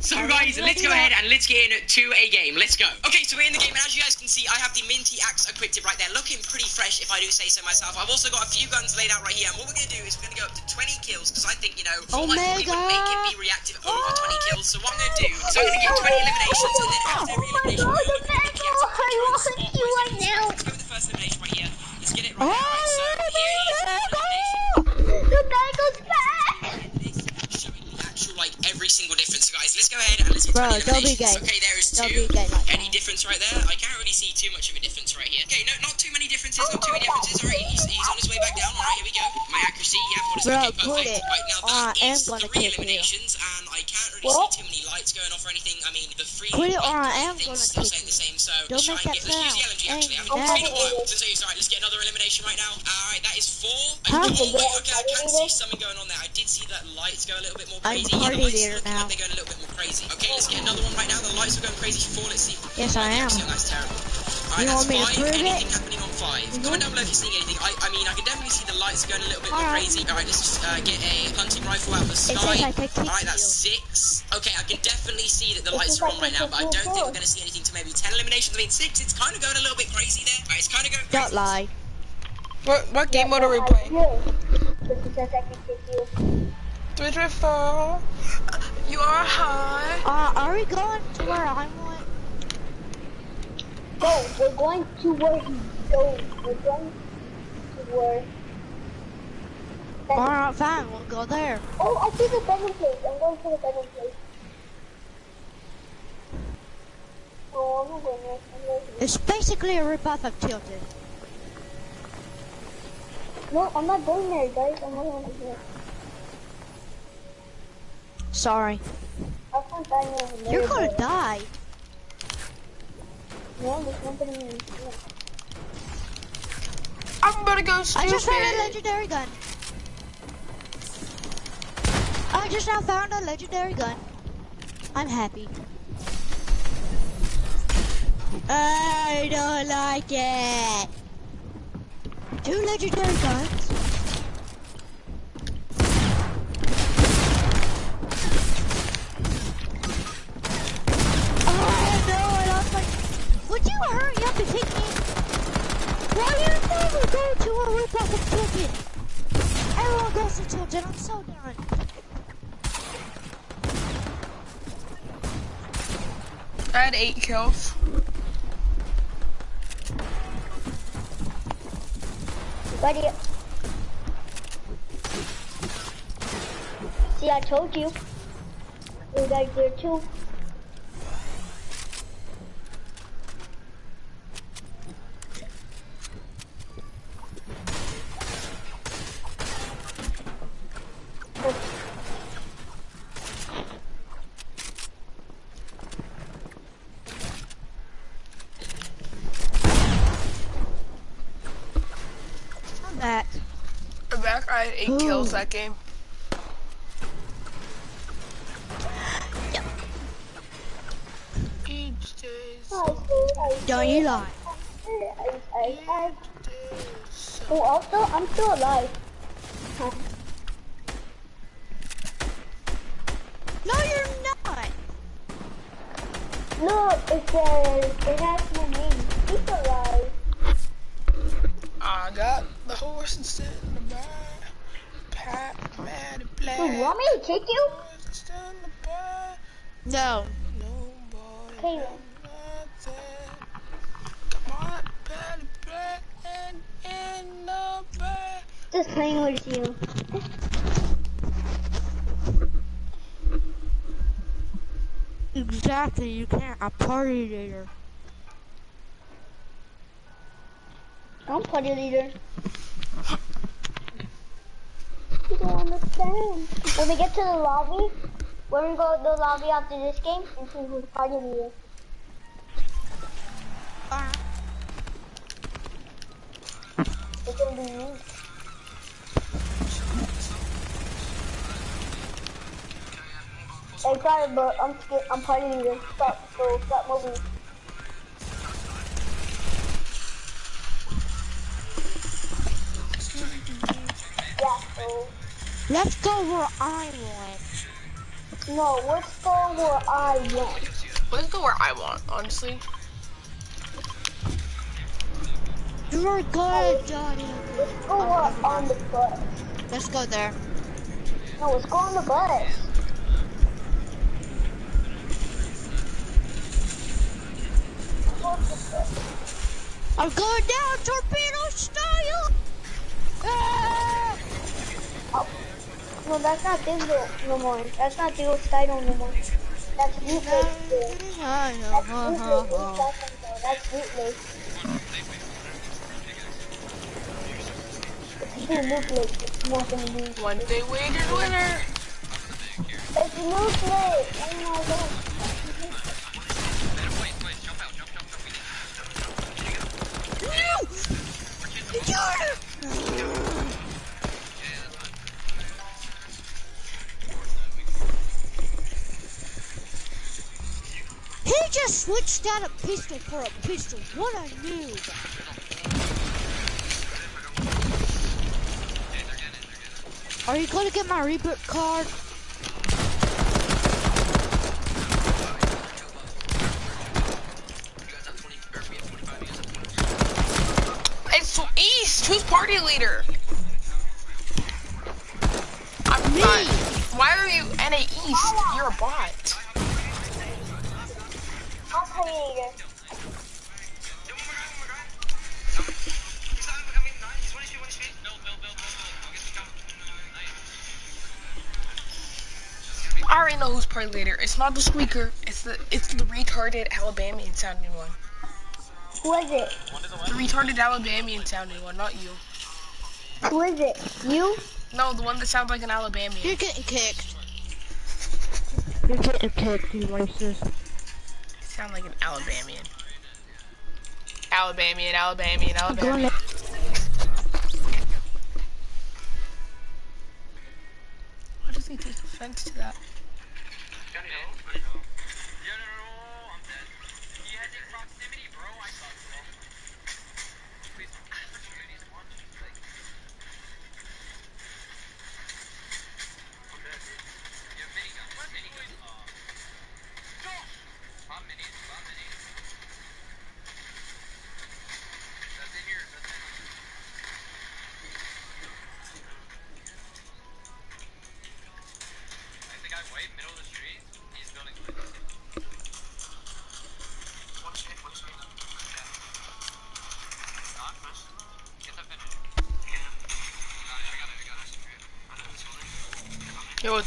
So Alright, guys, let's go ahead and let's get into a game. Let's go. Okay, so we're in the game, and as you guys can see, I have the Minty axe equipped right there, looking pretty fresh, if I do say so myself. I've also got a few guns laid out right here, and what we're gonna do is we're gonna go up to 20 kills, because I think you know, oh Fortnite probably would make it be reactive over 20 kills. So what I'm gonna do is I'm gonna get 20 eliminations, and then after every elimination, gonna look at the kills. I want you right now. Let's go with the first elimination right here. Let's get it right now. Right, so here is oh, the elimination. The goes back. Actual like every single difference. So guys, let's go ahead and let's Bro, 20 don't be gay. Okay, there is two. gay like Any that. difference right there? I can't really see too much of a difference right here. Okay, no, not too many differences. Not too many differences. Alright, he's, he's on his way back down. Alright, here we go. My accuracy, yeah, what is Bro, okay, perfect. it. Right now, that am is three kick you. and I can't really What? see too many lights going off or anything. I mean, the free Put it or I am gonna still kick the same. So Don't try make and that get. Let's use the. LMG actually. I Hey, haven't seen it no. work I used. Alright, let's get another elimination right now. Alright, that is four. Oh wait, okay, I can see something going on there. I did see that lights go a little bit more I'm crazy. Yeah, party the lights now. like they're going a little bit more crazy. Okay, let's get another one right now. The lights are going crazy for four. Let's see. Yes, I am. That's terrible. Alright, You that's want me to five. prove it? Anything happening on 5 Comment down below if you're seeing anything. I, I mean, I can definitely see the lights going a little bit more Alright. crazy. Alright, let's just uh, get a hunting rifle out of the sky. says I can kick Alright, that's you. six. Okay, I can definitely see that the It lights are I on right now, but I don't you think we're going to see anything to maybe 10 eliminations. I mean, six, it's kind of going a little bit crazy there. Alright, it's kind of going Don't crazy. lie. What what game mode are we playing? do. Just because I can kick you. Three three four. You are high. Uh, are we going to where I want? Go. We're going to where he goes. We're going to where. Alright, fine. We'll go there. Oh, I see the bedding place. I'm going to the bedding place. Oh, I'm not going there. I'm going to It's basically a ripoff of Tilted. No, I'm not going there, guys. I'm not going there. Sorry. I can't die You're gonna die. No, there's nobody in here. I'm gonna go I just found a legendary gun. I just now found a legendary gun. I'm happy. I don't like it. Two legendary guns. Oh no, I lost my. Would you hurry up and pick me? Why you never go to a ripoff of Tilted? Everyone goes to Tilted. I'm so done. I had eight kills. Buddy. See, I told you. You guys there too. I'm back. I'm back. I had eight kills that game. Each day's Don't you lie. Oh, also, I'm still alive. No, you're not. No, it says, it has my name. Keep alive. I got the horse instead of the back. you want me to kick you? No. Okay then. Just playing with you. Exactly, you can't. I'm party leader. I'm party leader. You don't. When we get to the lobby, we're gonna go to the lobby after this game and see who's party leader. It's gonna be me. Hey, sorry, but I'm scared. I'm party leader. Stop, so stop moving. Yeah, so Let's go where I want. no, let's go where I went. Let's go where I want, honestly. You're good, Johnny. Let's go where on the bus. Let's go there. No, let's go on the bus. I'm going down torpedo style. Ah! No, that's not Digital no more. That's not Digital Style no more. That's bootleg. still. That's bootleg. That's bootleg. It's bootleg. It's nothing to do. One day wager's winner. It's bootleg. Oh my god. He just switched out a pistol for a pistol. What a noob. Are you gonna get my reboot card? It's East. Who's party leader? I'm Me. not. Why are you NA East? You're a bot. I'm party leader. I already know who's party leader. It's not the squeaker. It's the it's the retarded Alabamian sounding one. Who is it? The retarded Alabamian sounding one, not you. Who is it? You? No, the one that sounds like an Alabamian. You're getting kicked. You're getting kicked, you racist. Sound like an Alabamian. Alabamian, Alabamian, I'm going Alabamian. Why does he take offense to that?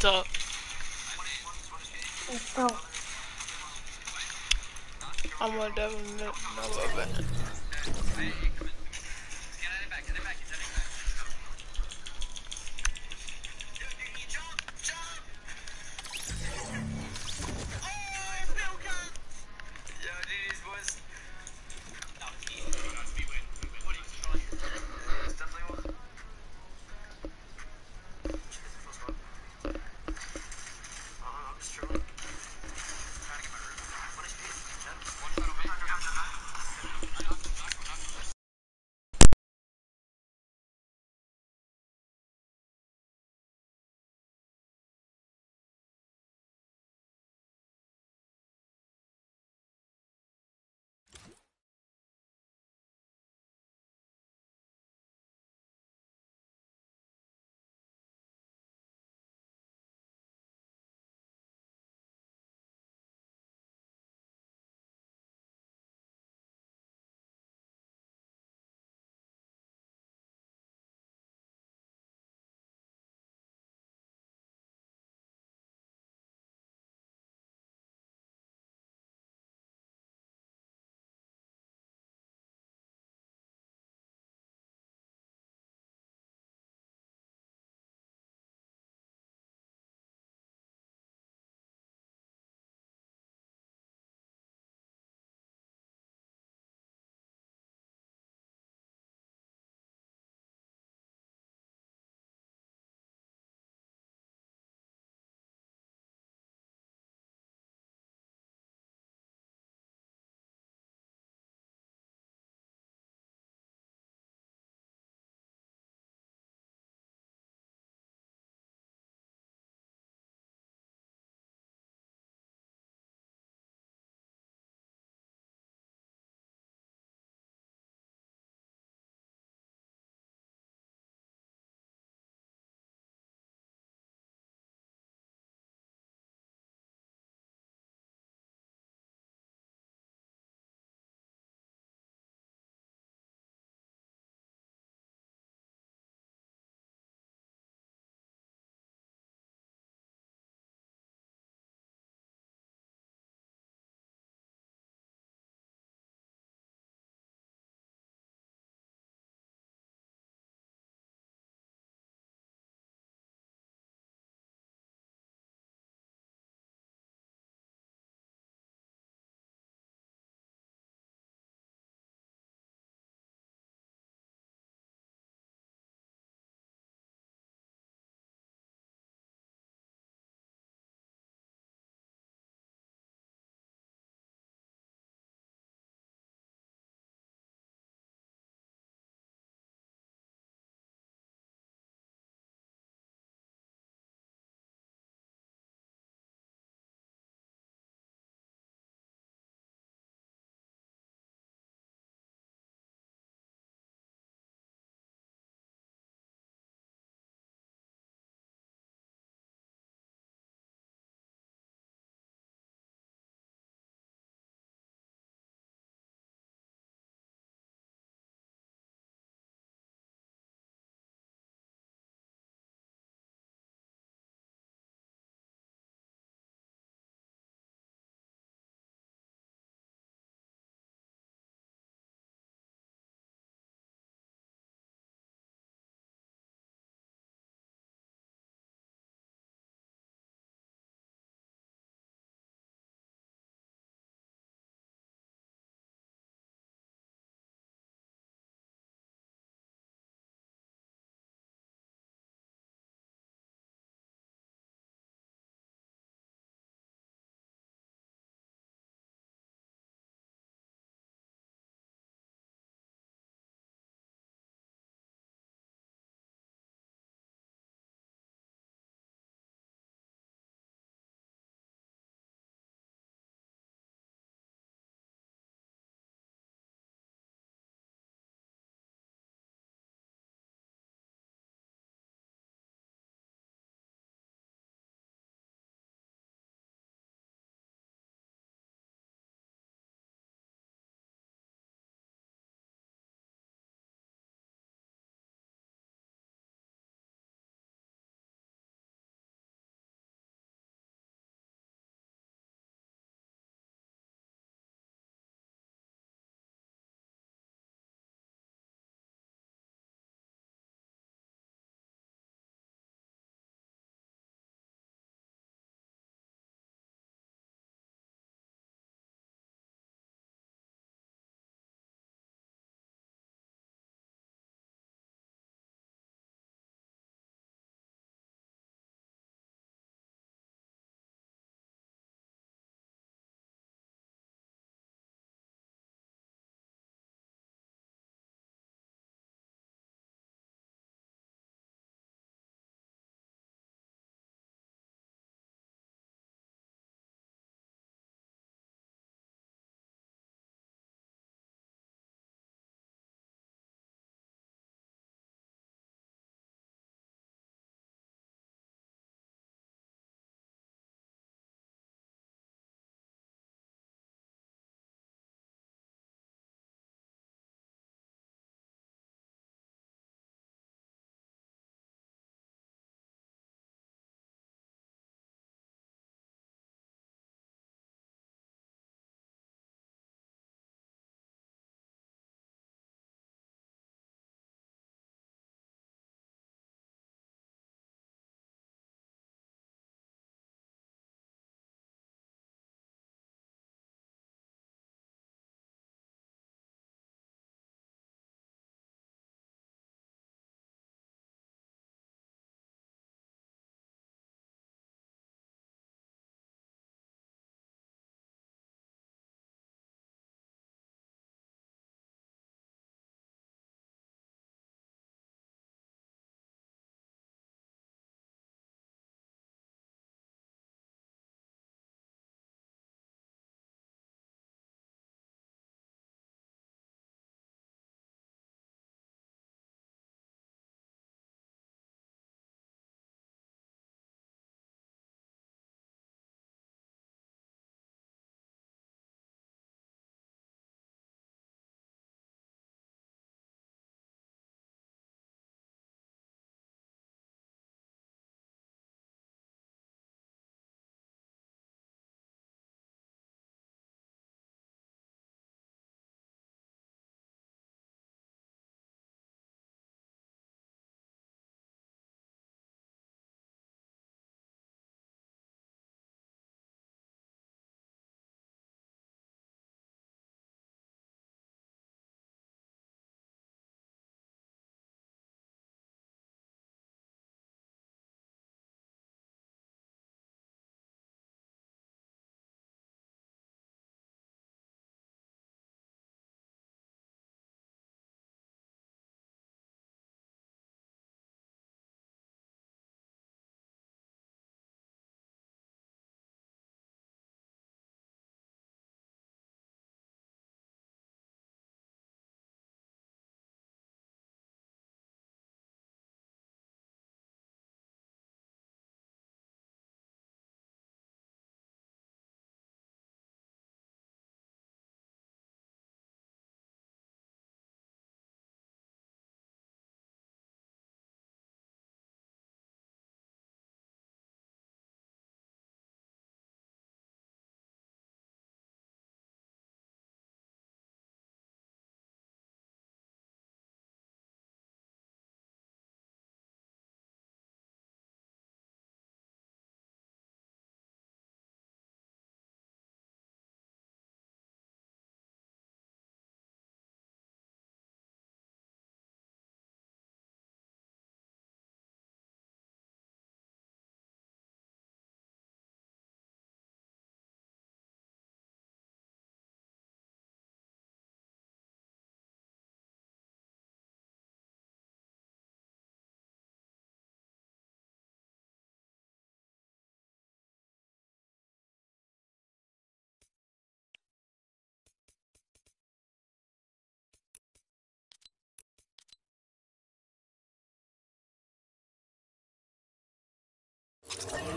What's up? Oh. I'm gonna definitely know about it.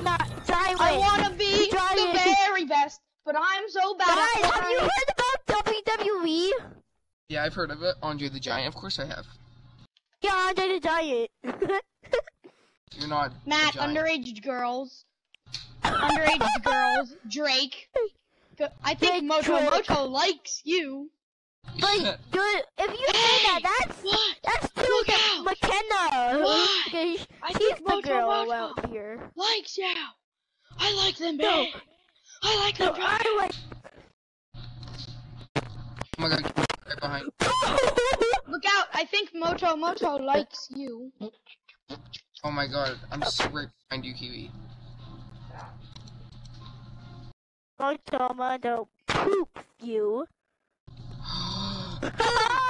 Not giant. I want to be the very best, but I'm so bad Guys, have you heard about WWE? Yeah, I've heard of it. Andre the Giant. Of course I have. Yeah, Andre the Giant. You're not. a Matt, giant. underage girls. underage girls. Drake. I think Moto Drake. Moto likes you. But good. If you say that, that's that's too Look the out. McKenna. What? Okay, I she's the Moto girl Moto out here. likes you. I like them No. big. I like No, them I like. Oh my god, right behind. Look out! I think Moto Moto likes you. Oh my god, I'm so right behind you, Kiwi. Moto Moto poops you.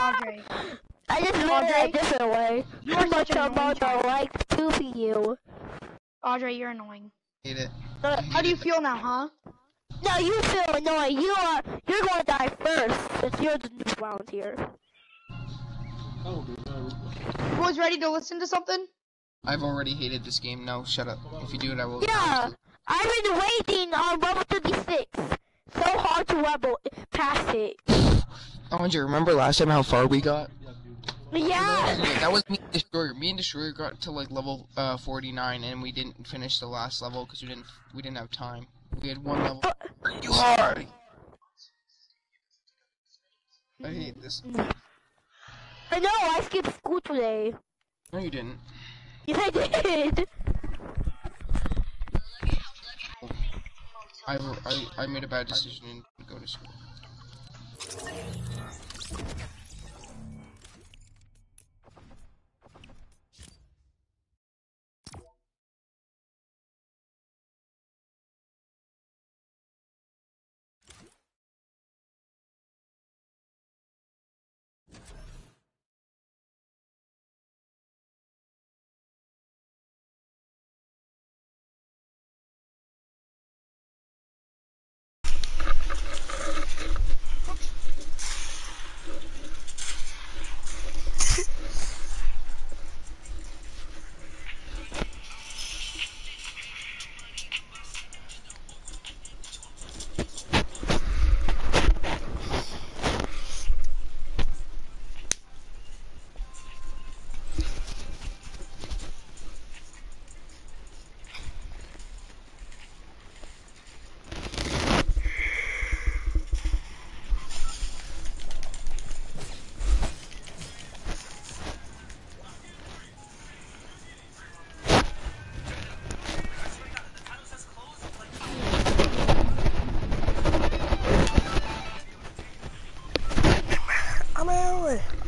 Andre. I just read it Audrey, a different way. you are such a Moto annoying Moto child. likes pooping you. Audrey, you're annoying. Hate it. Uh, How do you feel now, huh? No, you feel annoying. You are. You're gonna die first since you're the new volunteer. You boys ready to listen to something? I've already hated this game. No, shut up. If you do it, I will. Yeah, I've been waiting on level 36. So hard to level pass it. Andre, remember last time how far we got? Yeah. That was me and Destroyer. Me and Destroyer got to like level uh, 49, and we didn't finish the last level because we didn't we didn't have time. We had one level. You hard. I hate this. I know. I skipped school today. No, you didn't. Yes, I did. I, I, I made a bad decision and go to school. よし!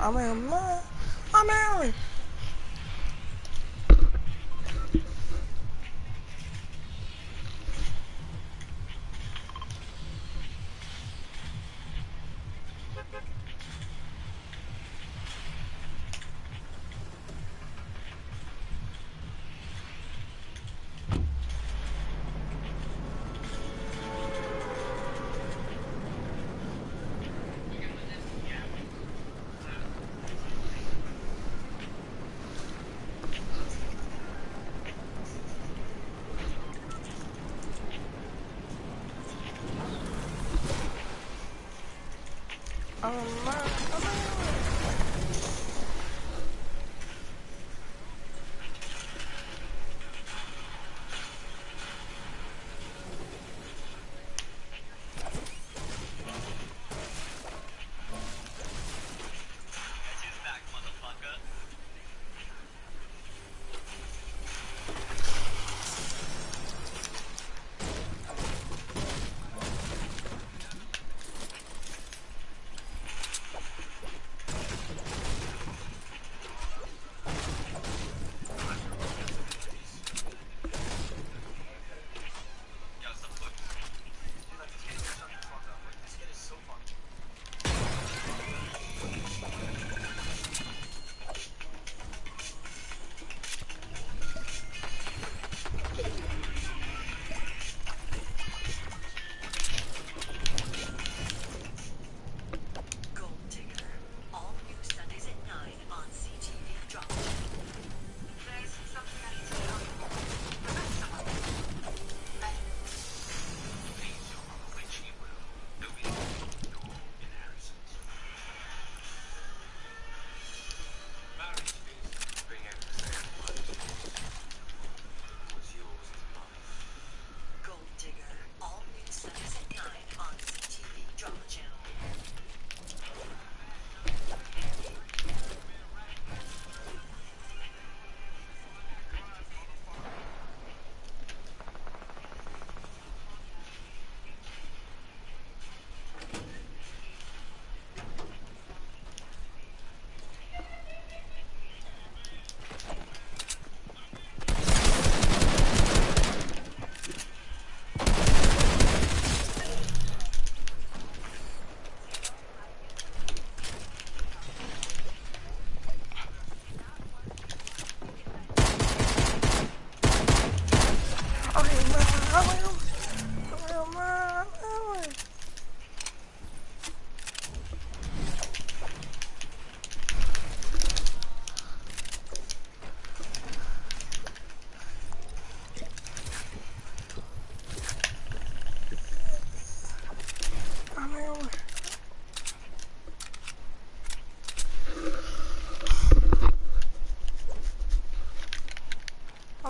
I'm Oh, I'm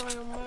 Oh my god.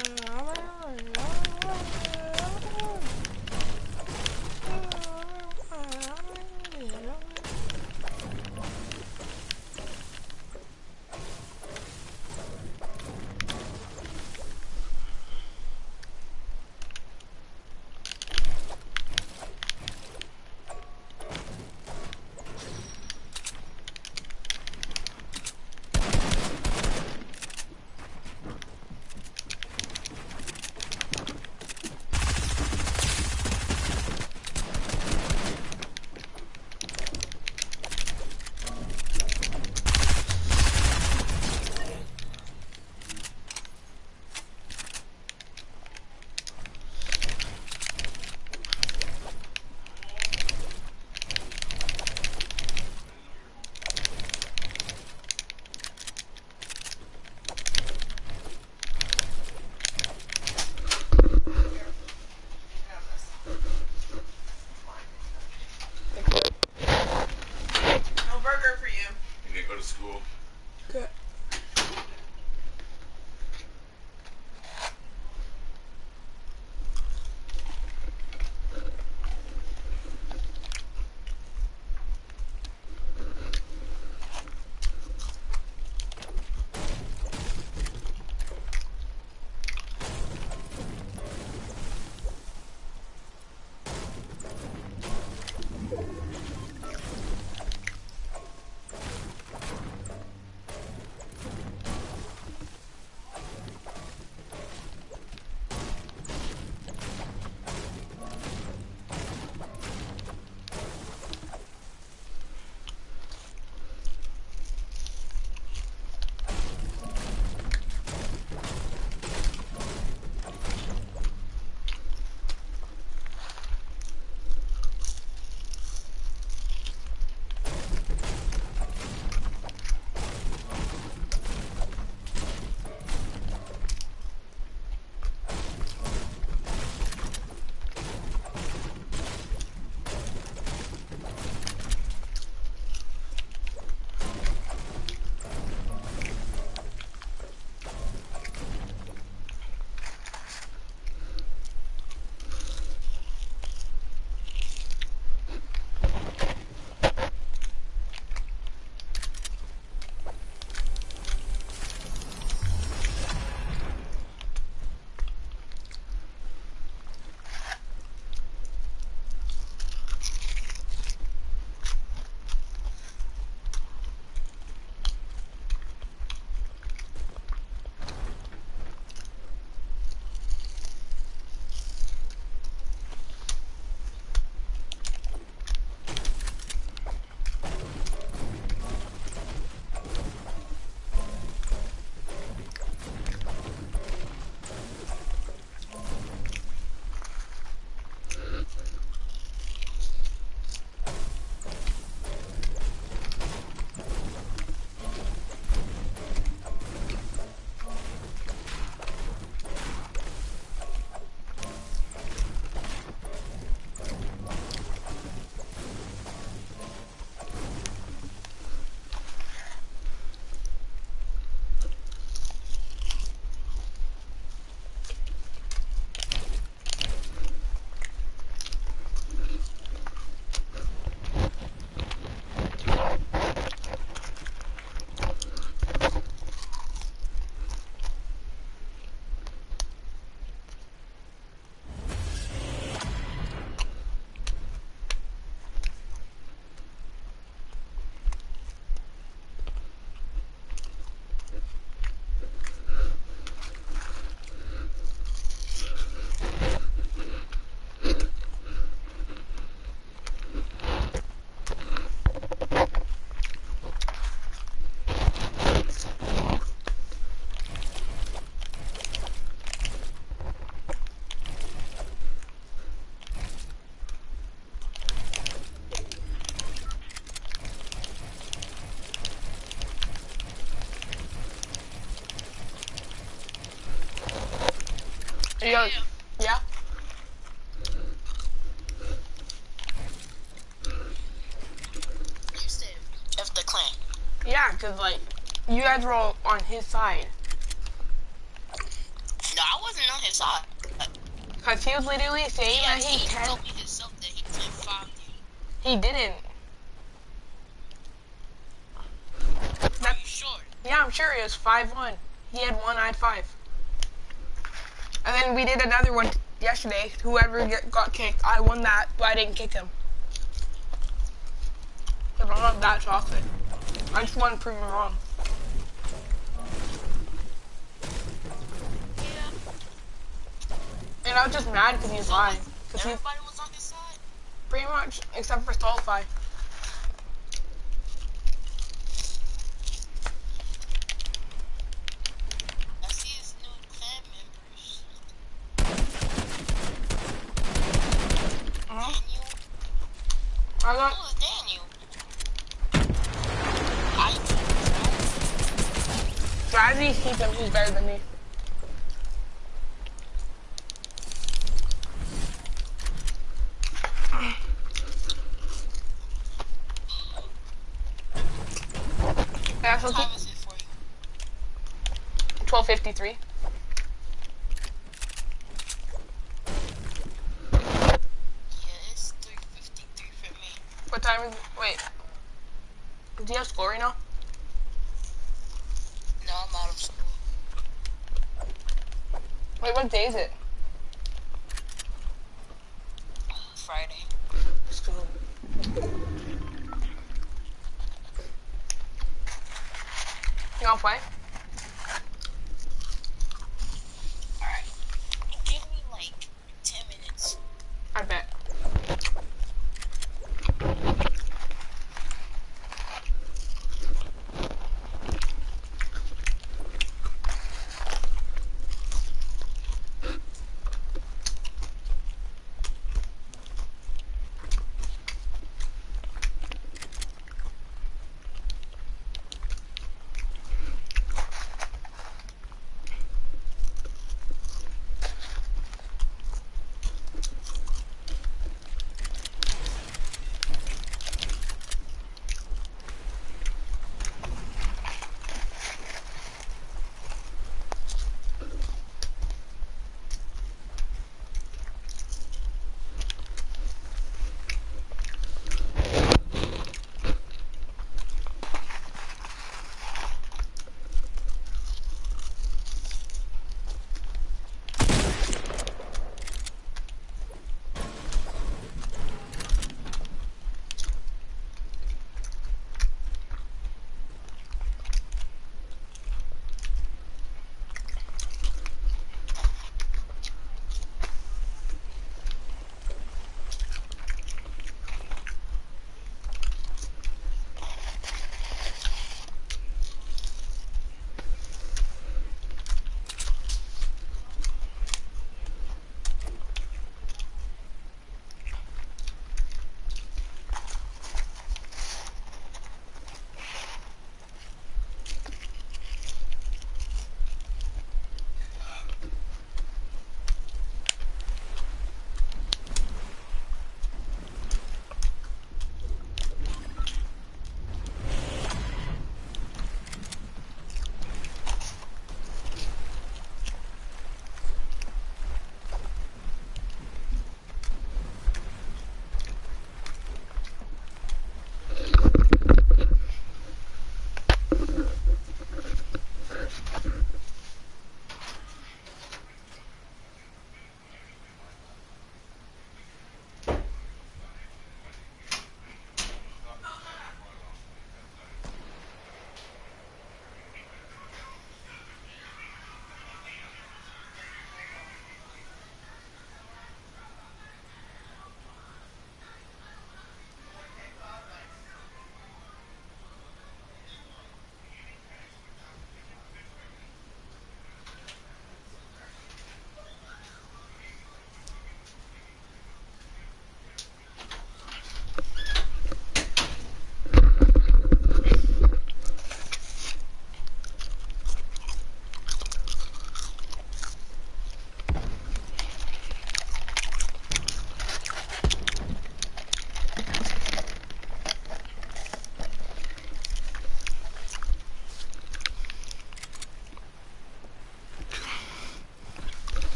Yo, yeah. Of the clan. Yeah, cause like you guys were all on his side. No, I wasn't on his side. Cause he was literally saying Yeah, that he he told me himself that he couldn't find you. He didn't. Are you sure? Yeah, I'm sure it was five one. He had one, I had five. And then we did another one yesterday. Whoever get, got kicked, I won that, but I didn't kick him. I'm not that chocolate. I just want to prove him wrong. And I was just mad because he's lying. Cause he, Everybody was on his side. pretty much, except for Stolfy. 53?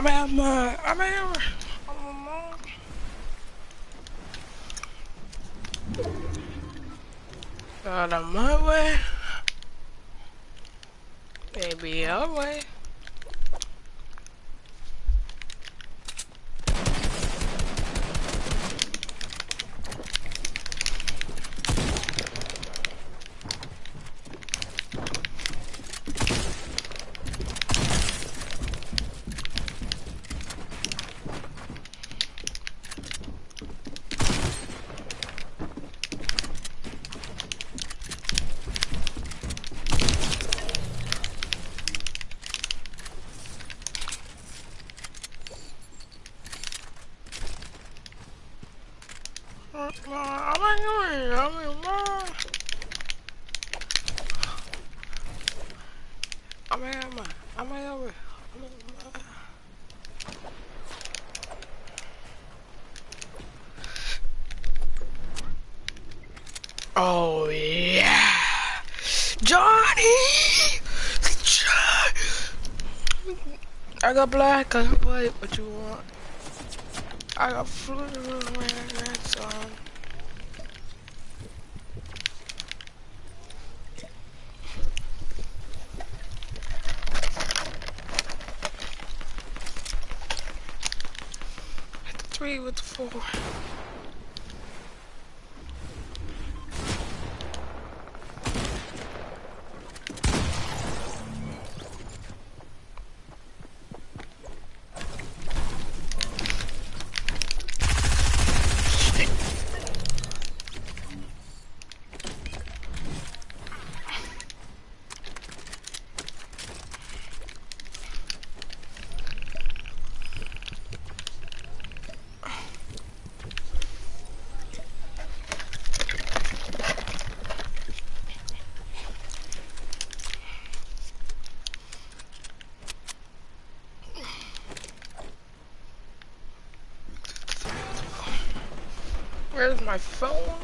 I'm out my, I'm out. Out of my way. I got black, I got white, what you want? I got fruit on. Three with the four. Where's my phone?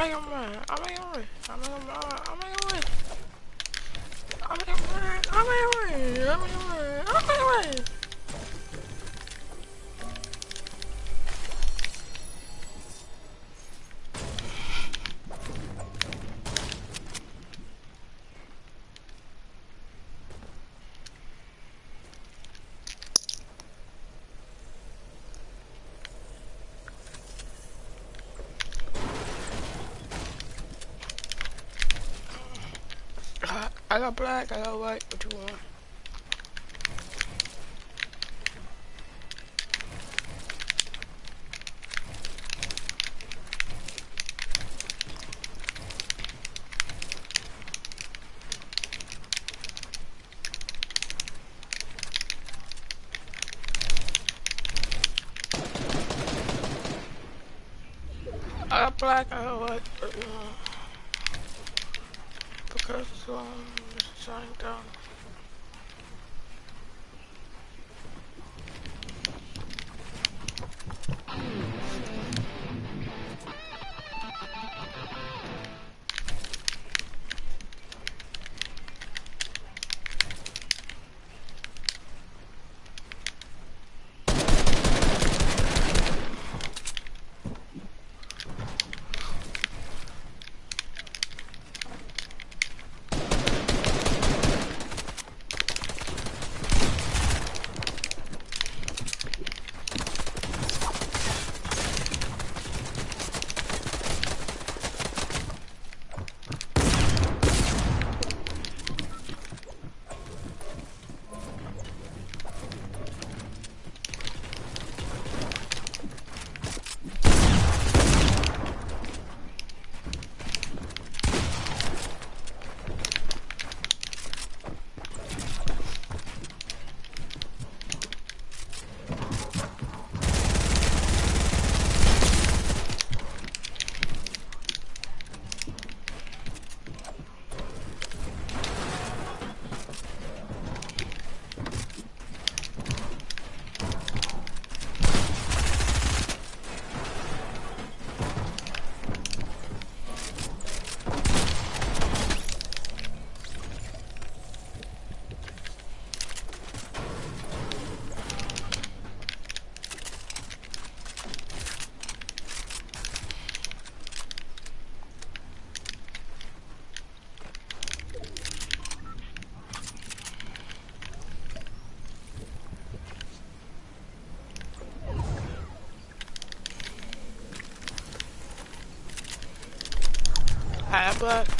I gonna run? Am I gonna run? Am I gonna run? Am I gonna run? Am I gonna run? Am I gonna run? Am I gonna run? Am I gonna run? I got black, I got white, what you want? but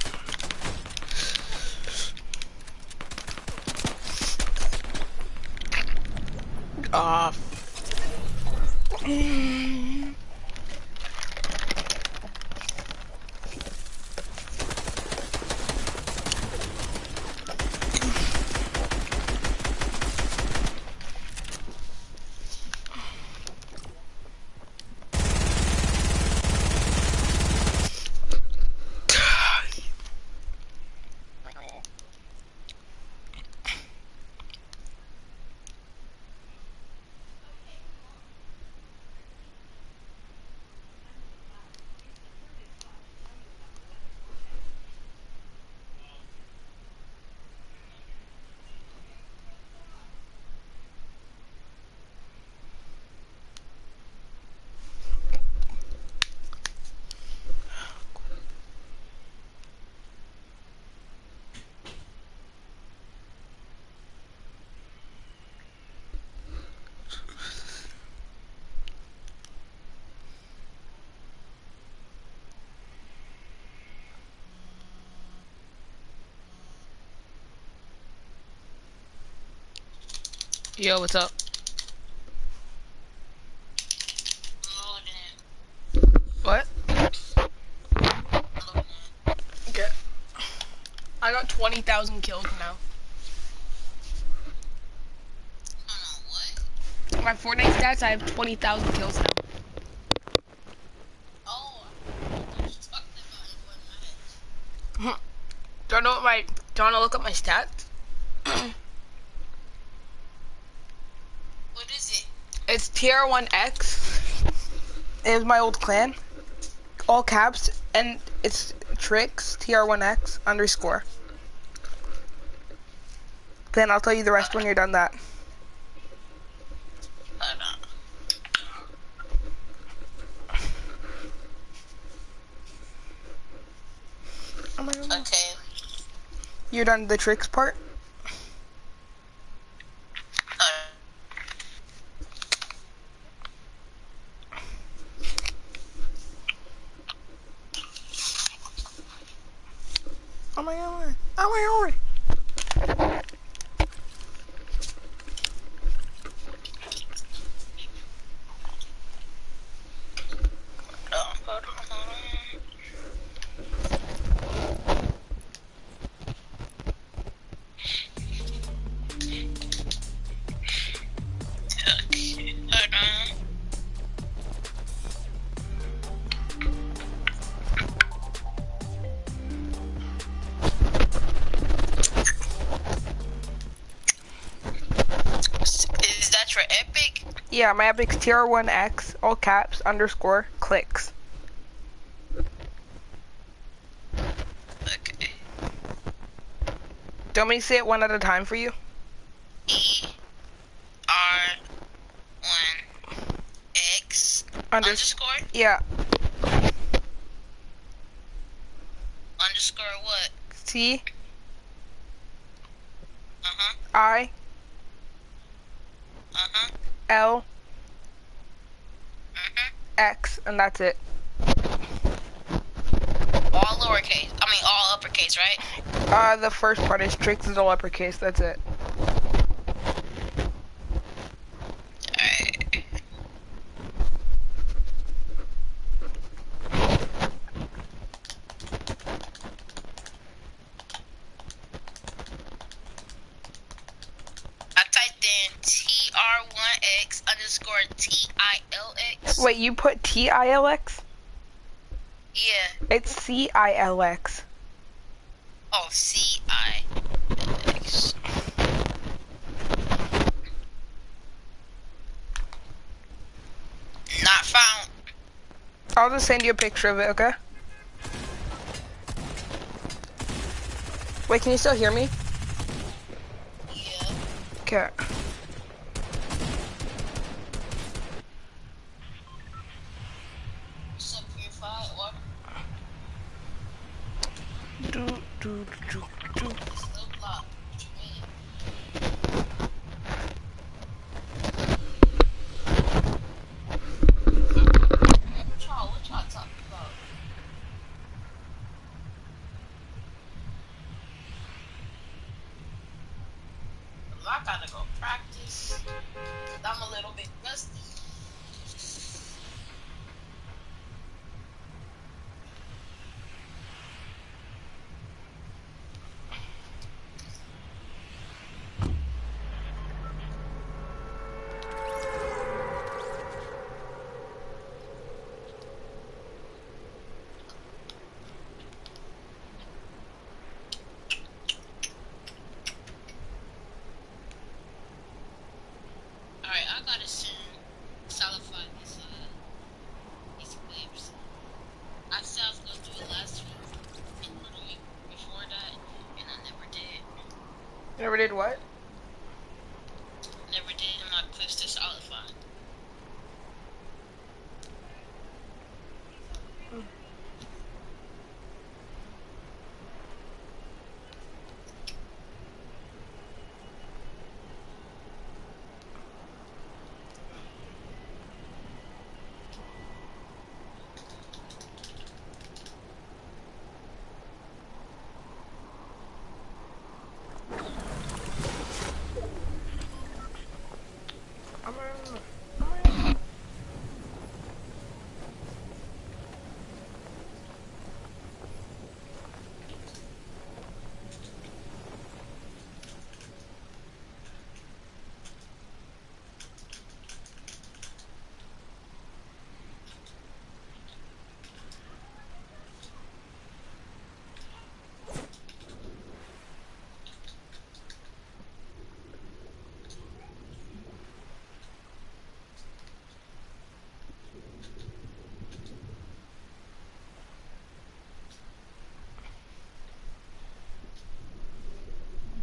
Yo, what's up? What? Okay. I got 20,000 kills now. My Fortnite stats, I have 20,000 kills now. Hmm. Do you know what my, do you want to look up my stats? What is it? It's TR1X. is my old clan. All caps, and it's tricks, TR1X underscore. Then I'll tell you the rest when you're done that. Okay. You're done the tricks part? Yeah, my epic's TR1X, all caps, underscore, clicks. Okay. Do you want me say it one at a time for you? R one X Under- underscore Yeah. underscore what? C Uh huh. I Uh huh. L Mhm. X, and that's it. All lowercase. I mean all uppercase, right? Uh, the first part is tricks is all uppercase. That's it. Alright. I typed in TR1X underscore TILX. Wait, you put T I L X? Yeah. It's C I L X. Oh, C I X. Not found. I'll just send you a picture of it, okay? Wait, can you still hear me? Yeah. Okay.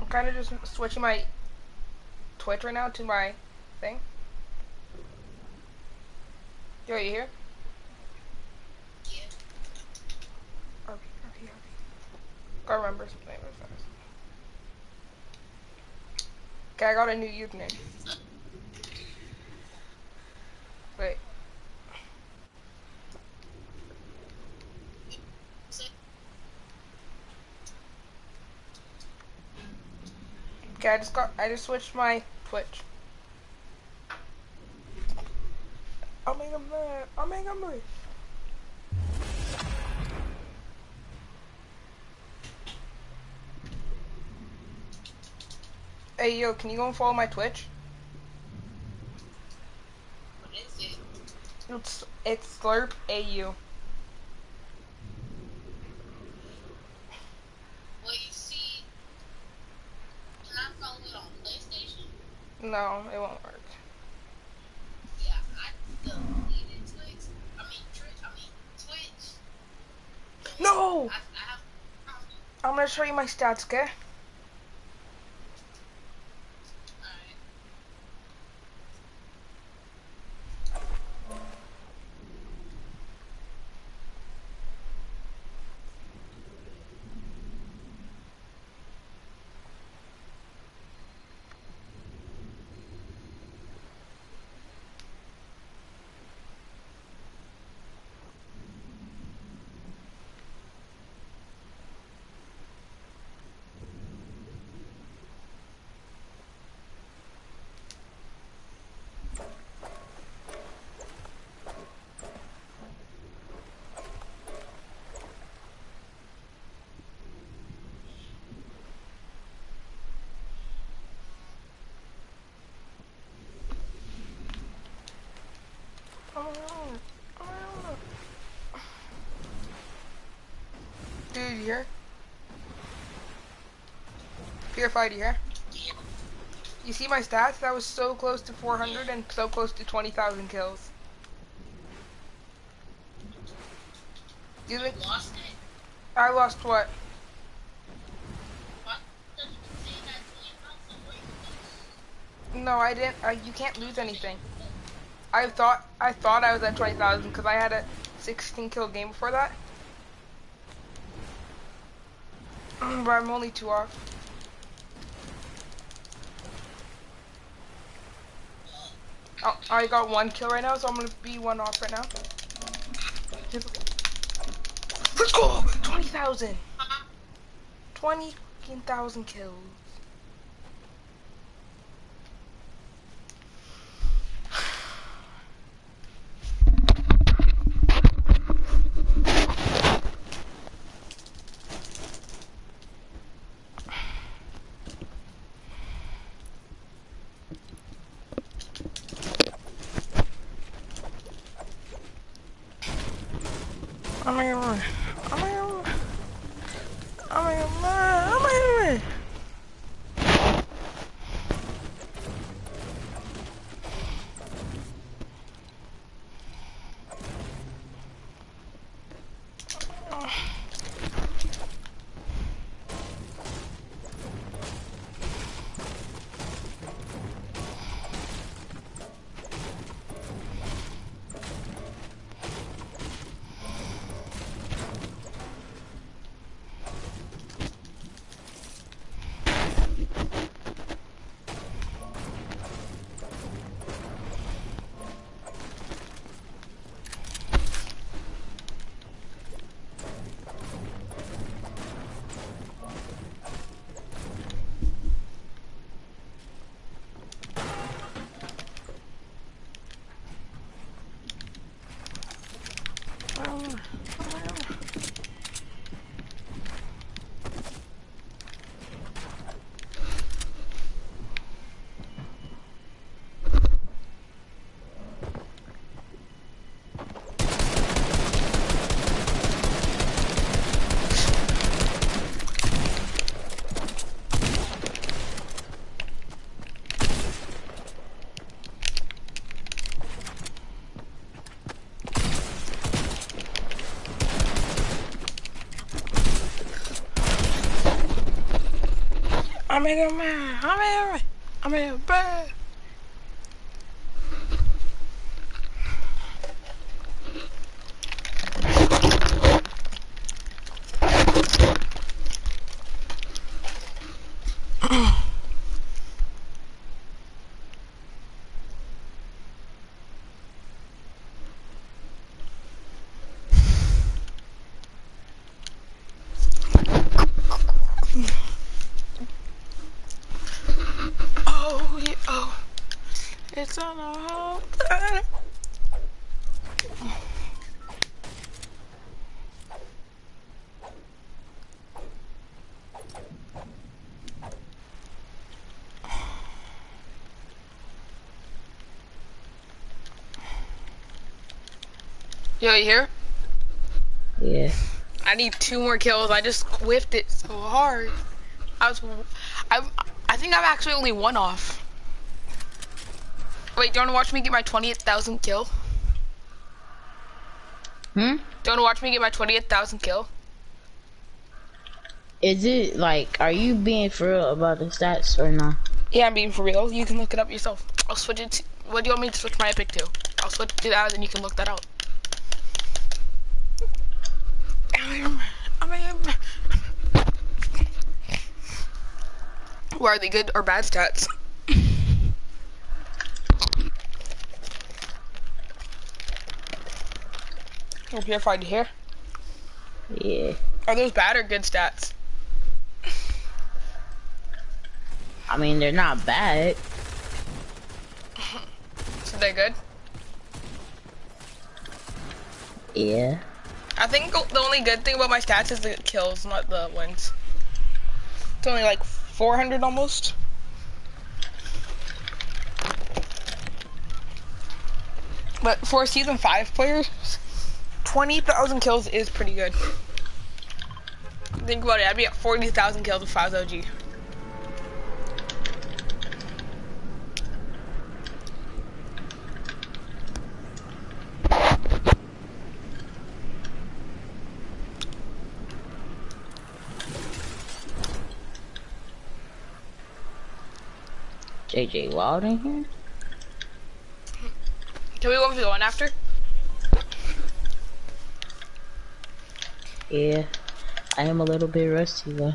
I'm kind of just switching my Twitch right now to my thing. Yo, you here? Yeah. RP, RP, RP. Gotta remember something real fast. Okay, I got a new username. Wait. Okay, I just got, I just switched my Twitch. I'll make him mad. I'll make him mad. Hey, yo, can you go and follow my Twitch? What is it? It's, it's Slurp AU. Well, you see, can I follow it on PlayStation? No, it won't work. Yeah, I deleted Twitch. I mean, Twitch. I mean, Twitch. No! I, I have I'm gonna show you my stats, okay? Dude, you here? Purified, you here? You see my stats? That was so close to 400 and so close to 20,000 kills. You think lost it. I lost what? What? Does it say that you lost it? No, I didn't. Uh, you can't lose anything. I thought I thought I was at 20,000 because I had a 16 kill game before that. but I'm only two off. I got one kill right now, so I'm gonna be one off right now. Let's go! 20,000! 20,000 kills. I'm in a man. I'm in a I'm in a bed. Oh, yeah, oh. On a whole Yo, you here? Yeah. I need two more kills. I just whiffed it so hard. I was, I, I think I'm actually only one off. Wait, do you want to watch me get my 28,000 kill? Hmm? Do you want to watch me get my 28,000 kill? Is it like, are you being for real about the stats or not? Yeah, I'm being for real. You can look it up yourself. I'll switch it to, what do you want me to switch my epic to? I'll switch it to that and you can look that out. Why are they good or bad stats? Fine to hear. Yeah. Are those bad or good stats? I mean, they're not bad. So they're good? Yeah. I think the only good thing about my stats is the kills, not the wins. It's only like 400 almost. But for season 5 players, 20,000 kills is pretty good. Think about it, I'd be at 40,000 kills with 5 OG. JJ Wild in here? Can we go for the one after? Yeah. I am a little bit rusty though.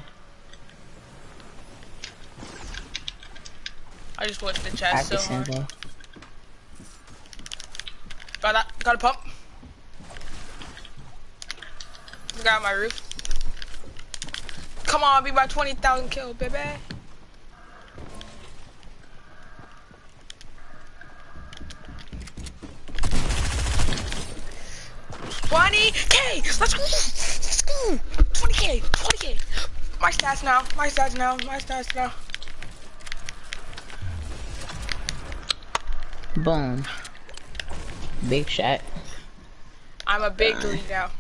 I just went to the chest so hard. though. Got that. Got a pump. Got my roof. Come on, be my 20,000 kill, baby. Twenty K! Let's go! 20K! 20K! My stats now, my stats now, my stats now. Boom. Big shot. I'm a big lead now.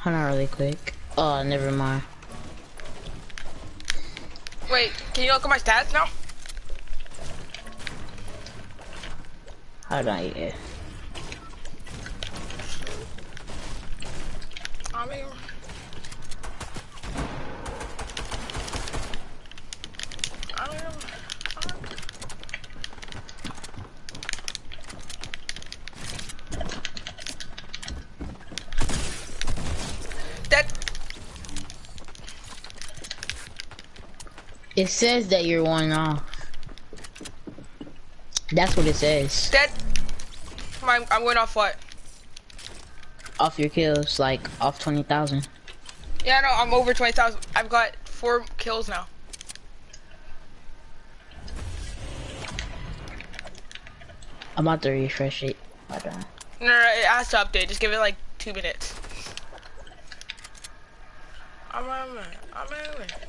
Hold on really quick. Oh, never mind. Wait, can you look at my stats now? Hold on, yeah. I mean, I mean, that It says that you're one off. That's what it says. that. My, I'm going off what? Off your kills, like off 20,000. Yeah, no, I'm over twenty thousand. I've got four kills now. I'm about to refresh it. No, no, it has to update. Just give it like two minutes. I'm on, I'm on, I'm on, I'm on, I'm on.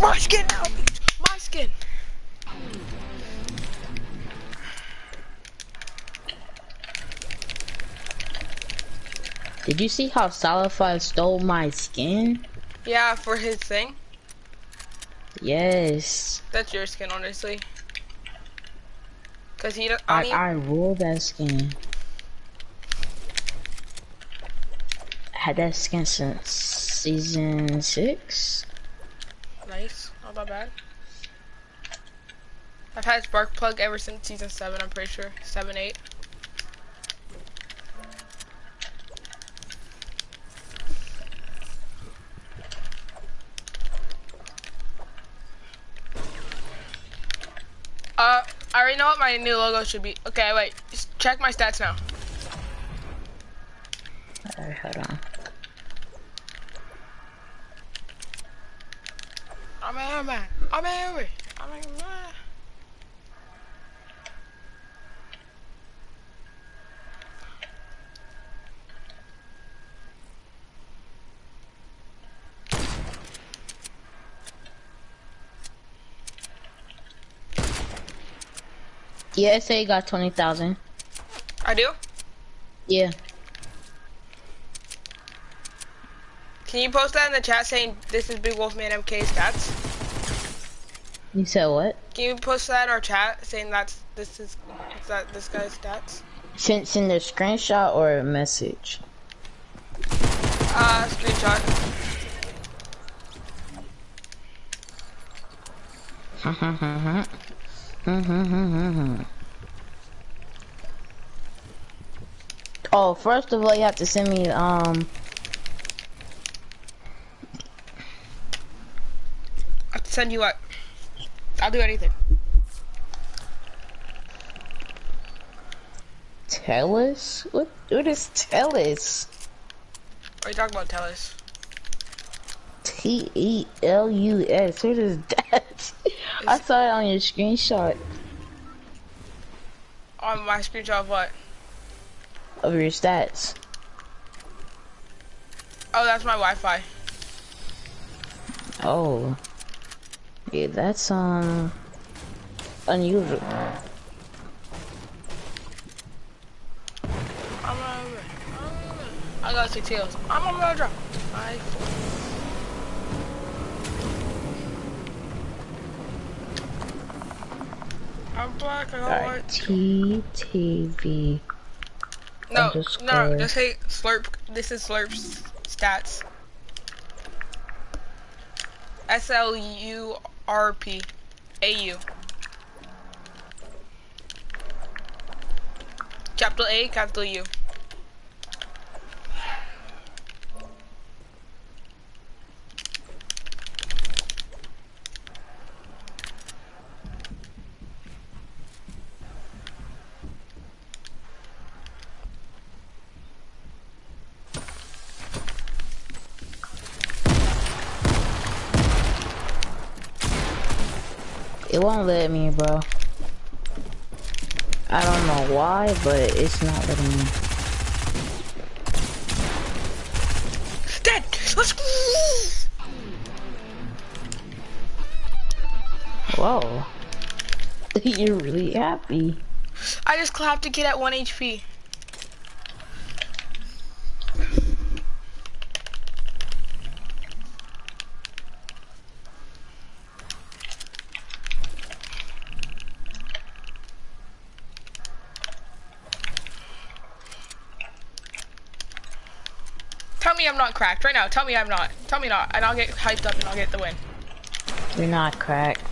My skin now, bitch. My skin. Did you see how Salafy stole my skin? Yeah, for his thing. Yes. That's your skin, honestly. Cause he, don't- I, I I ruled that skin. Had that skin since season six. nice, not that bad. I've had Spark Plug ever since season seven. I'm pretty sure seven, eight. My new logo should be. Okay, wait. Just check my stats now. Alright, hold on. I'm a hammer. I'm a hammer. I'm a hammer. Yeah, you got 20,000. I do? Yeah. Can you post that in the chat saying this is Big Wolfman MK stats? You said what? Can you post that in our chat saying that's this is that this guy's stats? Send, send a screenshot or a message. Uh, screenshot. oh, first of all, you have to send me, um, I'll send you what? I'll do anything. Tellus? What, what is Tellus? What are you talking about? Tell us. T-E-L-U-S. What is that? I saw it on your screenshot On my screenshot of what? of your stats. Oh, that's my Wi-Fi. Oh. Yeah, that's, um, unusual. I'm a, I got six tails. I'm a murderer. I. I'm black. I got Alright, white. T-T-V. No, no, just say slurp. This is slurp's stats. S L U R P A U. Capital A, capital U. won't let me, bro. I don't know why, but it's not letting me. Dead. Let's go. Whoa. You're really happy. I just clapped a kid at 1 HP. Me I'm not cracked right now. Tell me I'm not. Tell me not, and I'll get hyped up and I'll get the win. You're not cracked.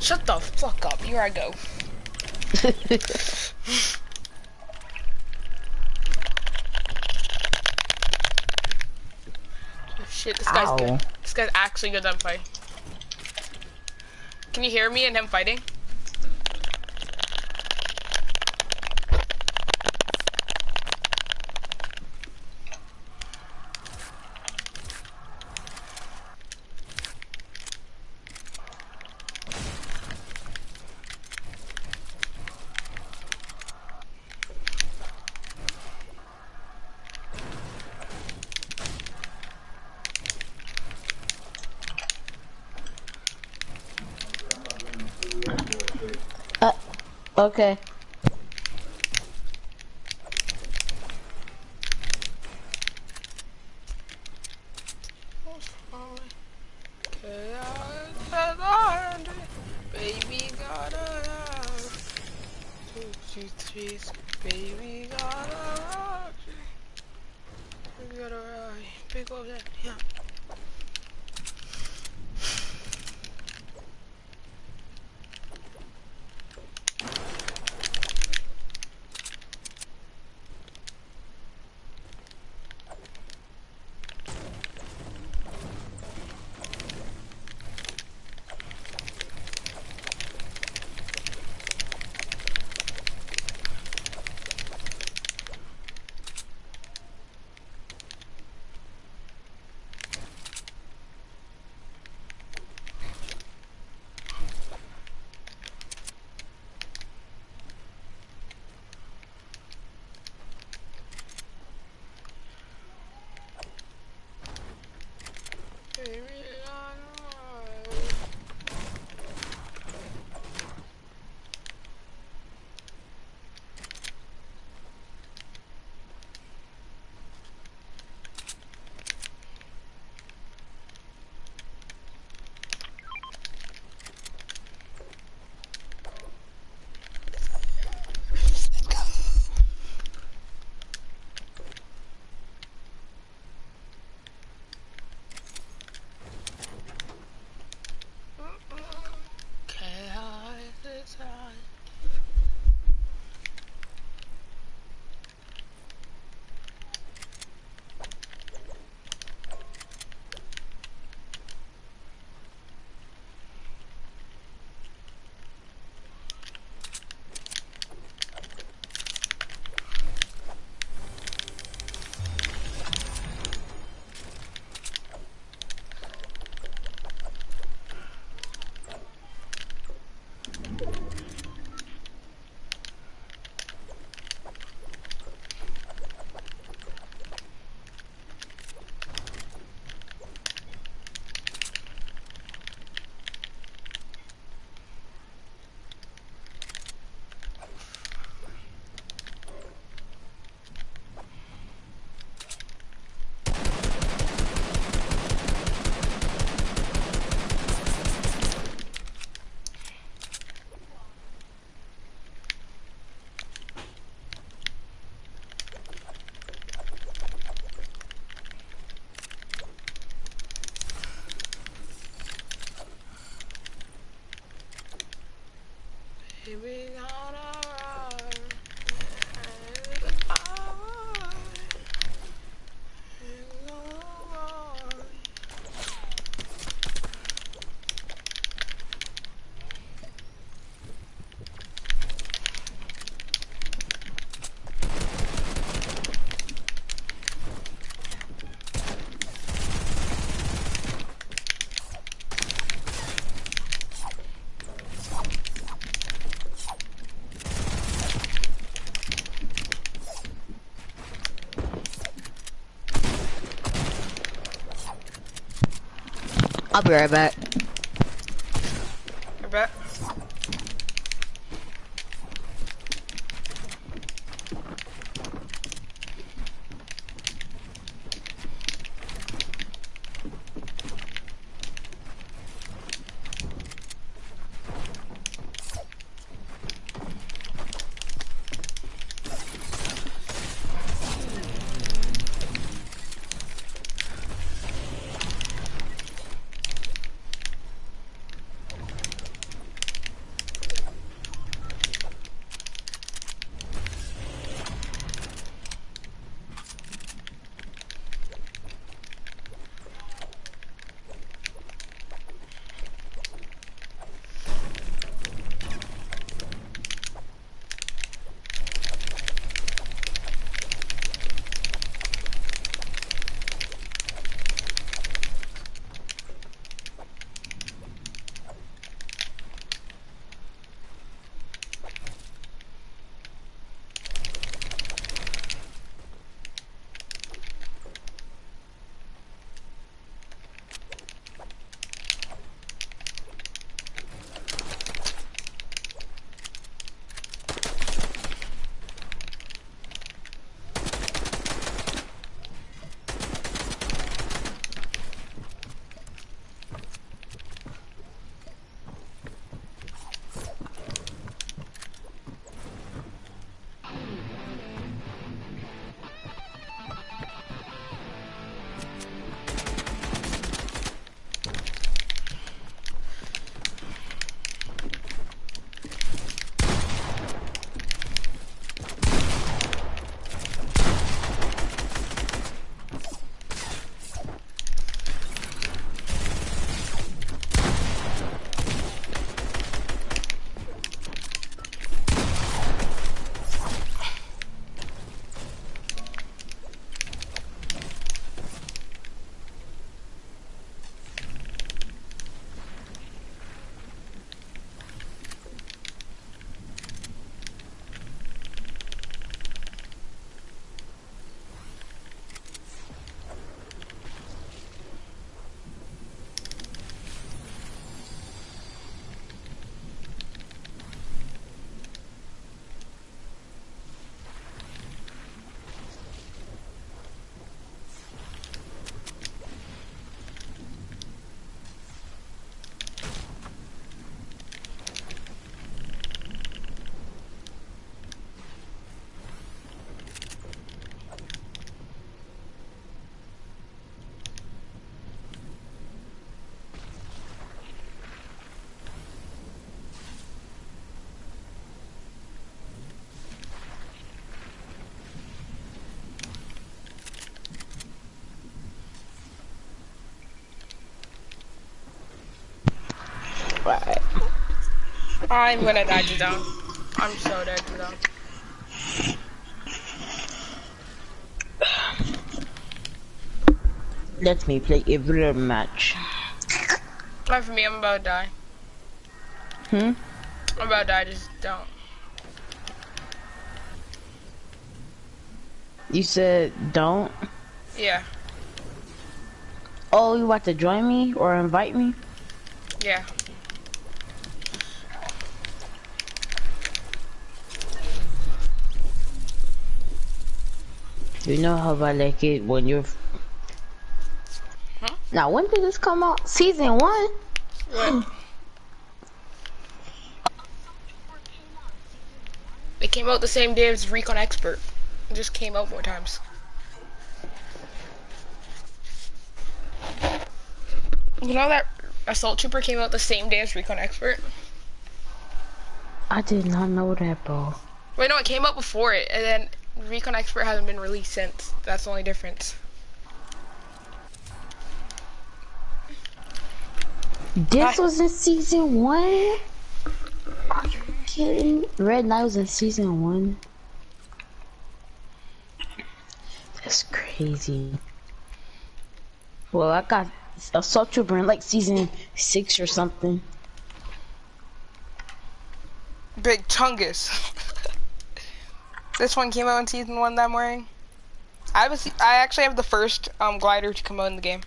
Shut the fuck up. Here I go. Oh, shit, this guy's good. This guy's actually good at fighting. Can you hear me and him fighting? Uh, okay. Gaza. Baby gotta run. I'll be right back. I'm gonna die to down. I'm so dead to down. Let me play real match. Not for me, I'm about to die. Hmm? I'm about to die, just don't. You said don't? Yeah, Oh, you want to join me or invite me? yeah. You know how I like it when you're. Now, when did this come out? Season one? What? It came out the same day as Recon Expert. It just came out more times. You know that Assault Trooper came out the same day as Recon Expert? I did not know that, bro. Wait, no, it came out before it, and then Recon Expert hasn't been released since. That's the only difference. This was in season one? Are you kidding? Red Knight was in season one? That's crazy. Well, I got Assault Trooper in like season six or something. Big Chungus. this one came out in season one that I'm wearing. I was I actually have the first um glider to come out in the game.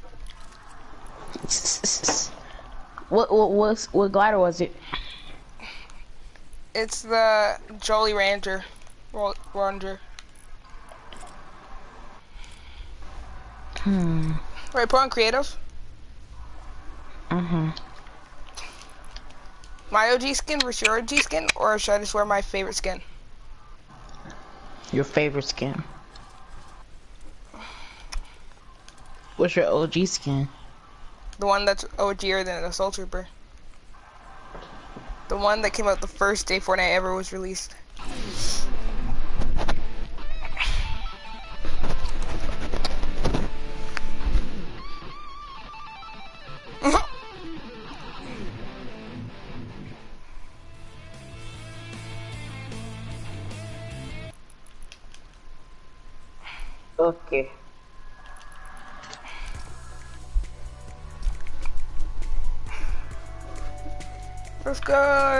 What what was what glider was it? It's the Jolly Ranger. Ranger. Hmm. Right, put on creative. Uh-huh. My OG skin versus your OG skin, or should I just wear my favorite skin? Your favorite skin. What's your OG skin? The one that's OGer than the Assault Trooper. The one that came out the first day Fortnite ever was released. Let's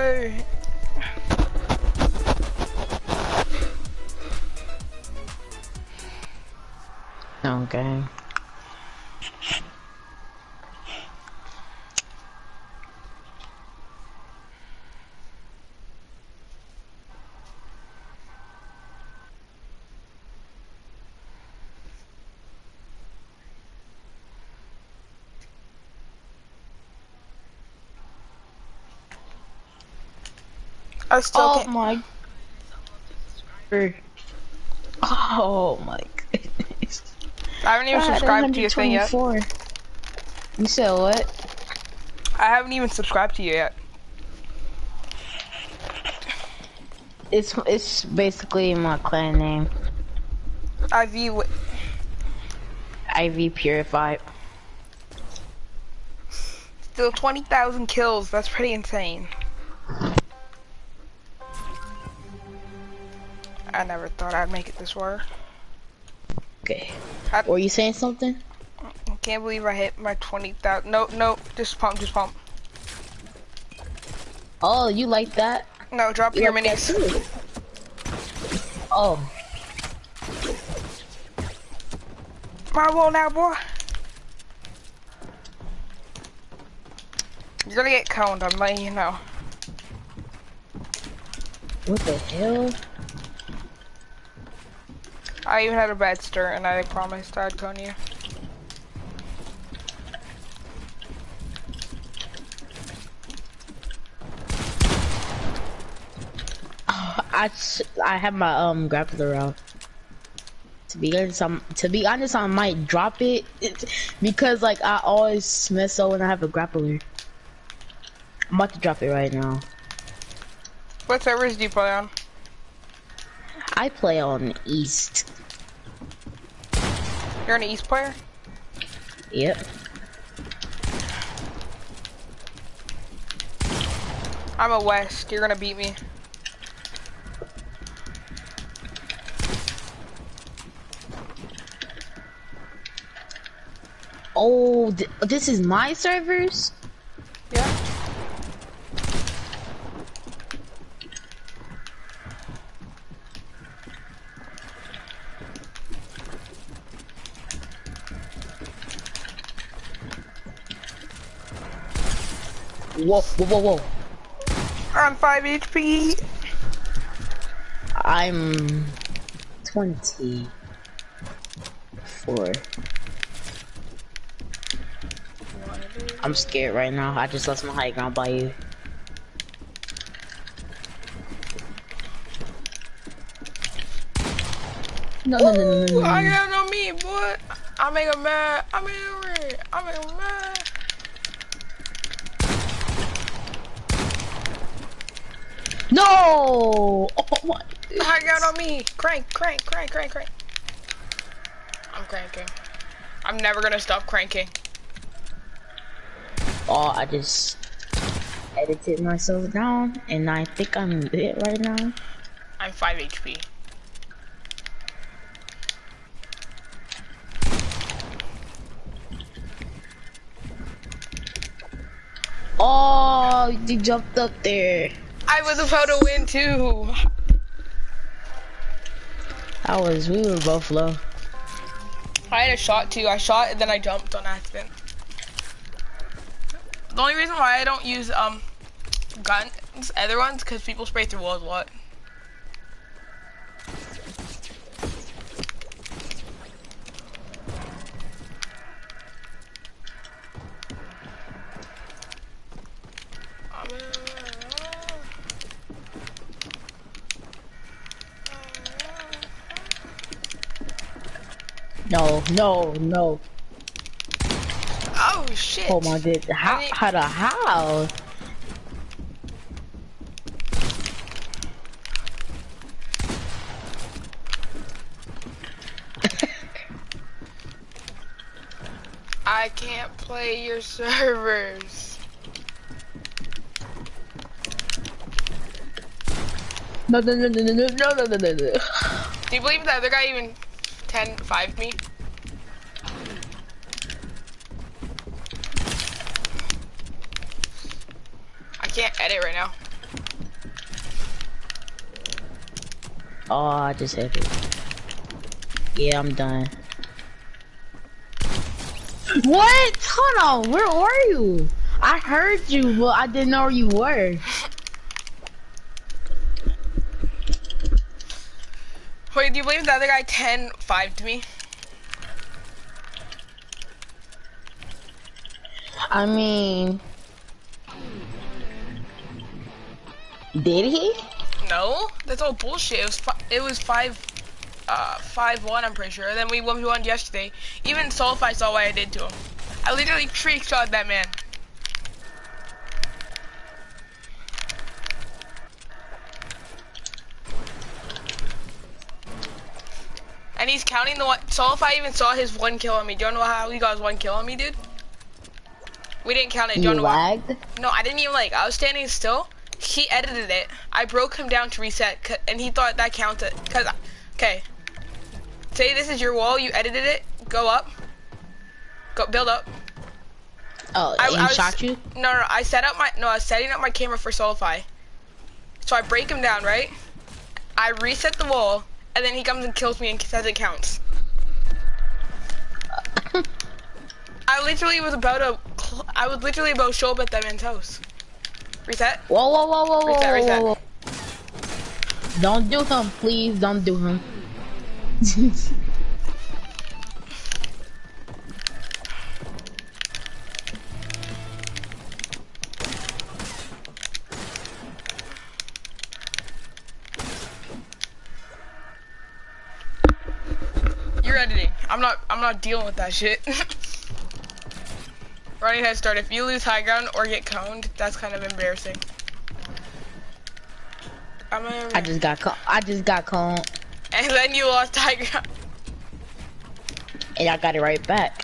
I still oh can't. my. Oh my goodness. I haven't even subscribed to your thing yet. 124. You said what? I haven't even subscribed to you yet. It's it's basically my clan name. IV. IV Purified. Still 20,000 kills. That's pretty insane. I never thought I'd make it this far. Okay. I, Were you saying something? I can't believe I hit my 20,000. No, no, just pump, just pump. Oh, you like that? No, drop You your like minis. Oh, My wall now, boy. You're gonna get coned, I'm letting you know. what the hell? I even had a bad start and I promised I'd cone you. I I have my um grappler out. To be honest, I'm to be honest, I might drop it because like I always mess up when I have a grappler. I'm about to drop it right now. What servers do you play on? I play on East. You're an East player? Yep. I'm a west. You're gonna beat me. Oh, th this is my servers? Yeah. Whoa, whoa, whoa, whoa. I'm 5 HP. I'm 24. I'm scared right now. I just lost my high ground by you. No, no, no, no, no, no. I got on me, boy. I make him mad. I make him red. I make him mad. No! Oh my. I got on me. Crank, crank, crank, crank, crank. I'm cranking. I'm never gonna stop cranking. Oh, I just edited myself down, and I think I'm lit right now. I'm 5 HP. Oh, you jumped up there. I was about to win too. I was, we were both low. I had a shot too. I shot and then I jumped on accident. The only reason why I don't use um guns, other ones, because people spray through walls a lot. No, no, no. Oh shit! Oh my god, how, how the how? I can't play your servers. No, no, no, no, no, no, no, no, no, no. Do you believe the other guy even 10 5 me? I can't edit right now. Oh, I just hit it. Yeah, I'm done. What? Hold on, where are you? I heard you, but I didn't know where you were. Wait, do you believe the other guy 10 5 to me? I mean, did he? No, that's all bullshit. It was fi it was five, uh, five one. I'm pretty sure. And then we one v one yesterday. Even Soulfy saw what I did to him. I literally trick shot that man. And he's counting the one. Soulfy even saw his one kill on me. Do you know how he got his one kill on me, dude? We didn't count it. Do You you know why? lagged? No, I didn't even like. I was standing still. He edited it. I broke him down to reset, and he thought that counted. Cause, okay. Say this is your wall. You edited it. Go up. Go build up. Oh, I, he I was- shot you? No, no. I set up my. No, I was setting up my camera for Solify. So I break him down, right? I reset the wall, and then he comes and kills me and says it counts. I literally was about to, I was literally about to show up at that man's house. Reset. Whoa, whoa, whoa, whoa, whoa, Reset, whoa, reset. whoa, whoa. Don't do him, please. Don't do him. You're editing. I'm not. I'm not dealing with that shit. Running head start. If you lose high ground or get coned, that's kind of embarrassing. I'm gonna, I just got co- I just got caught, and then you lost high ground. and I got it right back.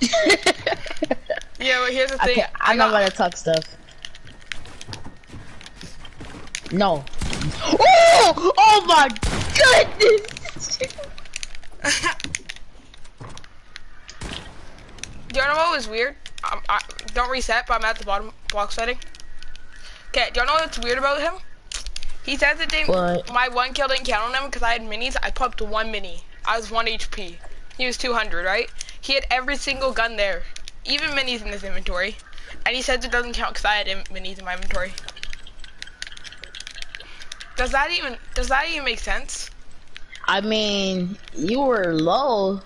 Yeah, but here's the thing. I I'm not gonna talk stuff. No. Oh! Oh my goodness! Do you know what was weird? Um, I, don't reset, but I'm at the bottom block setting. Okay, do you know what's weird about him? He says it didn't. What? My one kill didn't count on him because I had minis. I popped one mini. I was one HP. He was 200, right? He had every single gun there, even minis in his inventory, and he says it doesn't count because I had minis in my inventory. Does that even does that even make sense? I mean, you were low.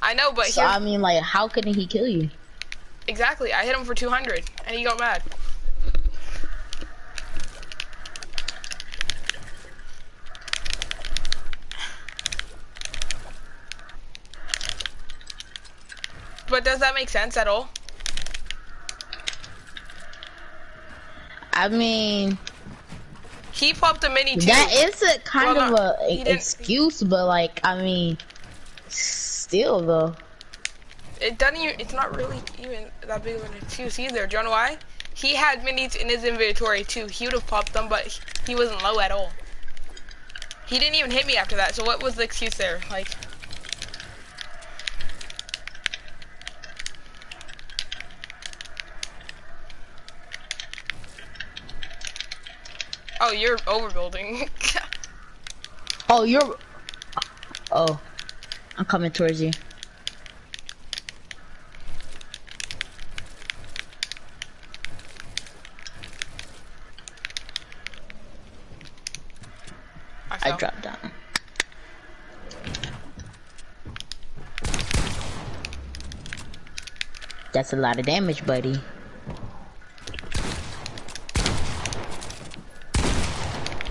I know, but So I mean, like, how couldn't he kill you? Exactly. I hit him for 200, and he got mad. But does that make sense at all? I mean, He popped a mini too. that is a kind Well, of no, a didn't- excuse, but like, I mean, still though. It doesn't even, it's not really even that big of an excuse either. Do you know why? He had minis in his inventory too. He would have popped them, but he wasn't low at all. He didn't even hit me after that, so what was the excuse there? Like, oh, you're overbuilding. Oh, you're. Oh, I'm coming towards you. I dropped down. That's a lot of damage, buddy.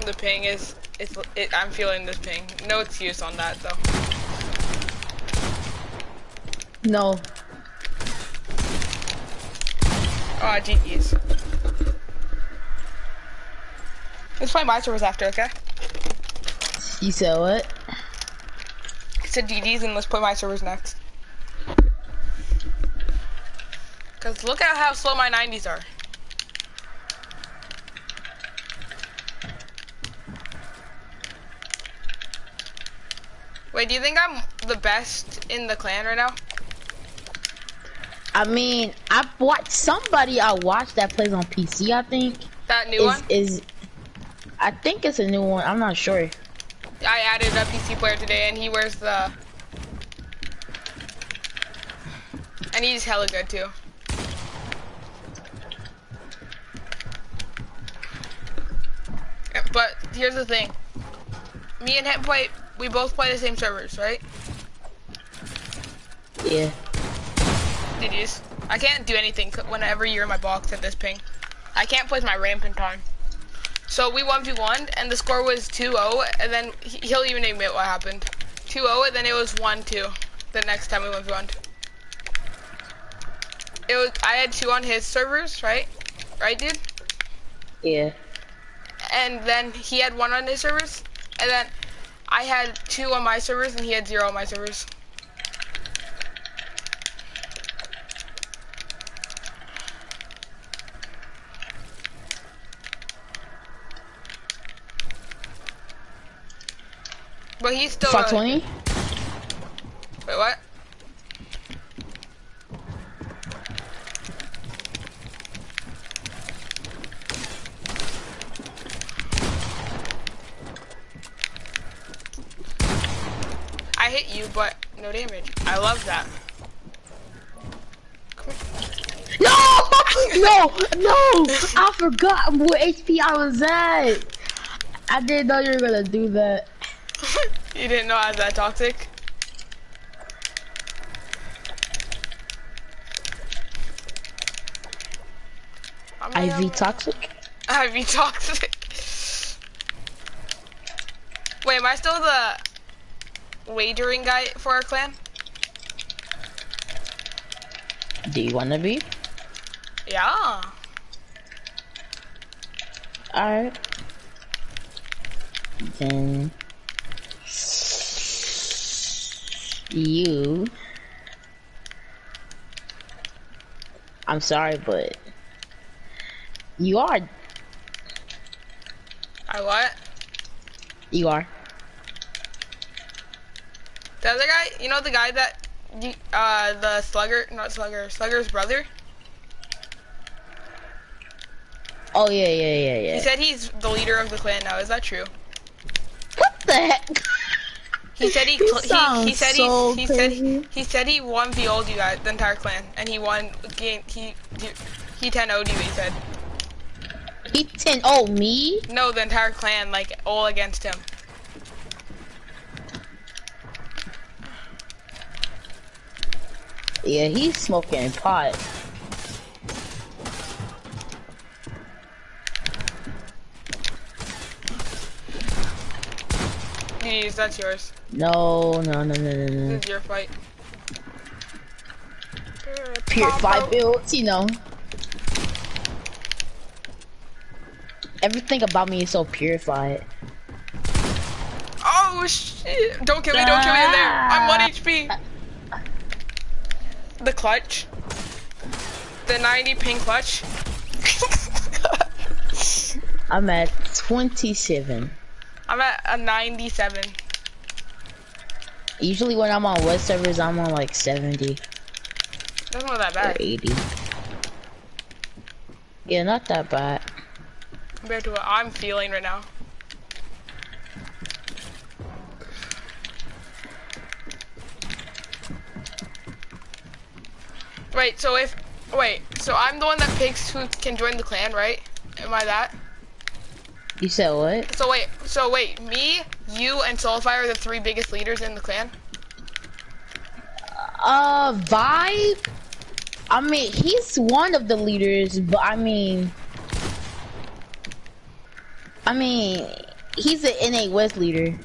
The ping is, it's, it, I'm feeling this ping. No excuse on that though. No. Ah, oh, GG's. Let's play my servers after, okay? You said what? I said GG's and let's play my servers next. Cause look at how slow my 90s are. Wait, do you think I'm the best in the clan right now? I mean, I watched somebody I watched that plays on PC. I think That new is one? is. I think it's a new one. I'm not sure. I added a PC player today and he wears the... And he's hella good too. But here's the thing. Me and him play, we both play the same servers, right? Yeah. GG's. I can't do anything whenever you're in my box at this ping. I can't place my ramp in time. So we 1v1 and the score was 2-0 and then he- he'll even admit what happened. 2-0 and then it was 1-2 the next time we 1v1. It was, I had two on his servers, right? Right, dude? Yeah. And then he had one on his servers and then I had two on my servers and he had zero on my servers. But he's still Fuck 20? Wait, what? I hit you, but no damage. I love that. No! no! No! I forgot what HP I was at. I didn't know you were gonna do that. You didn't know I was that toxic? IV toxic? IV toxic. Wait, am I still the wagering guy for our clan? Do you wanna be? Yeah. Alright. Then you I'm sorry, but you are I what? You are. The other guy, you know the guy that, uh, the slugger, not slugger, slugger's brother? Oh yeah, yeah, yeah, yeah. He said he's the leader of the clan now. Is that true? What the heck? He said he cl- he, he said so he, he said crazy. he said he won the old you guys the entire clan and he won game he he, he 10 0'd you he said. He 10 oh me? No, the entire clan like all against him. Yeah, he's smoking pot. Please, that's yours. No, no, no, no, no, no. This is your fight. Purified builds, you know. Everything about me is so purified. Oh shit! Don't kill me! Don't kill me in there. I'm one HP. The clutch. The 90 ping clutch. I'm at 27. I'm at a 97. Usually when I'm on west servers, I'm on like 70 That's not that or bad 80. Yeah, not that bad. compared to what I'm feeling right now. Wait, so if wait, so I'm the one that picks who can join the clan, right? Am I that? You said what? So wait, so wait, me, you, and Soulfire are the three biggest leaders in the clan. Uh, Vibe? I mean, he's one of the leaders, but I mean, I mean, he's an NA West leader.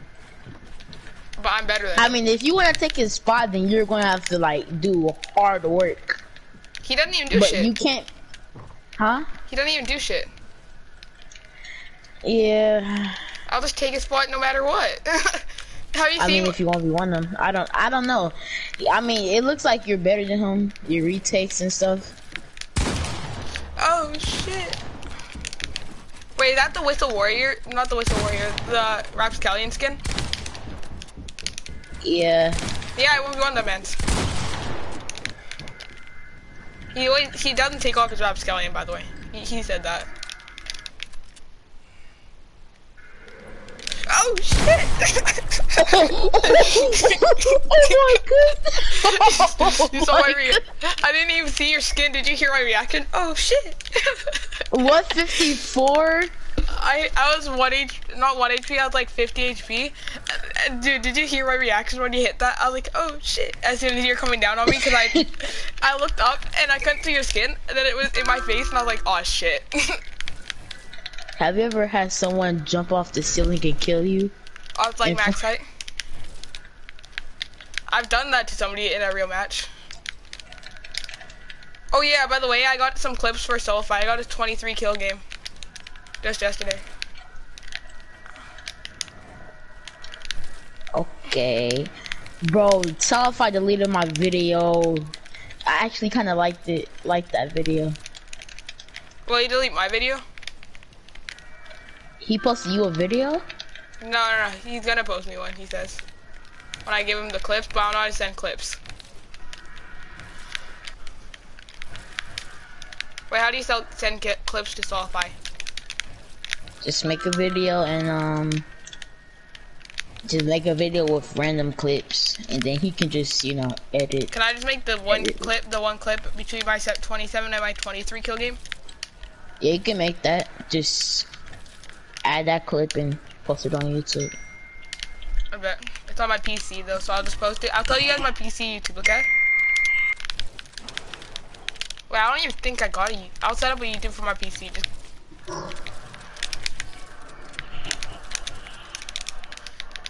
But I'm better than I him. mean, if you want to take his spot, then you're gonna have to like do hard work. He doesn't even do but shit. you can't, huh? He doesn't even do shit. Yeah. I'll just take his spot no matter what. Have you I mean, if you want to be one of them, I don't, I don't know. I mean, it looks like you're better than him. Your retakes and stuff. oh shit! Wait, is that the Whistle Warrior? Not the Whistle Warrior. The Rapscallion skin? Yeah. Yeah, I won't be one of them. He always, he doesn't take off his Rapscallion, by the way. He, he said that. Oh shit! oh my god! you saw my I didn't even see your skin. Did you hear my reaction? Oh shit! What 54? I I was one H, not one HP. I was like 50 HP. Dude, did you hear my reaction when you hit that? I was like, oh shit! As soon as you're coming down on me, cause I I looked up and I couldn't see your skin, and then it was in my face, and I was like, oh shit! Have you ever had someone jump off the ceiling and kill you? I was like max height. I've done that to somebody in a real match. Oh yeah, by the way, I got some clips for Soulfire. I got a 23 kill game. Just yesterday. Okay. Bro, tell if I deleted my video. I actually kind of liked it, liked that video. Will you delete my video? He posted you a video? No, no, no. He's gonna post me one, he says. When I give him the clips, but I don't know how to send clips. Wait, how do you sell, send clips to Soulfire? Just make a video and um, just make a video with random clips, and then he can just you know edit. Can I just make the one clip, the one clip between my set 27 and my 23 kill game? Yeah, you can make that. Just add that clip and post it on YouTube. I bet. It's on my PC though, so I'll just post it. I'll tell you guys my PC YouTube, okay? Wait, I don't even think I got you. I'll set up a YouTube for my PC. Just...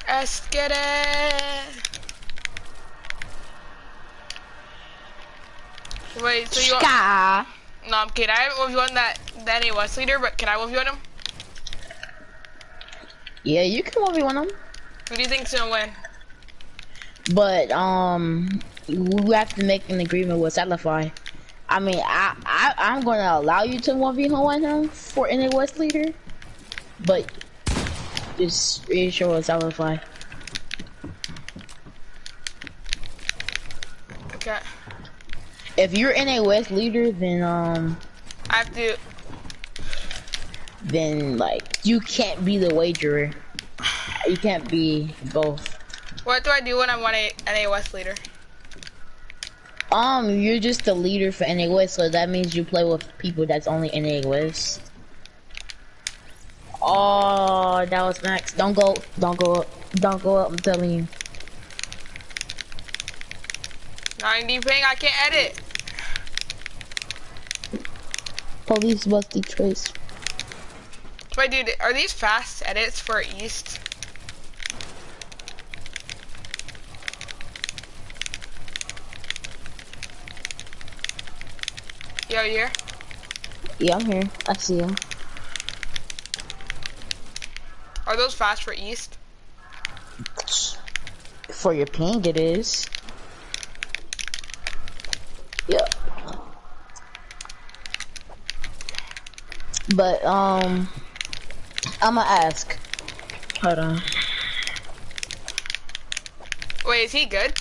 Let's get it. Wait, so you want... No, I'm kidding. I haven't you on that, that A West leader, but can I you on him? Yeah, you can one v one them, Who do you think's gonna win? but um, we have to make an agreement with Salify. I mean, I, I I'm gonna allow you to one v one him for NA West leader, but Just reassure what Salify. Okay. If you're NA West leader, then um, I have to. then like you can't be the wagerer. You can't be both. What do I do when I'm one A NA West leader? Um, you're just the leader for NA West, so that means you play with people that's only NA West. Oh, that was Max. Don't go, don't go up, don't go up. I'm telling you. 90 ping. I can't edit. Police busted trace. Wait, dude, are these fast edits for East? Yo, you here? Yeah, I'm here. I see him. Are those fast for East? For your ping, it is. Yep. But um, I'ma ask. Hold on. Wait, is he good?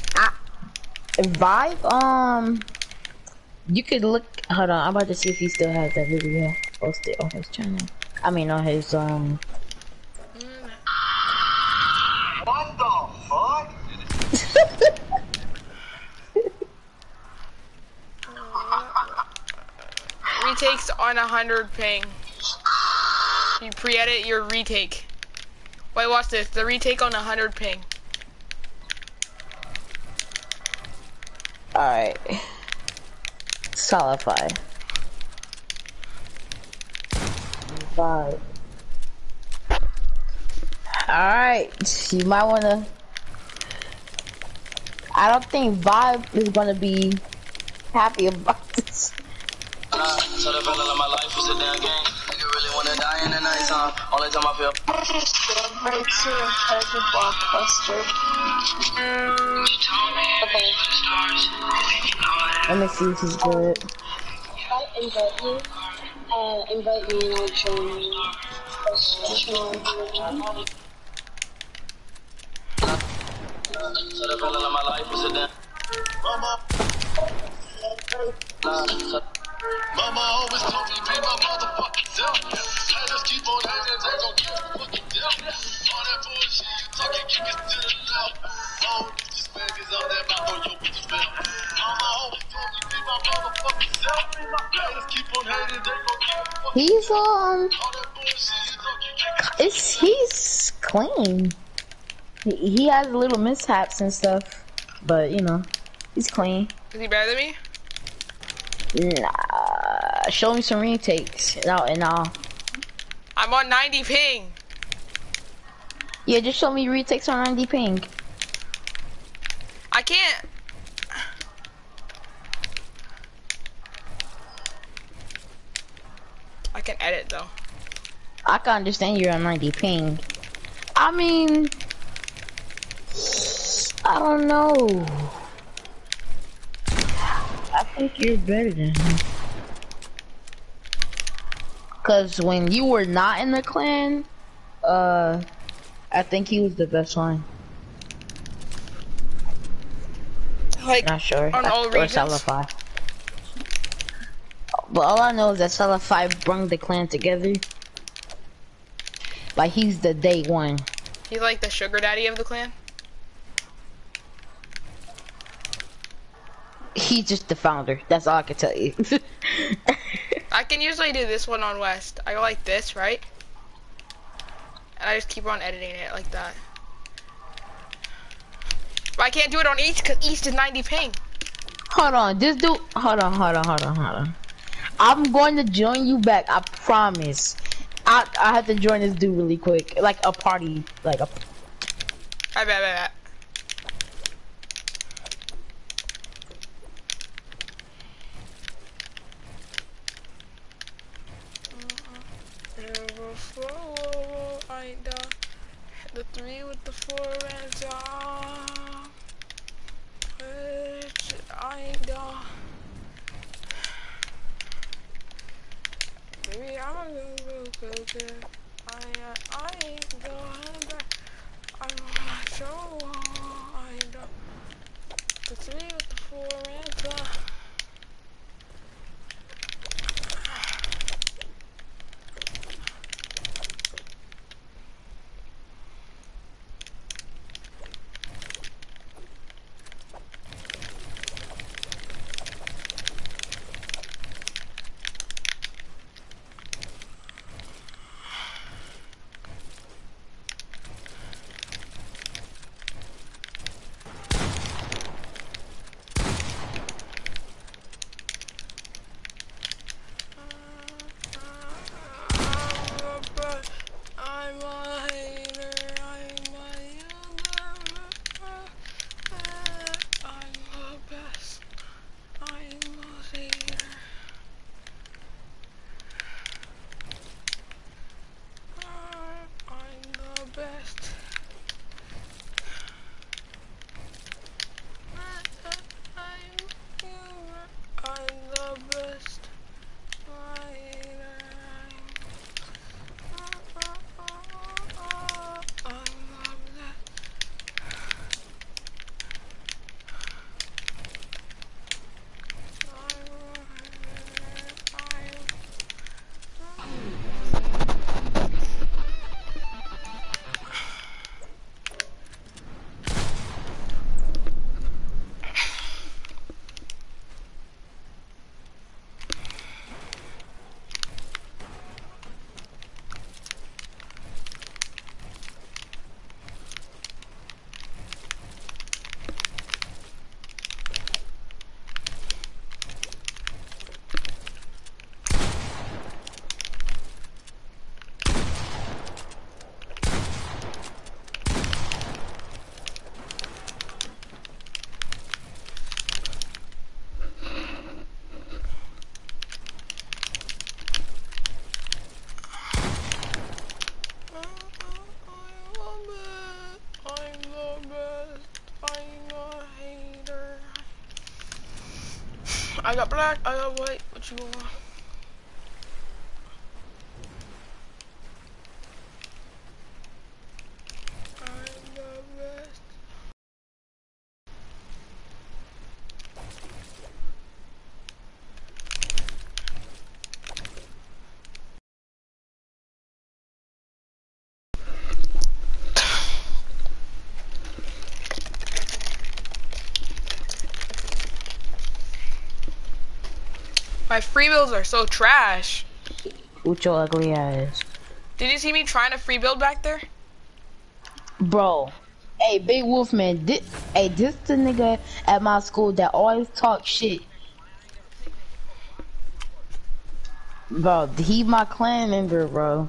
Vibe, um, you could look. Hold on, I'm about to see if he still has that video posted on his channel. I mean, on his um. What the fuck? Retakes on 100 ping. You pre-edit your retake. Wait, watch this. The retake on 100 ping. Alright. Solidify. Vibe. Alright, you might wanna. I don't think Vibe is gonna be happy about this. Uh, so the feeling of my life is a damn game. Nigga really wanna die in the nighttime. Only time I feel. Let me see if he's good. I invite you. Uh, invite me and I'll join you. The feeling of my life is. Mama. Mama always told me be my motherfucking self. Keep on they gon' get fucking. All that bullshit you talking, kick it to the left. Mama always told me be my motherfucking self. Keep on they gon' get fucking He's um. It's he's clean. He, has little mishaps and stuff, but you know, he's clean. Is he better than me? Nah, show me some retakes. No, and all. I'm on 90 ping. Yeah, just show me retakes on 90 ping. I can't. I can edit though. I can understand you're on 90 ping. I mean, I don't know. I think you're better than him. Cause when you were not in the clan, uh, I think he was the best one. Like Not sure. on all or regions? But all I know is that Salafy brung the clan together. Like he's the day one. He's like the sugar daddy of the clan. He's just the founder. That's all I can tell you. I can usually do this one on West. I go like this, right? And I just keep on editing it like that. But I can't do it on East because East is 90 ping. hold on, this dude. Hold on, hold on, hold on, hold on. I'm going to join you back. I promise. I I have to join this dude really quick, like a party, like a. I bet, I bet. The three with the four and dog. I dog. Baby, I'm a little bit I, I ain't back. I'm gonna show I don't. The three with the four and the. I got black, I got white. What you want? I'm the best. My free builds are so trash. With your ugly ass. Did you see me trying to free build back there? Bro. Hey, Big Wolf man, this, hey, this the nigga at my school that always talk shit. Bro, he my clan member, bro.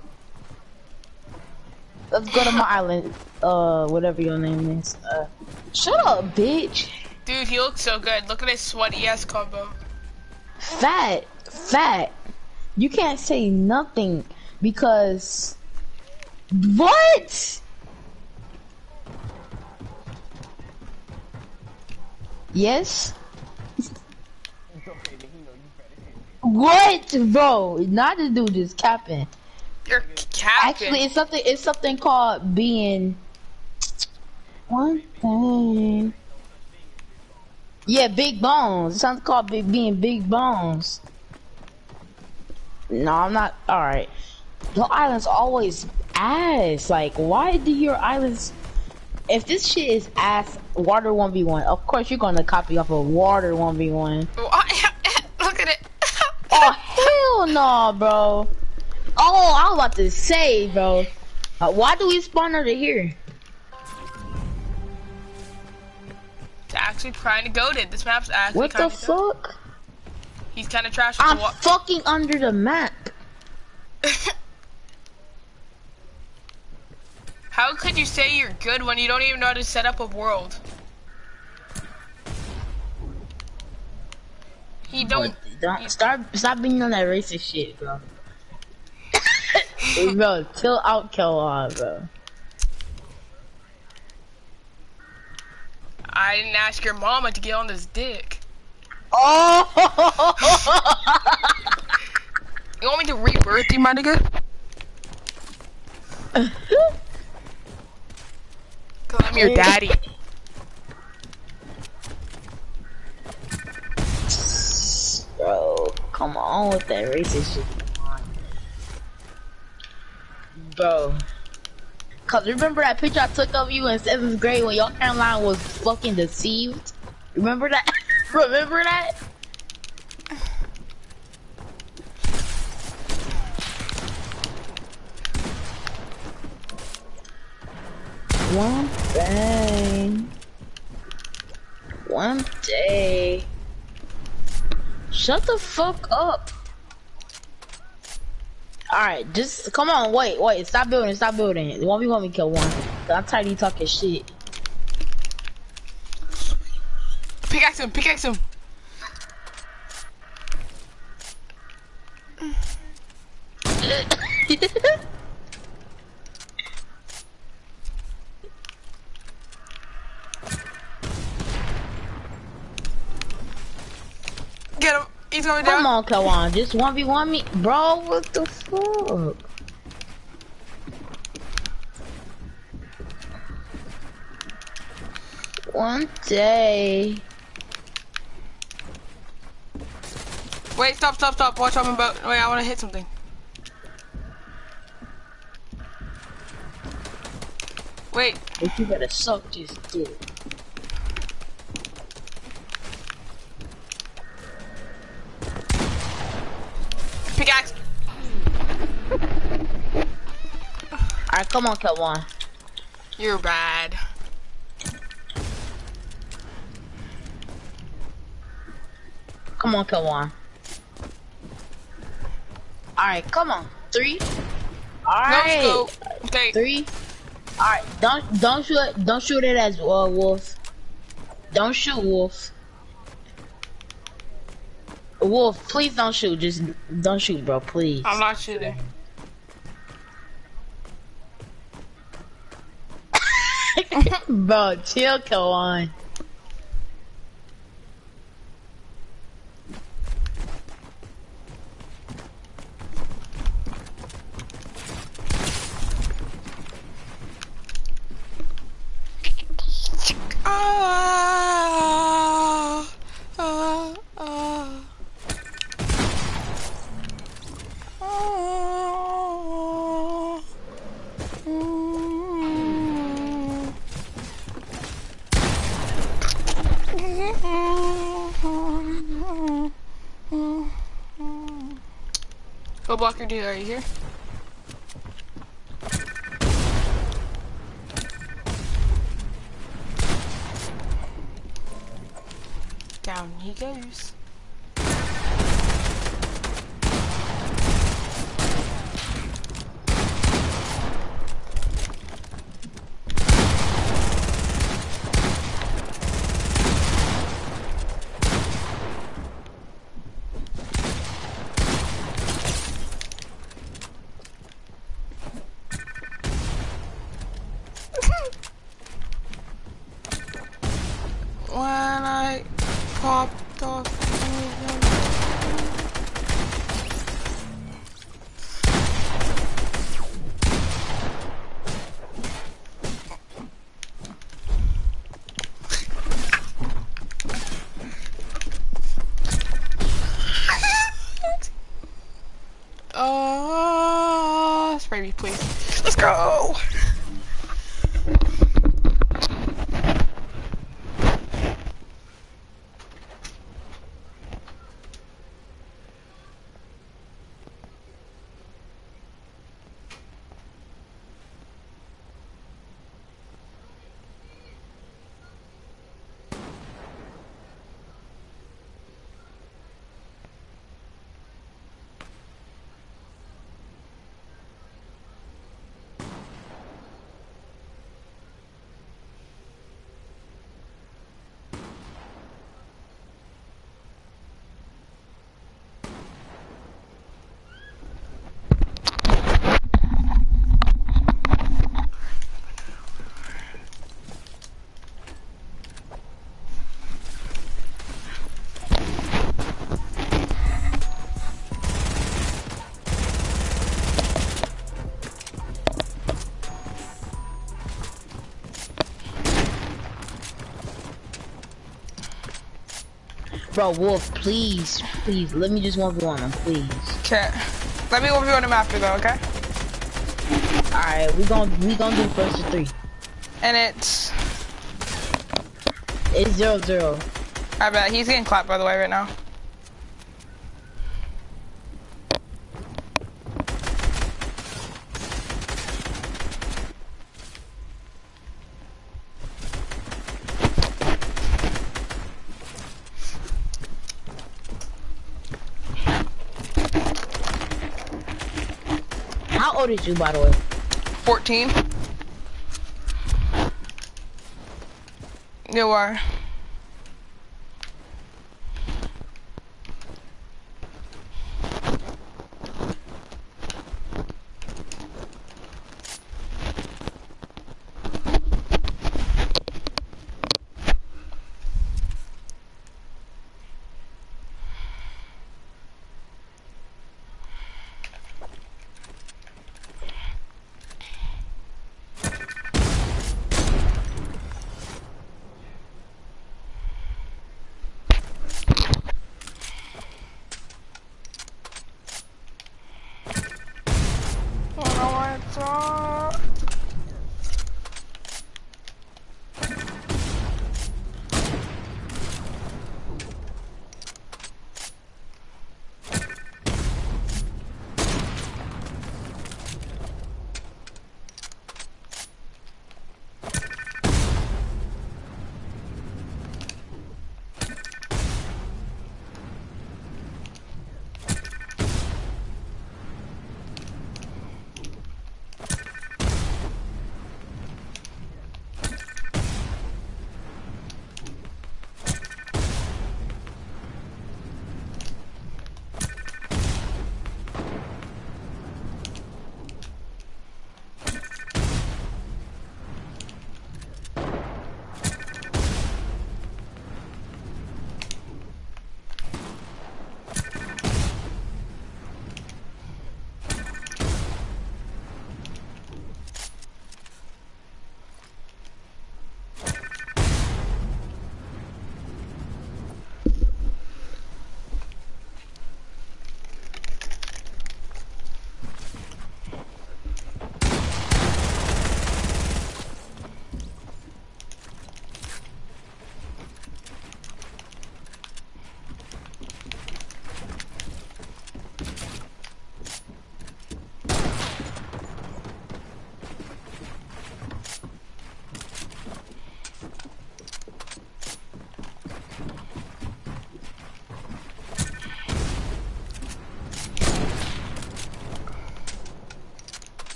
Let's go to my island, uh, whatever your name is. Uh, shut up, bitch. Dude, he looks so good. Look at his sweaty ass combo. Fat, fat. You can't say nothing because what? Yes. What, bro? Not to do this capping. You're capping. Actually, it's something. It's something called being one thing. Yeah, big bones. It's something called big, being big bones. No, I'm not. All right. Your island's always ass. Like, why do your islands? If this shit is ass, water one v one. Of course, you're gonna copy off of water one v one. Look at it. Oh hell no, bro. Oh, I was about to say, bro. Uh, why do we spawn over here? It's actually trying to goad it. This map's actually What the kinda fuck? He's kind of trash I'm fucking under the map. How could you say you're good when you don't even know how to set up a world? He don't. Don't start. Stop being on that racist shit, bro. Hey, bro, chill out, Kellogg, bro. I didn't ask your mama to get on this dick. Oh! You want me to rebirth you, my nigga? Cause I'm your daddy. Bro, come on with that racist shit. Bro. Cause remember that picture I took of you in seventh grade when your hairline was fucking deceived? Remember that? remember that? One day. One day. Shut the fuck up. Alright, just come on, wait, wait, stop building, stop building. One v one me kill one. I'm tired of you talking shit. Pickaxe him, pickaxe him. Get him. He's going down. Come on, Kawan, just one v one me, bro. What the fuck? One day. Wait, stop, stop, stop. Watch out, I'm about. Wait, I want to hit something. Wait. But you better suck this dick. Pickaxe. Alright, come on, Kawan. You're bad. Come on, Kawan. Alright, come on. Three. Alright. No. Okay. Three. Alright, don't don't shoot don't shoot it as uh, wolf. Don't shoot wolf. Wolf, please don't shoot. Just don't shoot, bro. Please. I'm not shooting. bro, chill, Kawan. Ah, ah, ah. Ah. Go block your dude, are you here? Down he goes. Bro, Wolf, please, please, let me just one v one him, please. Okay. Let me one v one him after though, okay? Alright, we gonna, we gonna do first to three. And it's It's zero zero. I bet he's getting clapped by the way right now. How old is you, by the way? 14. You are.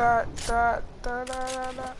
Da, da, da, da, da,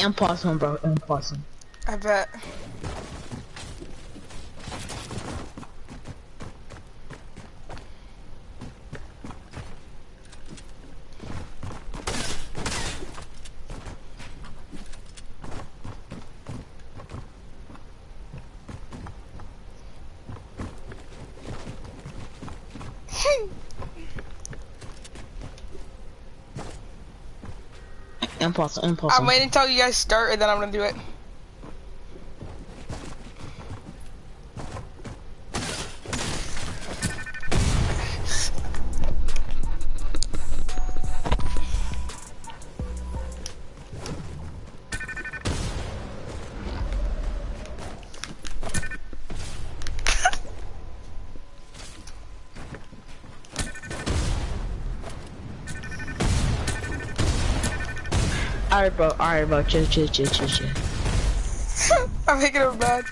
Impossible, bro. Impossible. I bet. I'm waiting until you guys start and then I'm gonna do it. Alright, bro. Alright, bro. Chill, chill, chill, chill, chill. I'm making him mad.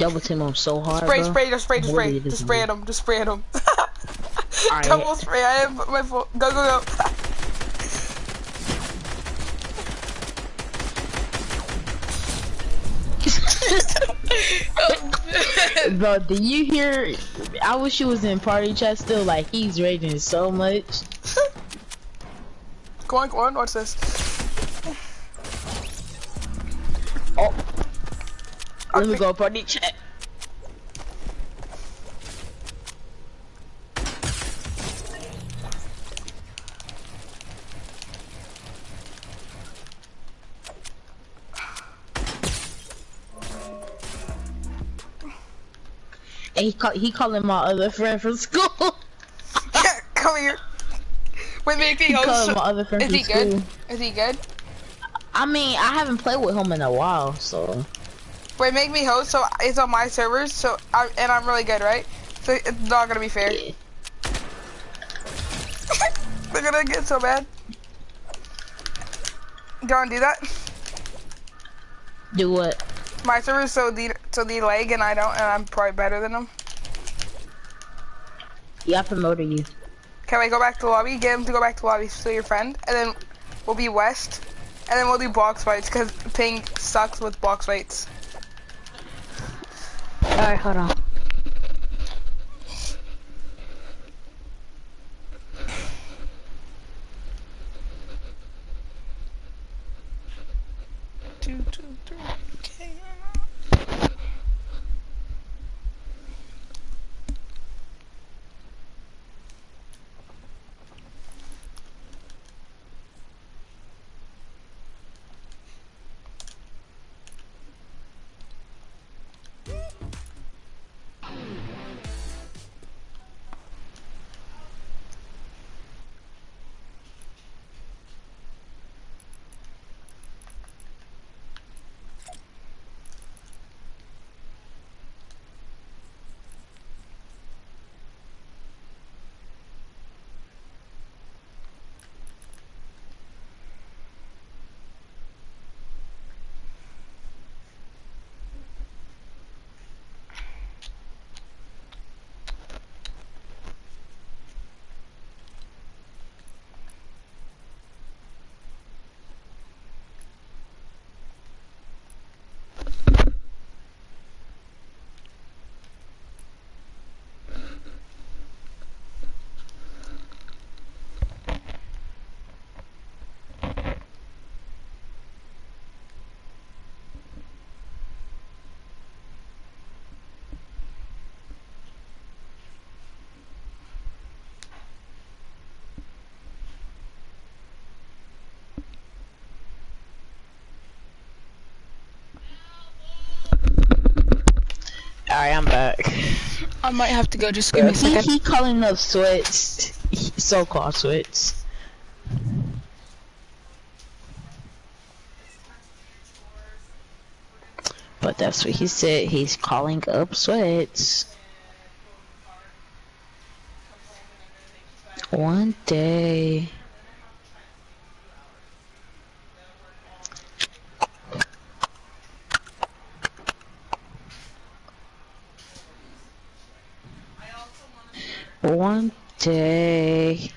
Double team him so hard, Spray, bro. spray, just spray, just spray, just spray at him, just spray at him. Alright. Double spray. I have my phone. Go, go, go. Bro, did you hear? I wish he was in party chat still. Like he's raging so much. Go on, go on. Watch this. Oh, let me go party chat. He call, he calling my other friend from school. Come here. Wait, make me He host. calling my other friend Is he good? Is he good? I mean, I haven't played with him in a while, so Wait, make me host. So it's on my servers. So I and I'm really good, right? So it's not gonna be fair. They're gonna get so bad. Go and do that. do what? My servers so the so the leg and I don't, and I'm probably better than them. Yeah, I promoted you. Can we go back to lobby? Get him to go back to lobby, so your friend, and then we'll be west, and then we'll do box fights because ping sucks with box fights. Alright, hold on. Alright, I'm back. I might have to go. Just give Yeah, me a he, second. he calling up sweats, so-called sweats. But that's what he said. He's calling up sweats. One day. One day.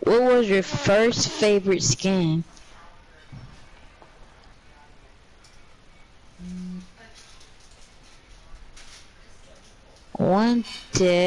What was your first favorite skin? One day.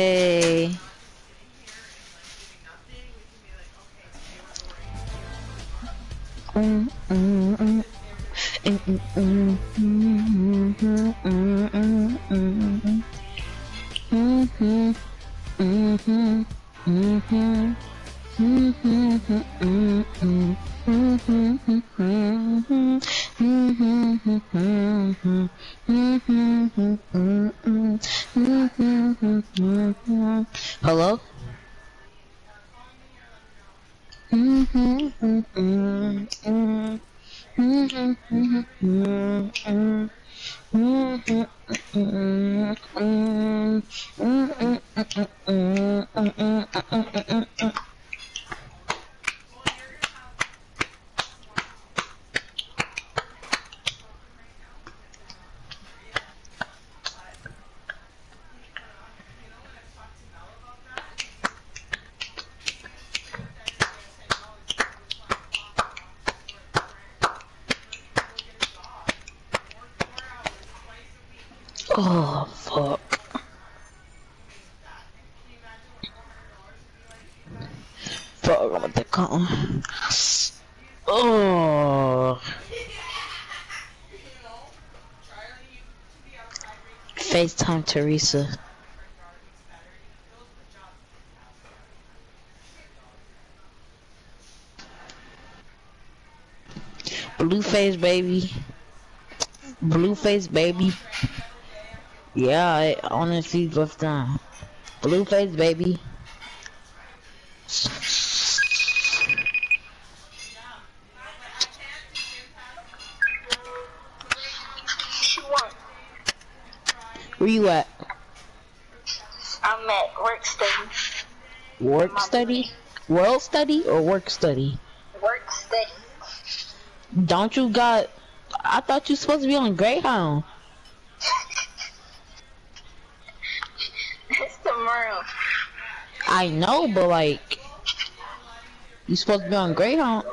Teresa. Blueface baby. Blueface baby. Yeah, I honestly left down. Uh, Blueface baby. study? World study or work study? Work study. Don't you got? I thought you supposed to be on Greyhound. It's tomorrow. I know, but like, you supposed to be on Greyhound.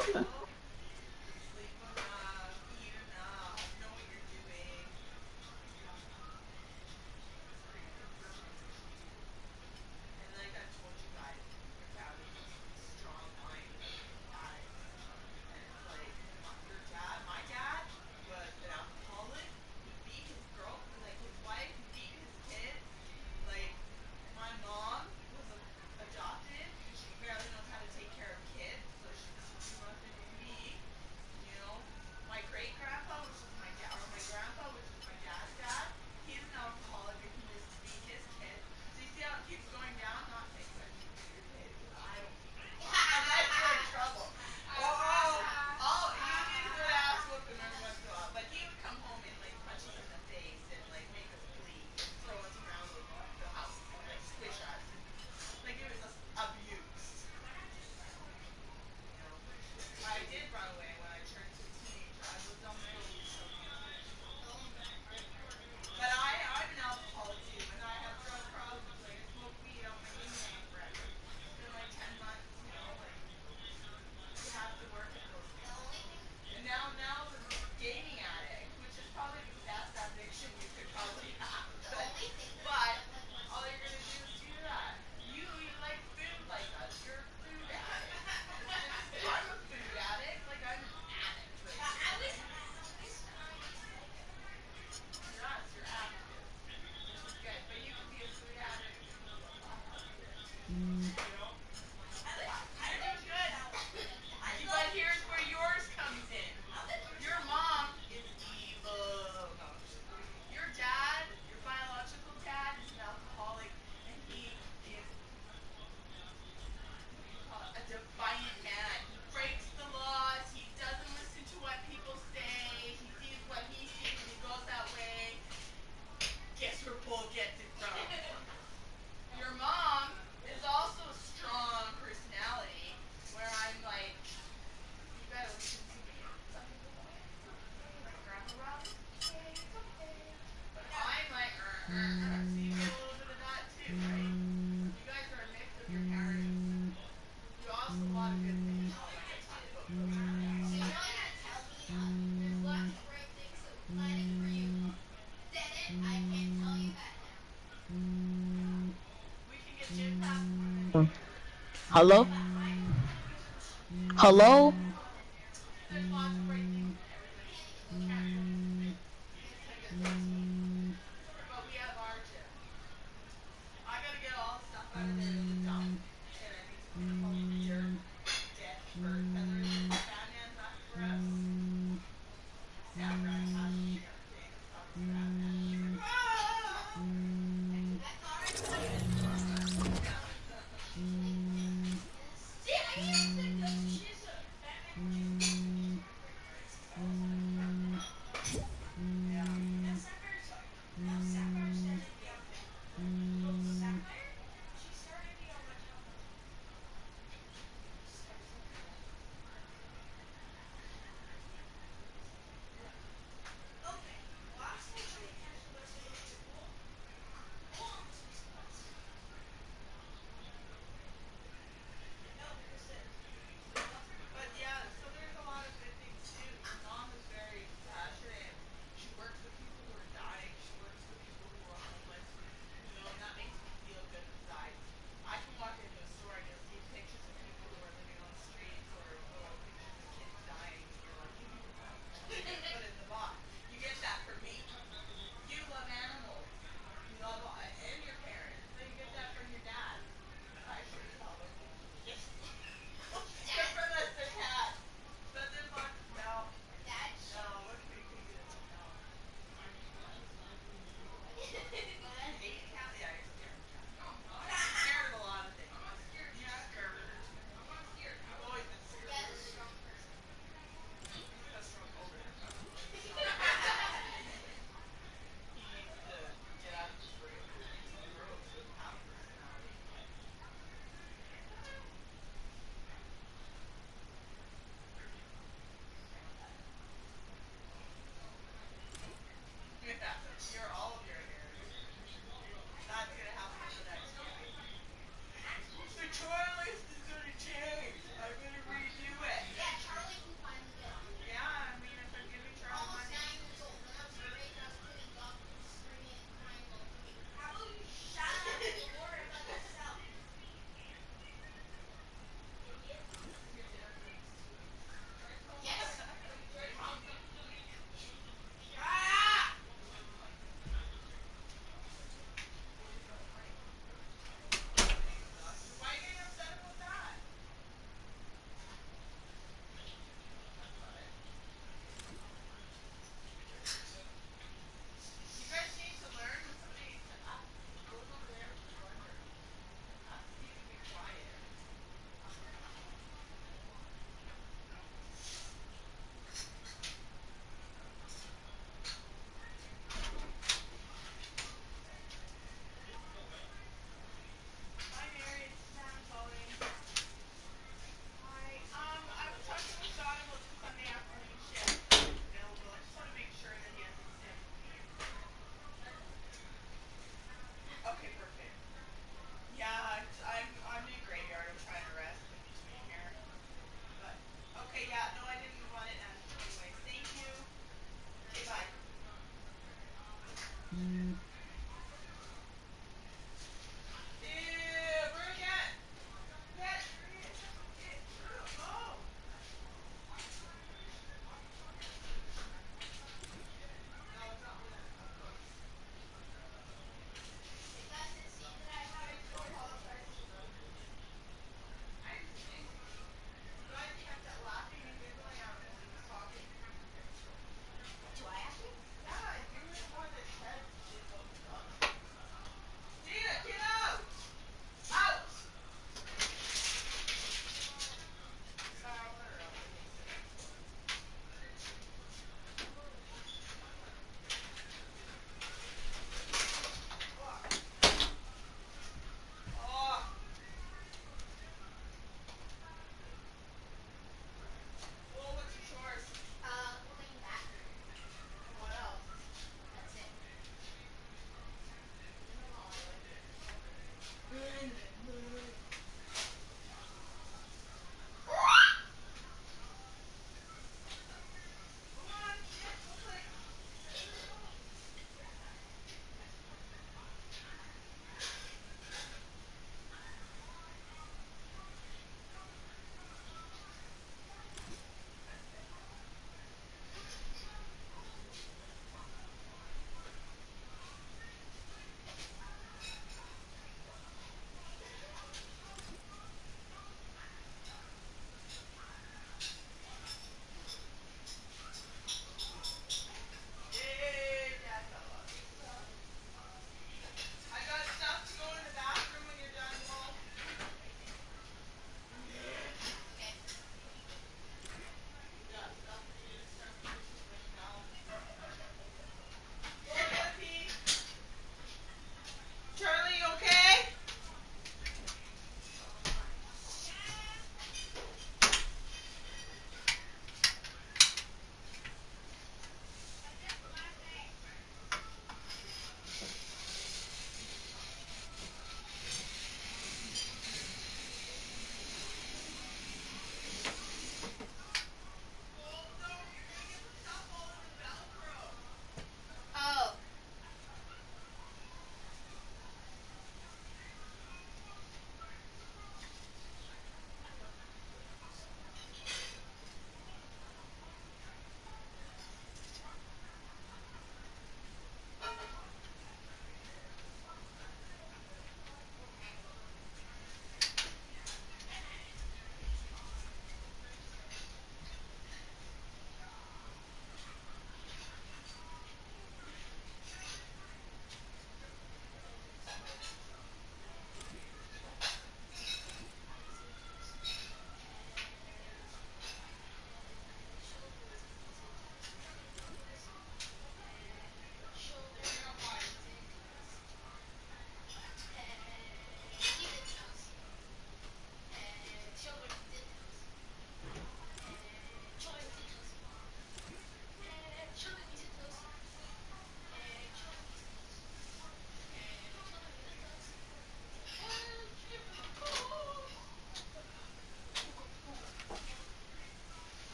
Hello? Hello?